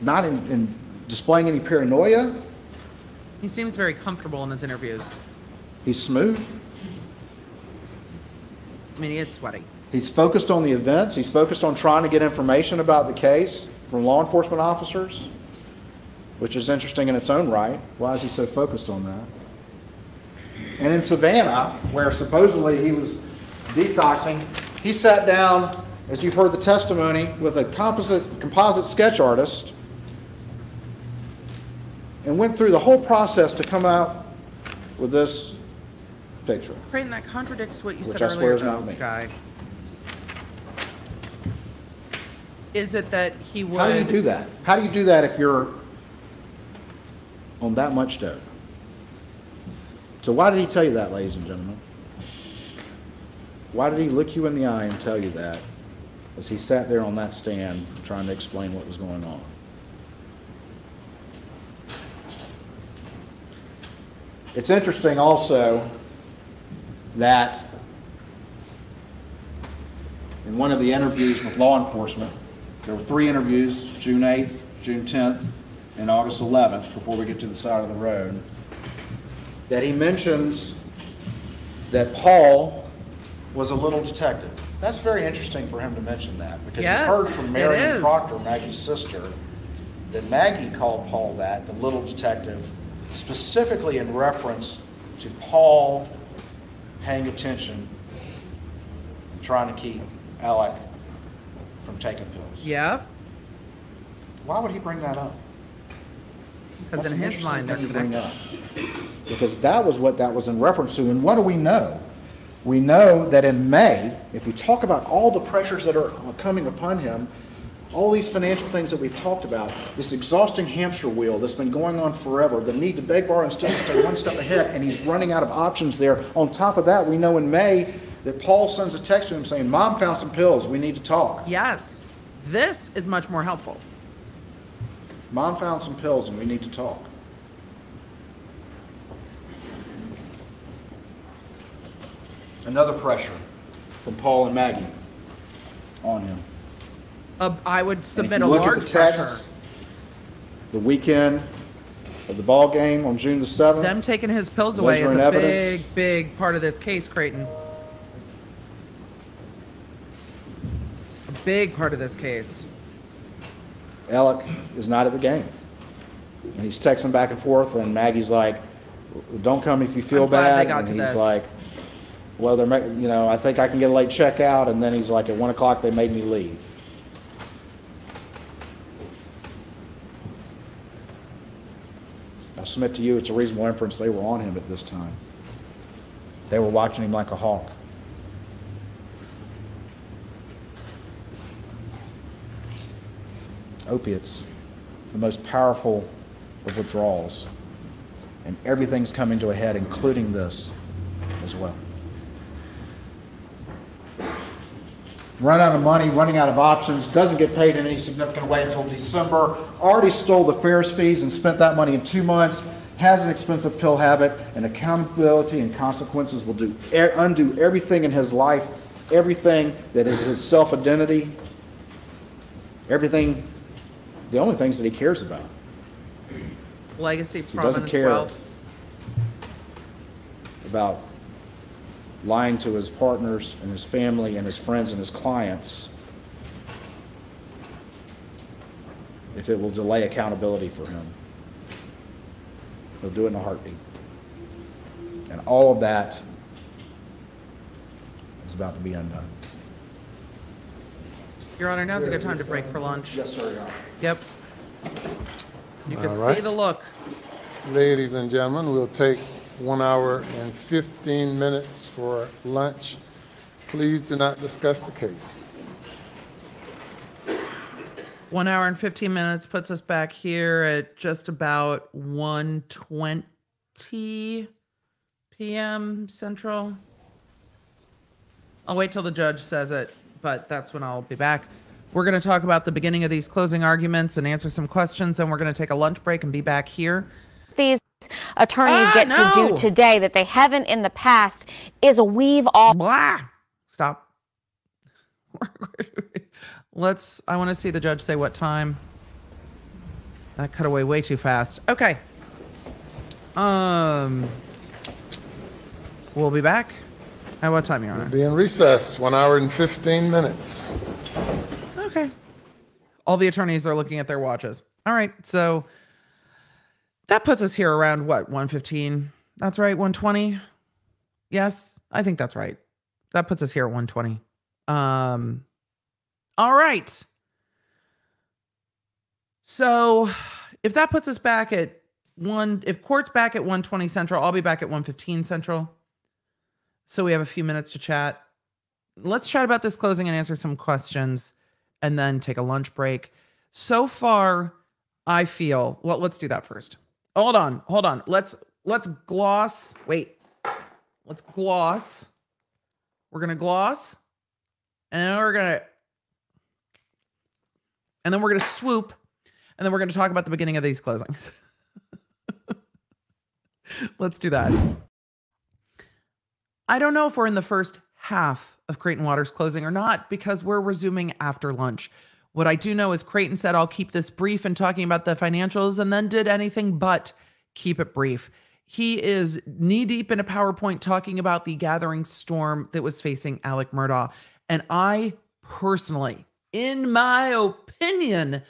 not in, in displaying any paranoia. He seems very comfortable in his interviews. He's smooth. I mean, he is sweaty. He's focused on the events. He's focused on trying to get information about the case from law enforcement officers, which is interesting in its own right. Why is he so focused on that? And in Savannah, where supposedly he was detoxing, he sat down, as you've heard the testimony, with a composite, composite sketch artist and went through the whole process to come out with this picture. Creighton, that contradicts what you Which said I earlier. swear is not about me. Guy. Is it that he would? How do you do that? How do you do that if you're on that much dope? So why did he tell you that, ladies and gentlemen? Why did he look you in the eye and tell you that as he sat there on that stand trying to explain what was going on? It's interesting also that in one of the interviews with law enforcement, there were three interviews, June 8th, June 10th, and August 11th, before we get to the side of the road, that he mentions that Paul was a little detective. That's very interesting for him to mention that, because you heard from Marian. Proctor, Maggie's sister, that Maggie called Paul that, the little detective, specifically in reference to Paul paying attention and trying to keep Alec from taking pills. Yeah, Why would he bring that up? Because in an his mind, they're thing to bring connected. up. Because that was what that was in reference to. And what do we know? We know that in May, if we talk about all the pressures that are coming upon him, all these financial things that we've talked about, this exhausting hamster wheel that's been going on forever, the need to beg, borrow, and steal, stay one step ahead, and he's running out of options there. On top of that, we know in May that Paul sends a text to him saying, Mom found some pills, we need to talk. Yes, this is much more helpful. Mom found some pills and we need to talk. Another pressure from Paul and Maggie on him. Uh, I would submit a look at large the pressure. texts, The weekend of the ball game on June the 7th. Them taking his pills away is a evidence. big, big part of this case, Creighton. A big part of this case. Alec is not at the game. And he's texting back and forth, and Maggie's like, don't come if you feel I'm bad. got And to he's this. like, well, they're, you know, I think I can get a late checkout. And then he's like, at one o'clock, they made me leave. I submit to you, it's a reasonable inference they were on him at this time. They were watching him like a hawk. Opiates, the most powerful of withdrawals. And everything's coming to a head, including this as well. Run out of money, running out of options, doesn't get paid in any significant way until December. Already stole the Ferris fees and spent that money in two months. Has an expensive pill habit, and accountability and consequences will do undo everything in his life, everything that is his self identity, everything, the only things that he cares about. Legacy, He doesn't prominence, care. wealth. about lying to his partners and his family and his friends and his clients if it will delay accountability for him. He'll do it in a heartbeat. And all of that is about to be undone. Your Honor, now's a good time to break for lunch. Yes, sir, Your Honor. Yep. You can All see the look. Ladies and gentlemen, we'll take one hour and 15 minutes for lunch. Please do not discuss the case. One hour and 15 minutes puts us back here at just about 1.20 p.m. Central. I'll wait till the judge says it, but that's when I'll be back. We're going to talk about the beginning of these closing arguments and answer some questions, and we're going to take a lunch break and be back here. these attorneys Ah, get to do today that they haven't in the past is weave all Blah. Stop. Let's. I want to see the judge say what time. That cut away way too fast. Okay. Um. We'll be back. At what time, Your Honor? Be in recess, one hour and 15 minutes. All the attorneys are looking at their watches. All right. So that puts us here around what, 115? That's right, 120. Yes, I think that's right. That puts us here at 120. Um all right. So if that puts us back at one if court's back at 120 central, I'll be back at 115 central. So we have a few minutes to chat. Let's chat about this closing and answer some questions and then take a lunch break. So far, I feel, well, let's do that first. Hold on, hold on. Let's let's gloss. Wait. Let's gloss. We're gonna gloss. And then we're gonna and then we're gonna swoop. And then we're gonna talk about the beginning of these closings. let's do that. I don't know if we're in the first half of Creighton Waters closing or not because we're resuming after lunch. What I do know is Creighton said, I'll keep this brief and talking about the financials, and then did anything but keep it brief. He is knee deep in a PowerPoint talking about the gathering storm that was facing Alec Murdaugh. And I personally, in my opinion,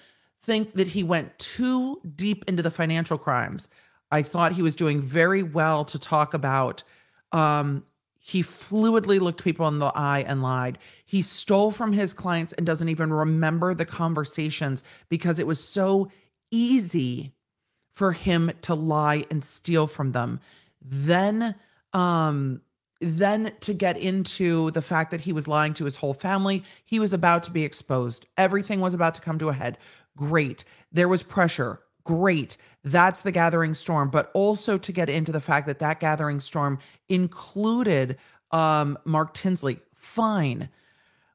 think that he went too deep into the financial crimes. I thought he was doing very well to talk about um, he fluidly looked people in the eye and lied. He stole from his clients and doesn't even remember the conversations because it was so easy for him to lie and steal from them. Then um then to get into the fact that he was lying to his whole family, he was about to be exposed. Everything was about to come to a head. Great. There was pressure. Great. That's the gathering storm. But also to get into the fact that that gathering storm included um, Mark Tinsley. Fine.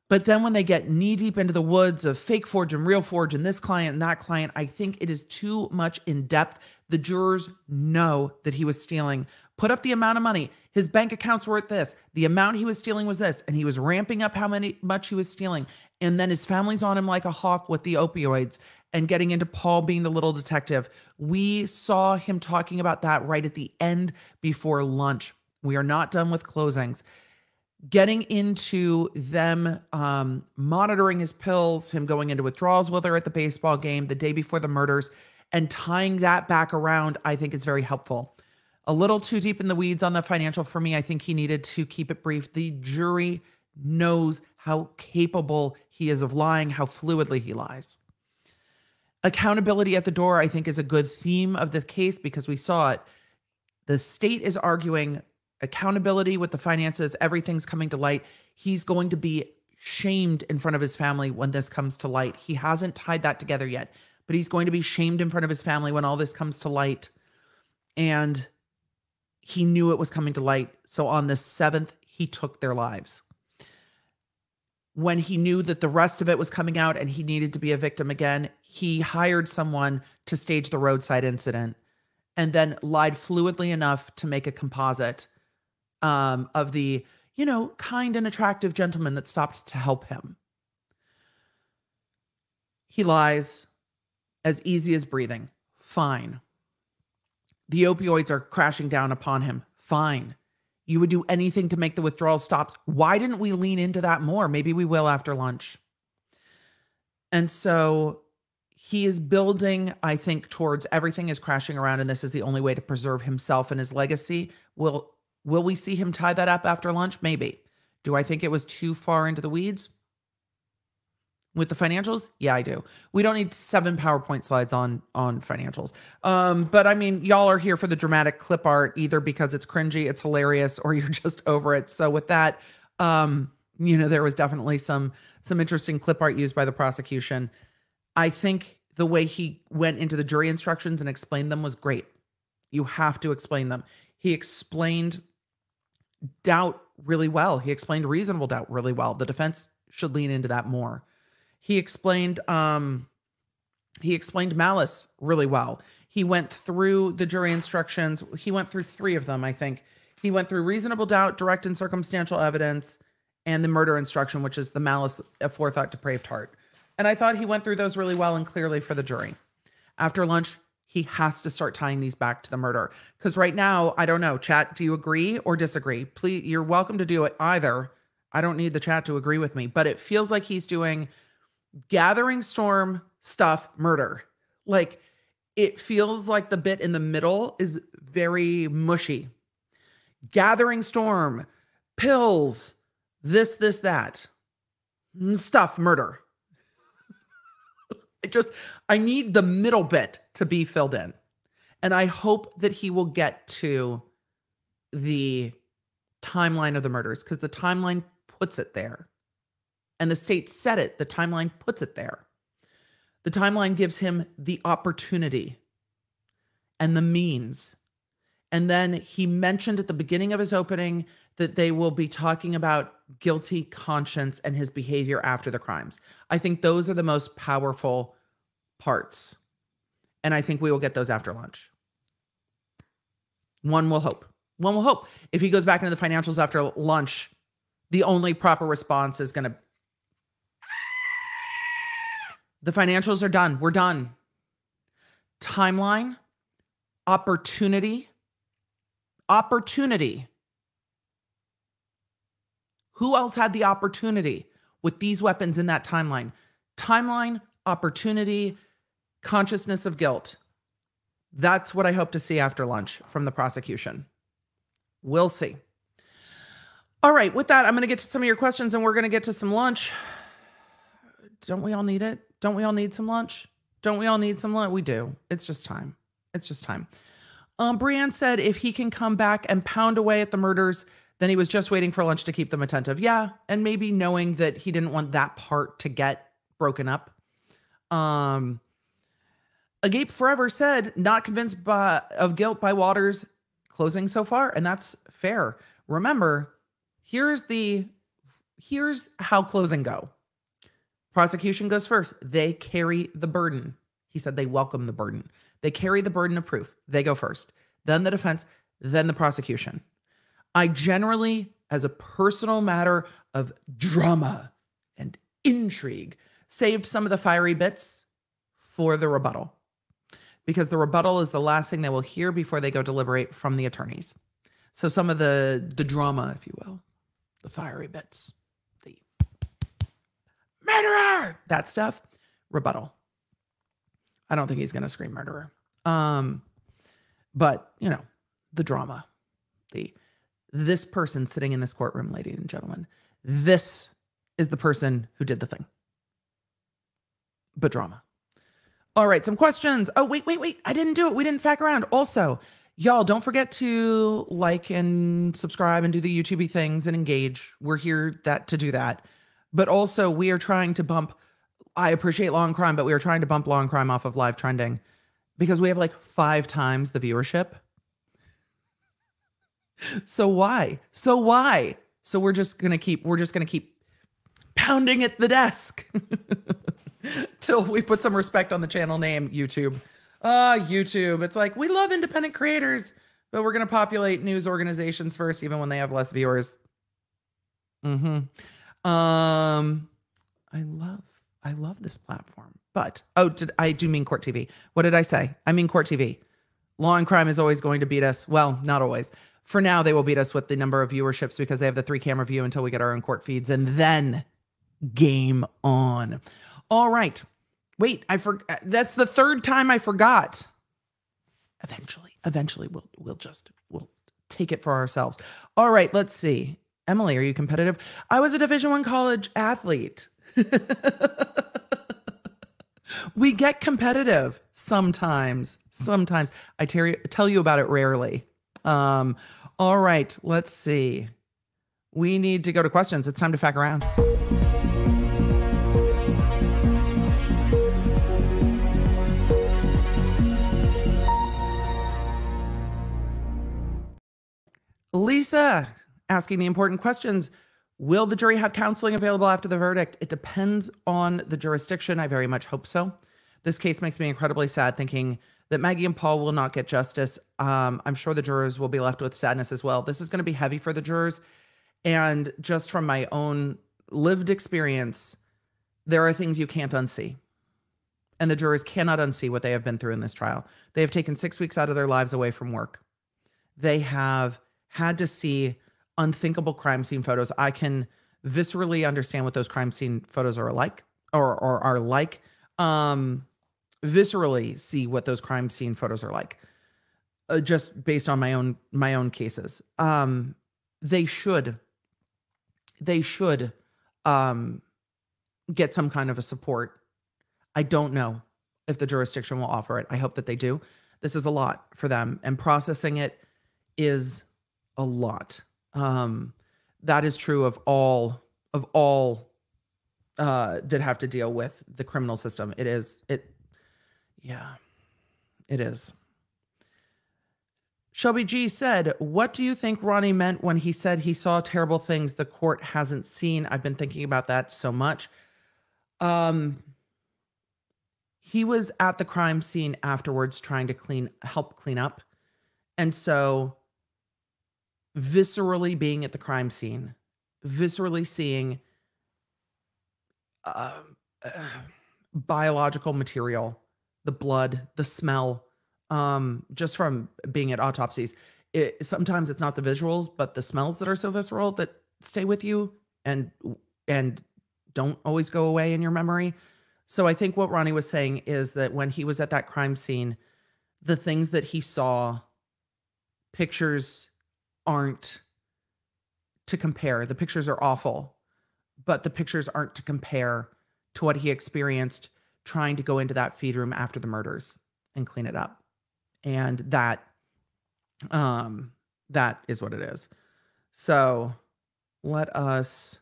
But then when they get knee deep into the woods of fake Forge and real Forge and this client and that client, I think it is too much in depth. The jurors know that he was stealing. Put up the amount of money. His bank accounts were at this. The amount he was stealing was this. And he was ramping up how many much he was stealing. And then his family's on him like a hawk with the opioids and getting into Paul being the little detective. We saw him talking about that right at the end before lunch. We are not done with closings getting into them um, monitoring his pills, him going into withdrawals with her at the baseball game the day before the murders, and tying that back around, I think is very helpful. a little too deep in the weeds on the financial for me. I think he needed to keep it brief. The jury knows how capable he is of lying, how fluidly he lies. Accountability at the door, I think, is a good theme of the case because we saw it. The state is arguing accountability with the finances, everything's coming to light. He's going to be shamed in front of his family when this comes to light. He hasn't tied that together yet, but he's going to be shamed in front of his family when all this comes to light. And he knew it was coming to light. So on the seventh, he took their lives. When he knew that the rest of it was coming out and he needed to be a victim again, he hired someone to stage the roadside incident and then lied fluidly enough to make a composite um, of the, you know, kind and attractive gentleman that stopped to help him. He lies as easy as breathing. Fine. The opioids are crashing down upon him. Fine. You would do anything to make the withdrawal stops. Why didn't we lean into that more? Maybe we will after lunch. And so he is building, I think, towards everything is crashing around, and this is the only way to preserve himself and his legacy. Will will we see him tie that up after lunch? Maybe. Do I think it was too far into the weeds? with the financials yeah i do we don't need seven powerpoint slides on on financials um but i mean y'all are here for the dramatic clip art either because it's cringy it's hilarious or you're just over it so with that um you know there was definitely some some interesting clip art used by the prosecution i think the way he went into the jury instructions and explained them was great you have to explain them he explained doubt really well he explained reasonable doubt really well the defense should lean into that more he explained um he explained malice really well. He went through the jury instructions. He went through 3 of them, I think. He went through reasonable doubt, direct and circumstantial evidence, and the murder instruction, which is the malice aforethought depraved heart. And I thought he went through those really well and clearly for the jury. After lunch, he has to start tying these back to the murder. Because right now, I don't know, chat, do you agree or disagree? Please, you're welcome to do it either. I don't need the chat to agree with me, but it feels like he's doing gathering storm stuff murder like it feels like the bit in the middle is very mushy gathering storm pills this this that stuff murder just i need the middle bit to be filled in and i hope that he will get to the timeline of the murders because the timeline puts it there and the state said it, the timeline puts it there. The timeline gives him the opportunity and the means. And then he mentioned at the beginning of his opening that they will be talking about guilty conscience and his behavior after the crimes. I think those are the most powerful parts. And I think we will get those after lunch. One will hope. One will hope. If he goes back into the financials after lunch, the only proper response is going to the financials are done. We're done. Timeline, opportunity, opportunity. Who else had the opportunity with these weapons in that timeline? Timeline, opportunity, consciousness of guilt. That's what I hope to see after lunch from the prosecution. We'll see. All right, with that, I'm going to get to some of your questions and we're going to get to some lunch. Don't we all need it? Don't we all need some lunch? Don't we all need some lunch? We do. It's just time. It's just time. Um, Brienne said if he can come back and pound away at the murders, then he was just waiting for lunch to keep them attentive. Yeah, and maybe knowing that he didn't want that part to get broken up. Um, Agape Forever said not convinced by, of guilt by Waters closing so far, and that's fair. Remember, here's the here's how closing go. Prosecution goes first. They carry the burden. He said they welcome the burden. They carry the burden of proof. They go first. Then the defense, then the prosecution. I generally, as a personal matter of drama and intrigue, saved some of the fiery bits for the rebuttal because the rebuttal is the last thing they will hear before they go deliberate from the attorneys. So some of the the drama, if you will, the fiery bits the murderer, that stuff, rebuttal. I don't think he's going to scream murderer. Um, but you know, the drama. The this person sitting in this courtroom, ladies and gentlemen, this is the person who did the thing. But drama. All right, some questions. Oh, wait, wait, wait. I didn't do it. We didn't fact around. Also, y'all don't forget to like and subscribe and do the YouTubey things and engage. We're here that to do that. But also, we are trying to bump. I appreciate and Crime, but we are trying to bump and Crime off of live trending because we have like five times the viewership. So why? So why? So we're just gonna keep. We're just gonna keep pounding at the desk till we put some respect on the channel name YouTube. Ah, YouTube. It's like we love independent creators, but we're gonna populate news organizations first, even when they have less viewers. Hmm. Um, I love. I love this platform. But oh, did I do mean Court TV? What did I say? I mean Court TV. Law and crime is always going to beat us. Well, not always. For now, they will beat us with the number of viewerships because they have the three camera view until we get our own court feeds, and then game on. All right. Wait, I forgot. That's the third time I forgot. Eventually, eventually, we'll we'll just we'll take it for ourselves. All right. Let's see. Emily, are you competitive? I was a Division One college athlete. we get competitive sometimes. Sometimes I tell you, tell you about it rarely. Um, all right, let's see. We need to go to questions. It's time to fact around. Lisa asking the important questions. Will the jury have counseling available after the verdict? It depends on the jurisdiction. I very much hope so. This case makes me incredibly sad thinking that Maggie and Paul will not get justice. Um, I'm sure the jurors will be left with sadness as well. This is going to be heavy for the jurors. And just from my own lived experience, there are things you can't unsee. And the jurors cannot unsee what they have been through in this trial. They have taken six weeks out of their lives away from work. They have had to see unthinkable crime scene photos. I can viscerally understand what those crime scene photos are like or, or are like. Um, viscerally see what those crime scene photos are like uh, just based on my own my own cases um they should they should um get some kind of a support i don't know if the jurisdiction will offer it i hope that they do this is a lot for them and processing it is a lot um that is true of all of all uh that have to deal with the criminal system it is it yeah, it is. Shelby G said, What do you think Ronnie meant when he said he saw terrible things the court hasn't seen? I've been thinking about that so much. Um, he was at the crime scene afterwards trying to clean, help clean up. And so, viscerally being at the crime scene, viscerally seeing uh, uh, biological material the blood, the smell, um, just from being at autopsies. It, sometimes it's not the visuals, but the smells that are so visceral that stay with you and and don't always go away in your memory. So I think what Ronnie was saying is that when he was at that crime scene, the things that he saw, pictures aren't to compare. The pictures are awful, but the pictures aren't to compare to what he experienced trying to go into that feed room after the murders and clean it up. And that um that is what it is. So let us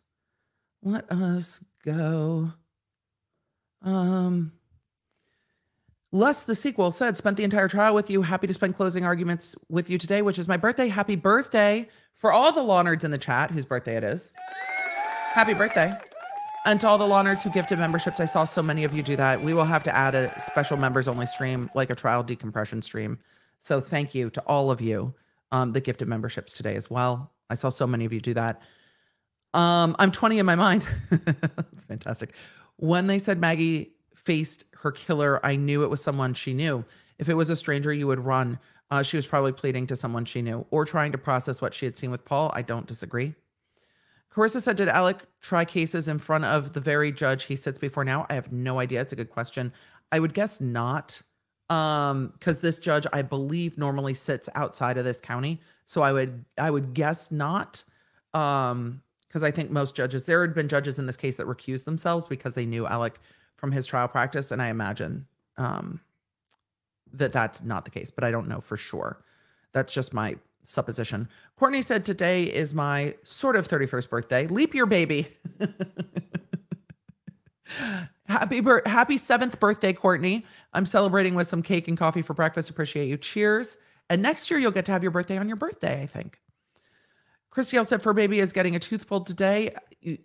let us go. Um Les, the sequel, said, spent the entire trial with you. Happy to spend closing arguments with you today, which is my birthday. Happy birthday for all the law nerds in the chat whose birthday it is. Happy birthday. And to all the law nerds who gifted memberships, I saw so many of you do that. We will have to add a special members only stream, like a trial decompression stream. So thank you to all of you um, that gifted memberships today as well. I saw so many of you do that. Um, I'm 20 in my mind. That's fantastic. When they said Maggie faced her killer, I knew it was someone she knew. If it was a stranger, you would run. Uh, she was probably pleading to someone she knew or trying to process what she had seen with Paul. I don't disagree. Carissa said, Did Alec try cases in front of the very judge he sits before now? I have no idea. It's a good question. I would guess not. Um, because this judge, I believe, normally sits outside of this county. So I would I would guess not. Um, because I think most judges, there had been judges in this case that recused themselves because they knew Alec from his trial practice, and I imagine um that that's not the case, but I don't know for sure. That's just my supposition. Courtney said today is my sort of 31st birthday. Leap year baby. happy happy 7th birthday, Courtney. I'm celebrating with some cake and coffee for breakfast. Appreciate you. Cheers. And next year you'll get to have your birthday on your birthday, I think. Christy said fur baby is getting a tooth pulled today.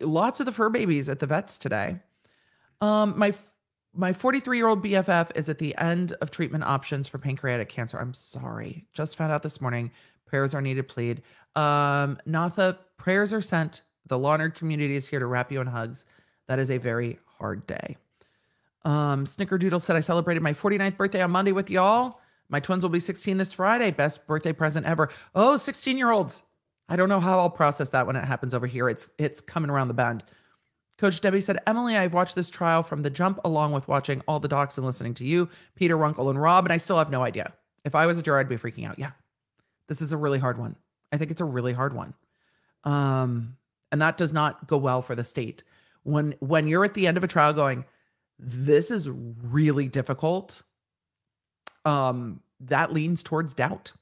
Lots of the fur babies at the vets today. Um, my my 43 year old BFF is at the end of treatment options for pancreatic cancer. I'm sorry. Just found out this morning. Prayers are needed, plead. Um, Natha, prayers are sent. The Law Nerd community is here to wrap you in hugs. That is a very hard day. Um, Snickerdoodle said, I celebrated my 49th birthday on Monday with y'all. My twins will be 16 this Friday. Best birthday present ever. Oh, 16 year olds. I don't know how I'll process that when it happens over here. It's it's coming around the bend. Coach Debbie said, Emily, I've watched this trial from the jump along with watching all the docs and listening to you, Peter, Runkle, and Rob, and I still have no idea. If I was a juror, I'd be freaking out. Yeah. This is a really hard one. I think it's a really hard one. Um, and that does not go well for the state. When when you're at the end of a trial going, this is really difficult, um, that leans towards doubt.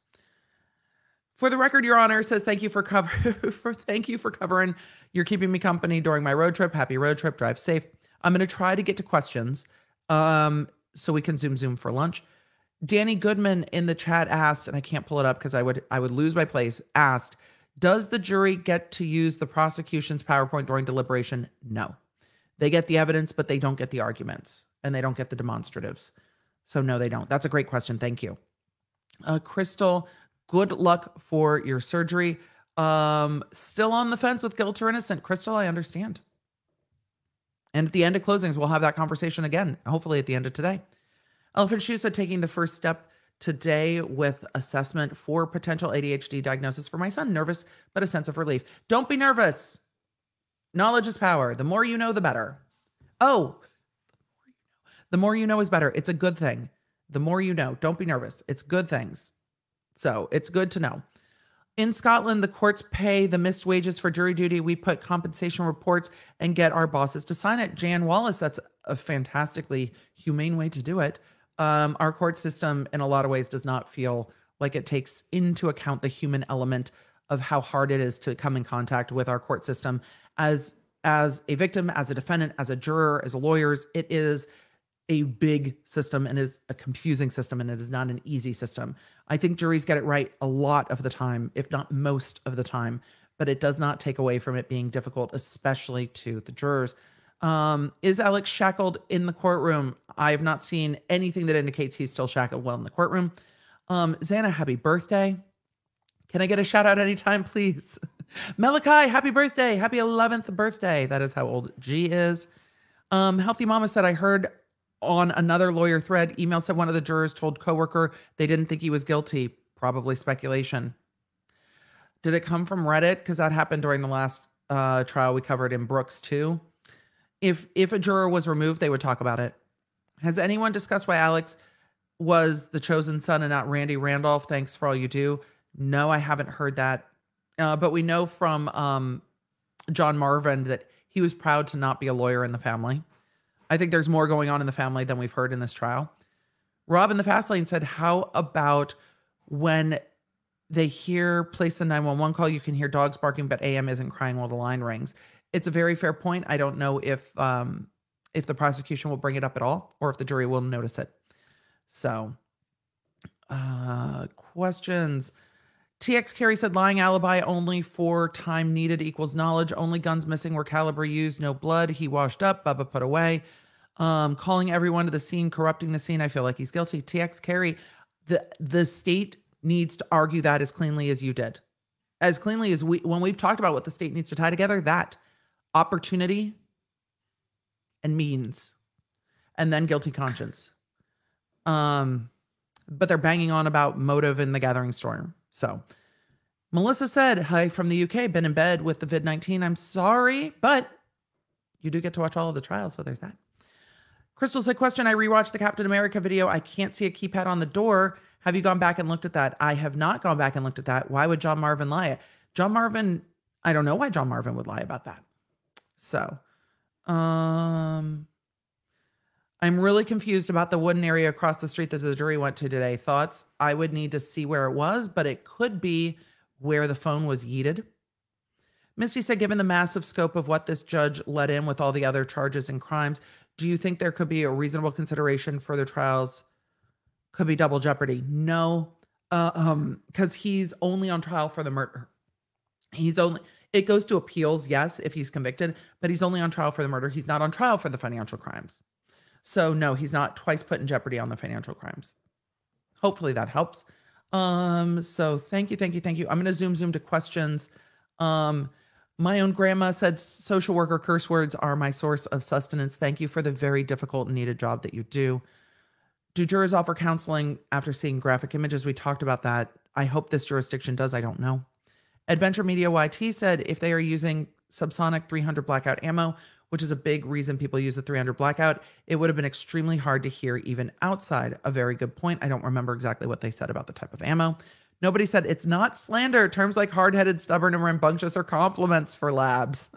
For the record, Your Honor says thank you for cover for thank you for covering. You're keeping me company during my road trip. Happy road trip. Drive safe. I'm going to try to get to questions, um, so we can zoom zoom for lunch. Danny Goodman in the chat asked, and I can't pull it up because I would I would lose my place. Asked, does the jury get to use the prosecution's PowerPoint during deliberation? No, they get the evidence, but they don't get the arguments, and they don't get the demonstratives. So no, they don't. That's a great question. Thank you, uh, Crystal good luck for your surgery. Um, still on the fence with guilt or innocent. Crystal, I understand. And at the end of closings, we'll have that conversation again, hopefully at the end of today. Elephant Shoe said taking the first step today with assessment for potential ADHD diagnosis for my son. Nervous, but a sense of relief. Don't be nervous. Knowledge is power. The more you know, the better. Oh, the more you know is better. It's a good thing. The more you know, don't be nervous. It's good things. So it's good to know. In Scotland, the courts pay the missed wages for jury duty. We put compensation reports and get our bosses to sign it. Jan Wallace, that's a fantastically humane way to do it. Um, our court system, in a lot of ways, does not feel like it takes into account the human element of how hard it is to come in contact with our court system as as a victim, as a defendant, as a juror, as a lawyers. It is a big system and is a confusing system and it is not an easy system. I think juries get it right a lot of the time, if not most of the time, but it does not take away from it being difficult, especially to the jurors. Um, is Alex shackled in the courtroom? I have not seen anything that indicates he's still shackled well in the courtroom. Um, Xana, happy birthday. Can I get a shout out anytime, please? Malachi, happy birthday. Happy 11th birthday. That is how old G is. Um, Healthy Mama said, I heard on another lawyer thread, email said one of the jurors told coworker they didn't think he was guilty. Probably speculation. Did it come from Reddit? Because that happened during the last uh, trial we covered in Brooks too. If if a juror was removed, they would talk about it. Has anyone discussed why Alex was the chosen son and not Randy Randolph? Thanks for all you do. No, I haven't heard that. Uh, but we know from um, John Marvin that he was proud to not be a lawyer in the family. I think there's more going on in the family than we've heard in this trial. Rob in the fast lane said, How about when they hear place the 911 call, you can hear dogs barking, but AM isn't crying while the line rings? It's a very fair point. I don't know if um, if the prosecution will bring it up at all or if the jury will notice it. So, uh, questions. TX Carey said lying alibi only for time needed equals knowledge. Only guns missing were caliber used, no blood. He washed up, Bubba put away. Um, calling everyone to the scene, corrupting the scene. I feel like he's guilty. TX Carey, the the state needs to argue that as cleanly as you did. As cleanly as we when we've talked about what the state needs to tie together, that opportunity and means, and then guilty conscience. Um, but they're banging on about motive in the gathering storm. So Melissa said, Hi from the UK, been in bed with the vid 19. I'm sorry, but you do get to watch all of the trials. So there's that. Crystal said, question, I rewatched the Captain America video. I can't see a keypad on the door. Have you gone back and looked at that? I have not gone back and looked at that. Why would John Marvin lie? John Marvin, I don't know why John Marvin would lie about that. So, um, I'm really confused about the wooden area across the street that the jury went to today. Thoughts? I would need to see where it was, but it could be where the phone was yeeted. Misty said, given the massive scope of what this judge let in with all the other charges and crimes, do you think there could be a reasonable consideration for the trials could be double jeopardy? No, uh, um, because he's only on trial for the murder. He's only it goes to appeals, yes, if he's convicted, but he's only on trial for the murder. He's not on trial for the financial crimes. So no, he's not twice put in jeopardy on the financial crimes. Hopefully that helps. Um, so thank you, thank you, thank you. I'm gonna zoom zoom to questions. Um, my own grandma said social worker curse words are my source of sustenance. Thank you for the very difficult and needed job that you do. Do jurors offer counseling after seeing graphic images? We talked about that. I hope this jurisdiction does. I don't know. Adventure Media YT said if they are using subsonic 300 blackout ammo, which is a big reason people use the 300 blackout, it would have been extremely hard to hear even outside. A very good point. I don't remember exactly what they said about the type of ammo. Nobody said it's not slander. Terms like hard headed, stubborn, and rambunctious are compliments for labs.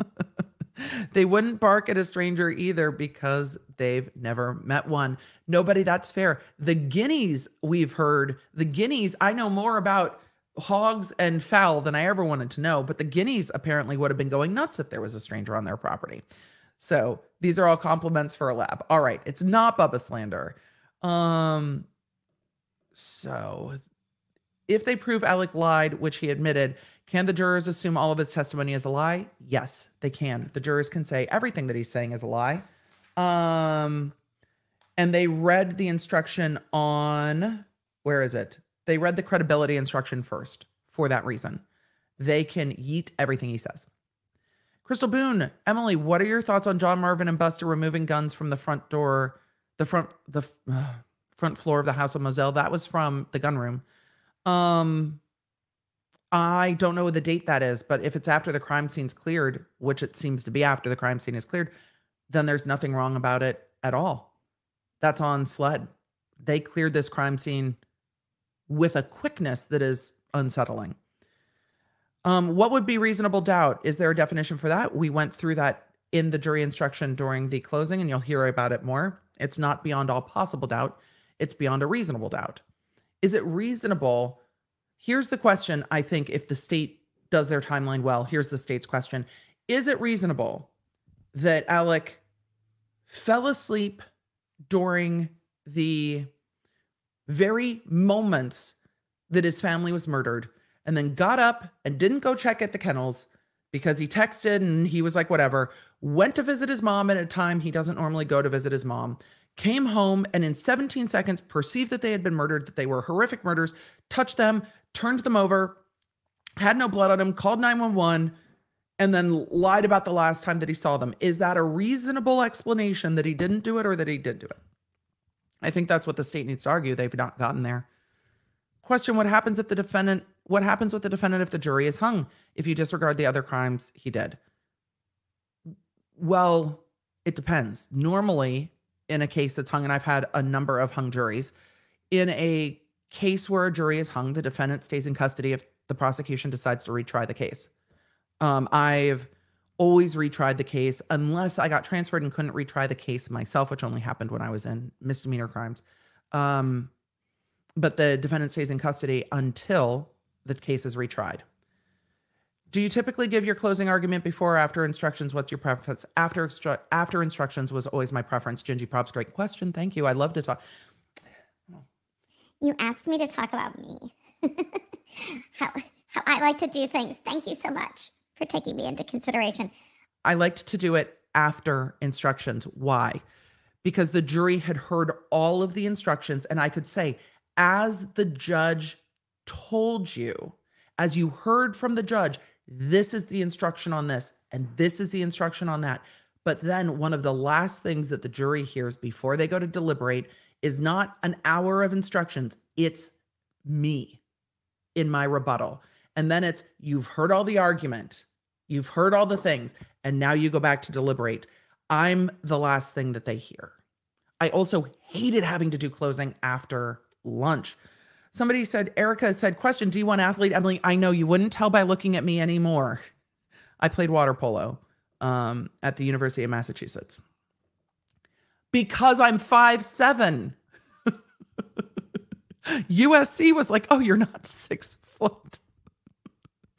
they wouldn't bark at a stranger either because they've never met one. Nobody, that's fair. The guineas we've heard, the guineas, I know more about hogs and fowl than I ever wanted to know, but the guineas apparently would have been going nuts if there was a stranger on their property. So these are all compliments for a lab. All right, it's not Bubba slander. Um, so if they prove Alec lied, which he admitted, can the jurors assume all of his testimony is a lie? Yes, they can. The jurors can say everything that he's saying is a lie. Um, and they read the instruction on where is it? They read the credibility instruction first for that reason. They can yeet everything he says. Crystal Boone, Emily, what are your thoughts on John Marvin and Buster removing guns from the front door, the front the uh, front floor of the House of Moselle? That was from the gun room. Um, I don't know the date that is, but if it's after the crime scene's cleared, which it seems to be after the crime scene is cleared, then there's nothing wrong about it at all. That's on SLED. They cleared this crime scene with a quickness that is unsettling. Um, what would be reasonable doubt? Is there a definition for that? We went through that in the jury instruction during the closing, and you'll hear about it more. It's not beyond all possible doubt, it's beyond a reasonable doubt. Is it reasonable? Here's the question I think if the state does their timeline well, here's the state's question Is it reasonable that Alec fell asleep during the very moments that his family was murdered and then got up and didn't go check at the kennels because he texted and he was like, whatever, went to visit his mom at a time he doesn't normally go to visit his mom, came home and in 17 seconds perceived that they had been murdered, that they were horrific murders, touched them, turned them over, had no blood on them, called 911, and then lied about the last time that he saw them. Is that a reasonable explanation that he didn't do it or that he did do it? I think that's what the state needs to argue. They've not gotten there. Question What happens if the defendant, what happens with the defendant if the jury is hung, if you disregard the other crimes he did? Well, it depends. Normally, in a case that's hung, and I've had a number of hung juries, in a case where a jury is hung, the defendant stays in custody if the prosecution decides to retry the case. Um, I've always retried the case unless I got transferred and couldn't retry the case myself, which only happened when I was in misdemeanor crimes. Um, but the defendant stays in custody until the case is retried. Do you typically give your closing argument before or after instructions? What's your preference? After after instructions was always my preference. Gingy Props, great question. Thank you. I love to talk. You asked me to talk about me. how, how I like to do things. Thank you so much for taking me into consideration. I liked to do it after instructions. Why? Because the jury had heard all of the instructions, and I could say, as the judge told you, as you heard from the judge, this is the instruction on this, and this is the instruction on that. But then one of the last things that the jury hears before they go to deliberate is not an hour of instructions, it's me in my rebuttal. And then it's you've heard all the argument, you've heard all the things, and now you go back to deliberate. I'm the last thing that they hear. I also hated having to do closing after lunch. Somebody said, Erica said, question, D1 athlete. Emily, I know you wouldn't tell by looking at me anymore. I played water polo um, at the University of Massachusetts because I'm five seven. USC was like, oh, you're not six foot.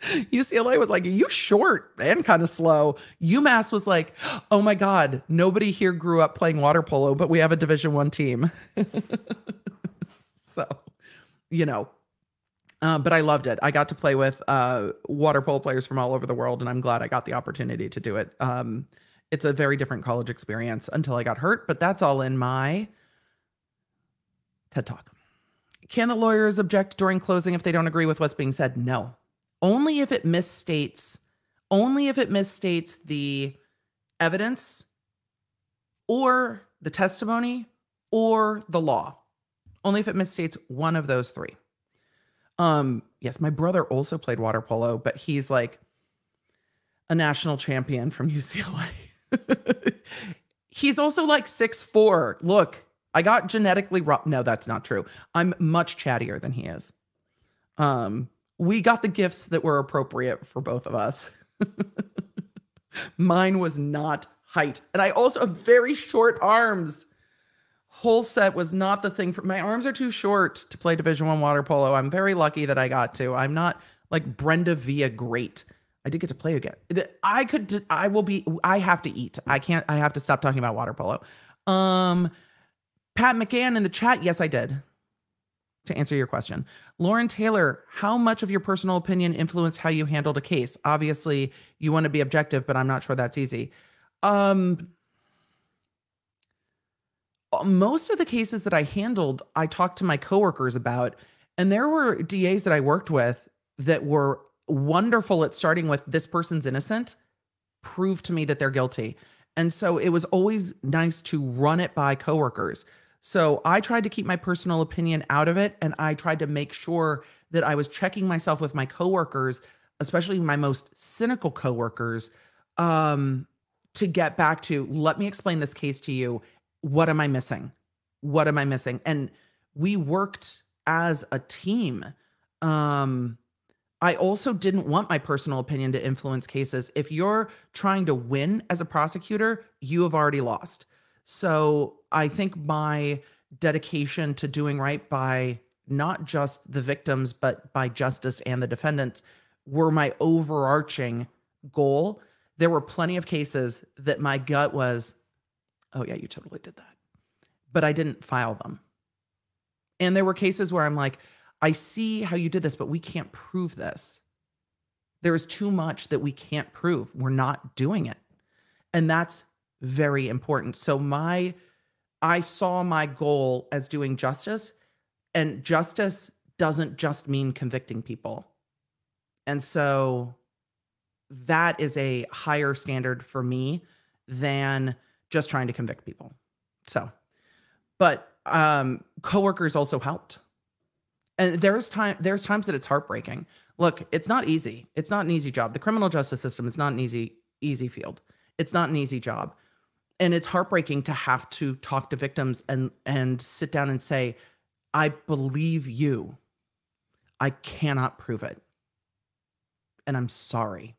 UCLA was like, you short and kind of slow. UMass was like, oh my God, nobody here grew up playing water polo, but we have a division one team. so, you know, uh, but I loved it. I got to play with uh, water polo players from all over the world, and I'm glad I got the opportunity to do it. Um, it's a very different college experience until I got hurt, but that's all in my TED Talk. Can the lawyers object during closing if they don't agree with what's being said? No. Only if it misstates, only if it misstates the evidence or the testimony or the law. Only if it misstates one of those three. Um, yes, my brother also played water polo, but he's like a national champion from UCLA. he's also like six four. Look, I got genetically wrong. No, that's not true. I'm much chattier than he is. Um, we got the gifts that were appropriate for both of us. Mine was not height. And I also have very short arms whole set was not the thing for my arms are too short to play division one water polo. I'm very lucky that i got to. I'm not like Brenda Villa great. I did get to play again. I could i will be i have to eat. I can't i have to stop talking about water polo. Um pat mcgann in the chat yes i did to answer your question. Lauren taylor how much of your personal opinion influenced how you handled a case? Obviously you want to be objective but i'm not sure that's easy. Um most of the cases that I handled, I talked to my coworkers about, and there were DAs that I worked with that were wonderful at starting with this person's innocent, prove to me that they're guilty. And so it was always nice to run it by coworkers. So I tried to keep my personal opinion out of it and I tried to make sure that I was checking myself with my coworkers, especially my most cynical coworkers, um, to get back to let me explain this case to you what am I missing? What am I missing? And we worked as a team. Um, I also didn't want my personal opinion to influence cases. If you're trying to win as a prosecutor, you have already lost. So I think my dedication to doing right by not just the victims, but by justice and the defendants were my overarching goal. There were plenty of cases that my gut was, oh, yeah, you totally did that. But I didn't file them. And there were cases where I'm like, I see how you did this, but we can't prove this. There is too much that we can't prove. We're not doing it. And that's very important. So, my, I saw my goal as doing justice, and justice doesn't just mean convicting people. And so, that is a higher standard for me than just trying to convict people. So, but um, coworkers also helped. And there's time there's times that it's heartbreaking. Look, it's not easy. It's not an easy job. The criminal justice system is not an easy easy field. It's not an easy job. And it's heartbreaking to have to talk to victims and and sit down and say, "I believe you. I cannot prove it. And I'm sorry."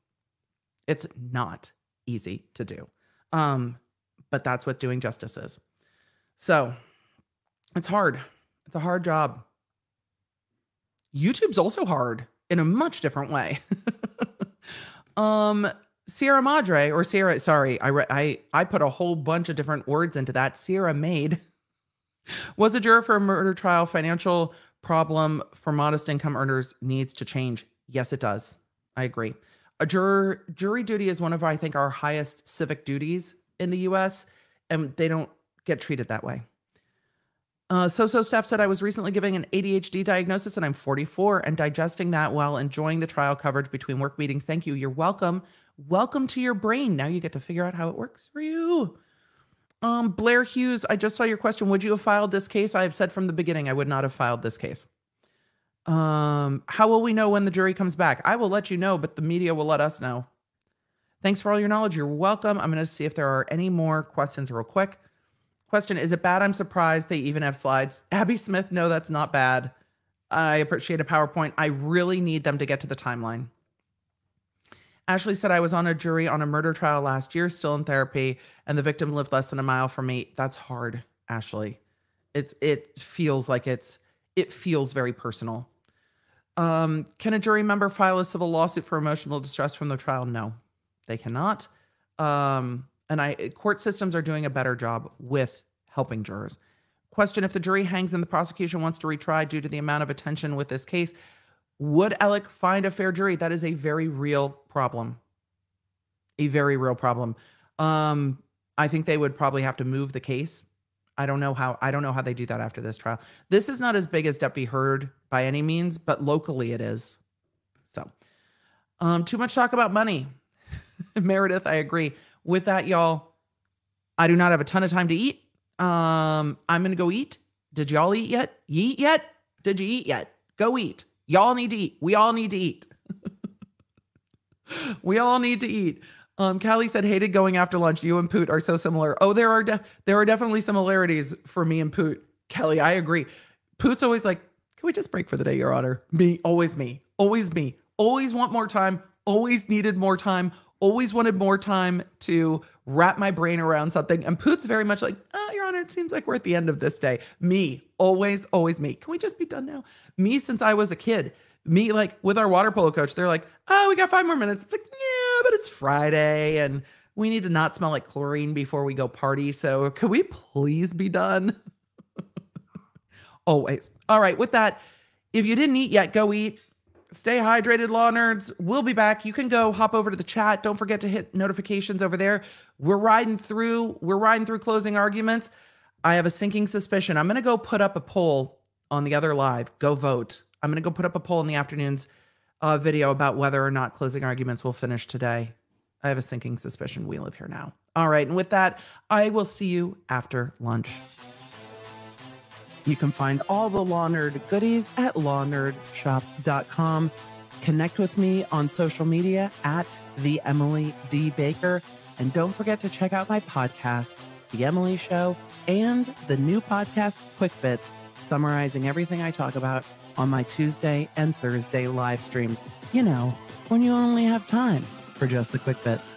It's not easy to do. Um, but that's what doing justice is. So it's hard. It's a hard job. YouTube's also hard in a much different way. um, Sierra Madre or Sierra, sorry, I, re- I I put a whole bunch of different words into that. Sierra Maid was a juror for a murder trial. Financial problem for modest income earners needs to change. Yes, it does. I agree. A juror jury duty is one of I think our highest civic duties in the US, and they don't get treated that way. Uh, so so staff said I was recently giving an ADHD diagnosis and I'm 44 and digesting that while enjoying the trial coverage between work meetings. Thank you. You're welcome. Welcome to your brain. Now you get to figure out how it works for you. Um, Blair Hughes, I just saw your question. Would you have filed this case? I have said from the beginning I would not have filed this case. Um, how will we know when the jury comes back? I will let you know, but the media will let us know. Thanks for all your knowledge. You're welcome. I'm going to see if there are any more questions real quick. Question Is it bad? I'm surprised they even have slides. Abby Smith, no, that's not bad. I appreciate a PowerPoint. I really need them to get to the timeline. Ashley said, I was on a jury on a murder trial last year, still in therapy, and the victim lived less than a mile from me. That's hard, Ashley. It's it feels like it's it feels very personal. Um, can a jury member file a civil lawsuit for emotional distress from the trial? No, they cannot. Um, and I court systems are doing a better job with helping jurors. Question if the jury hangs and the prosecution wants to retry due to the amount of attention with this case, would Alec find a fair jury? That is a very real problem. A very real problem. Um, I think they would probably have to move the case. I don't know how I don't know how they do that after this trial. This is not as big as Depp v. Heard by any means, but locally it is. So um, too much talk about money. Meredith, I agree. With that, y'all, I do not have a ton of time to eat. Um, I'm gonna go eat. Did y'all eat yet? Eat yet? Did you eat yet? Go eat. Y'all need to eat. We all need to eat. we all need to eat. Um, Callie said, hated going after lunch. You and Poot are so similar. Oh, there are there are definitely similarities for me and Poot. Kelly, I agree. Poot's always like, can we just break for the day, Your Honor? Me, always me, always me, always want more time, always needed more time, always wanted more time to wrap my brain around something. And Poot's very much like, oh, Your Honor, it seems like we're at the end of this day. Me, always, always me. Can we just be done now? Me since I was a kid. Me, like with our water polo coach, they're like, oh, we got five more minutes. It's like, yeah, but it's Friday and we need to not smell like chlorine before we go party. So could we please be done? Always. All right. With that, if you didn't eat yet, go eat. Stay hydrated, law nerds. We'll be back. You can go hop over to the chat. Don't forget to hit notifications over there. We're riding through. We're riding through closing arguments. I have a sinking suspicion. I'm going to go put up a poll on the other live. Go vote. I'm going to go put up a poll in the afternoon's uh, video about whether or not closing arguments will finish today. I have a sinking suspicion we live here now. All right. And with that, I will see you after lunch. You can find all the Law Nerd goodies at lawnerdshop.com. Connect with me on social media at the Emily D. Baker. And don't forget to check out my podcasts, The Emily Show, and the new podcast, Quick Bits, summarizing everything I talk about on my Tuesday and Thursday live streams. You know, when you only have time for just the quick bits.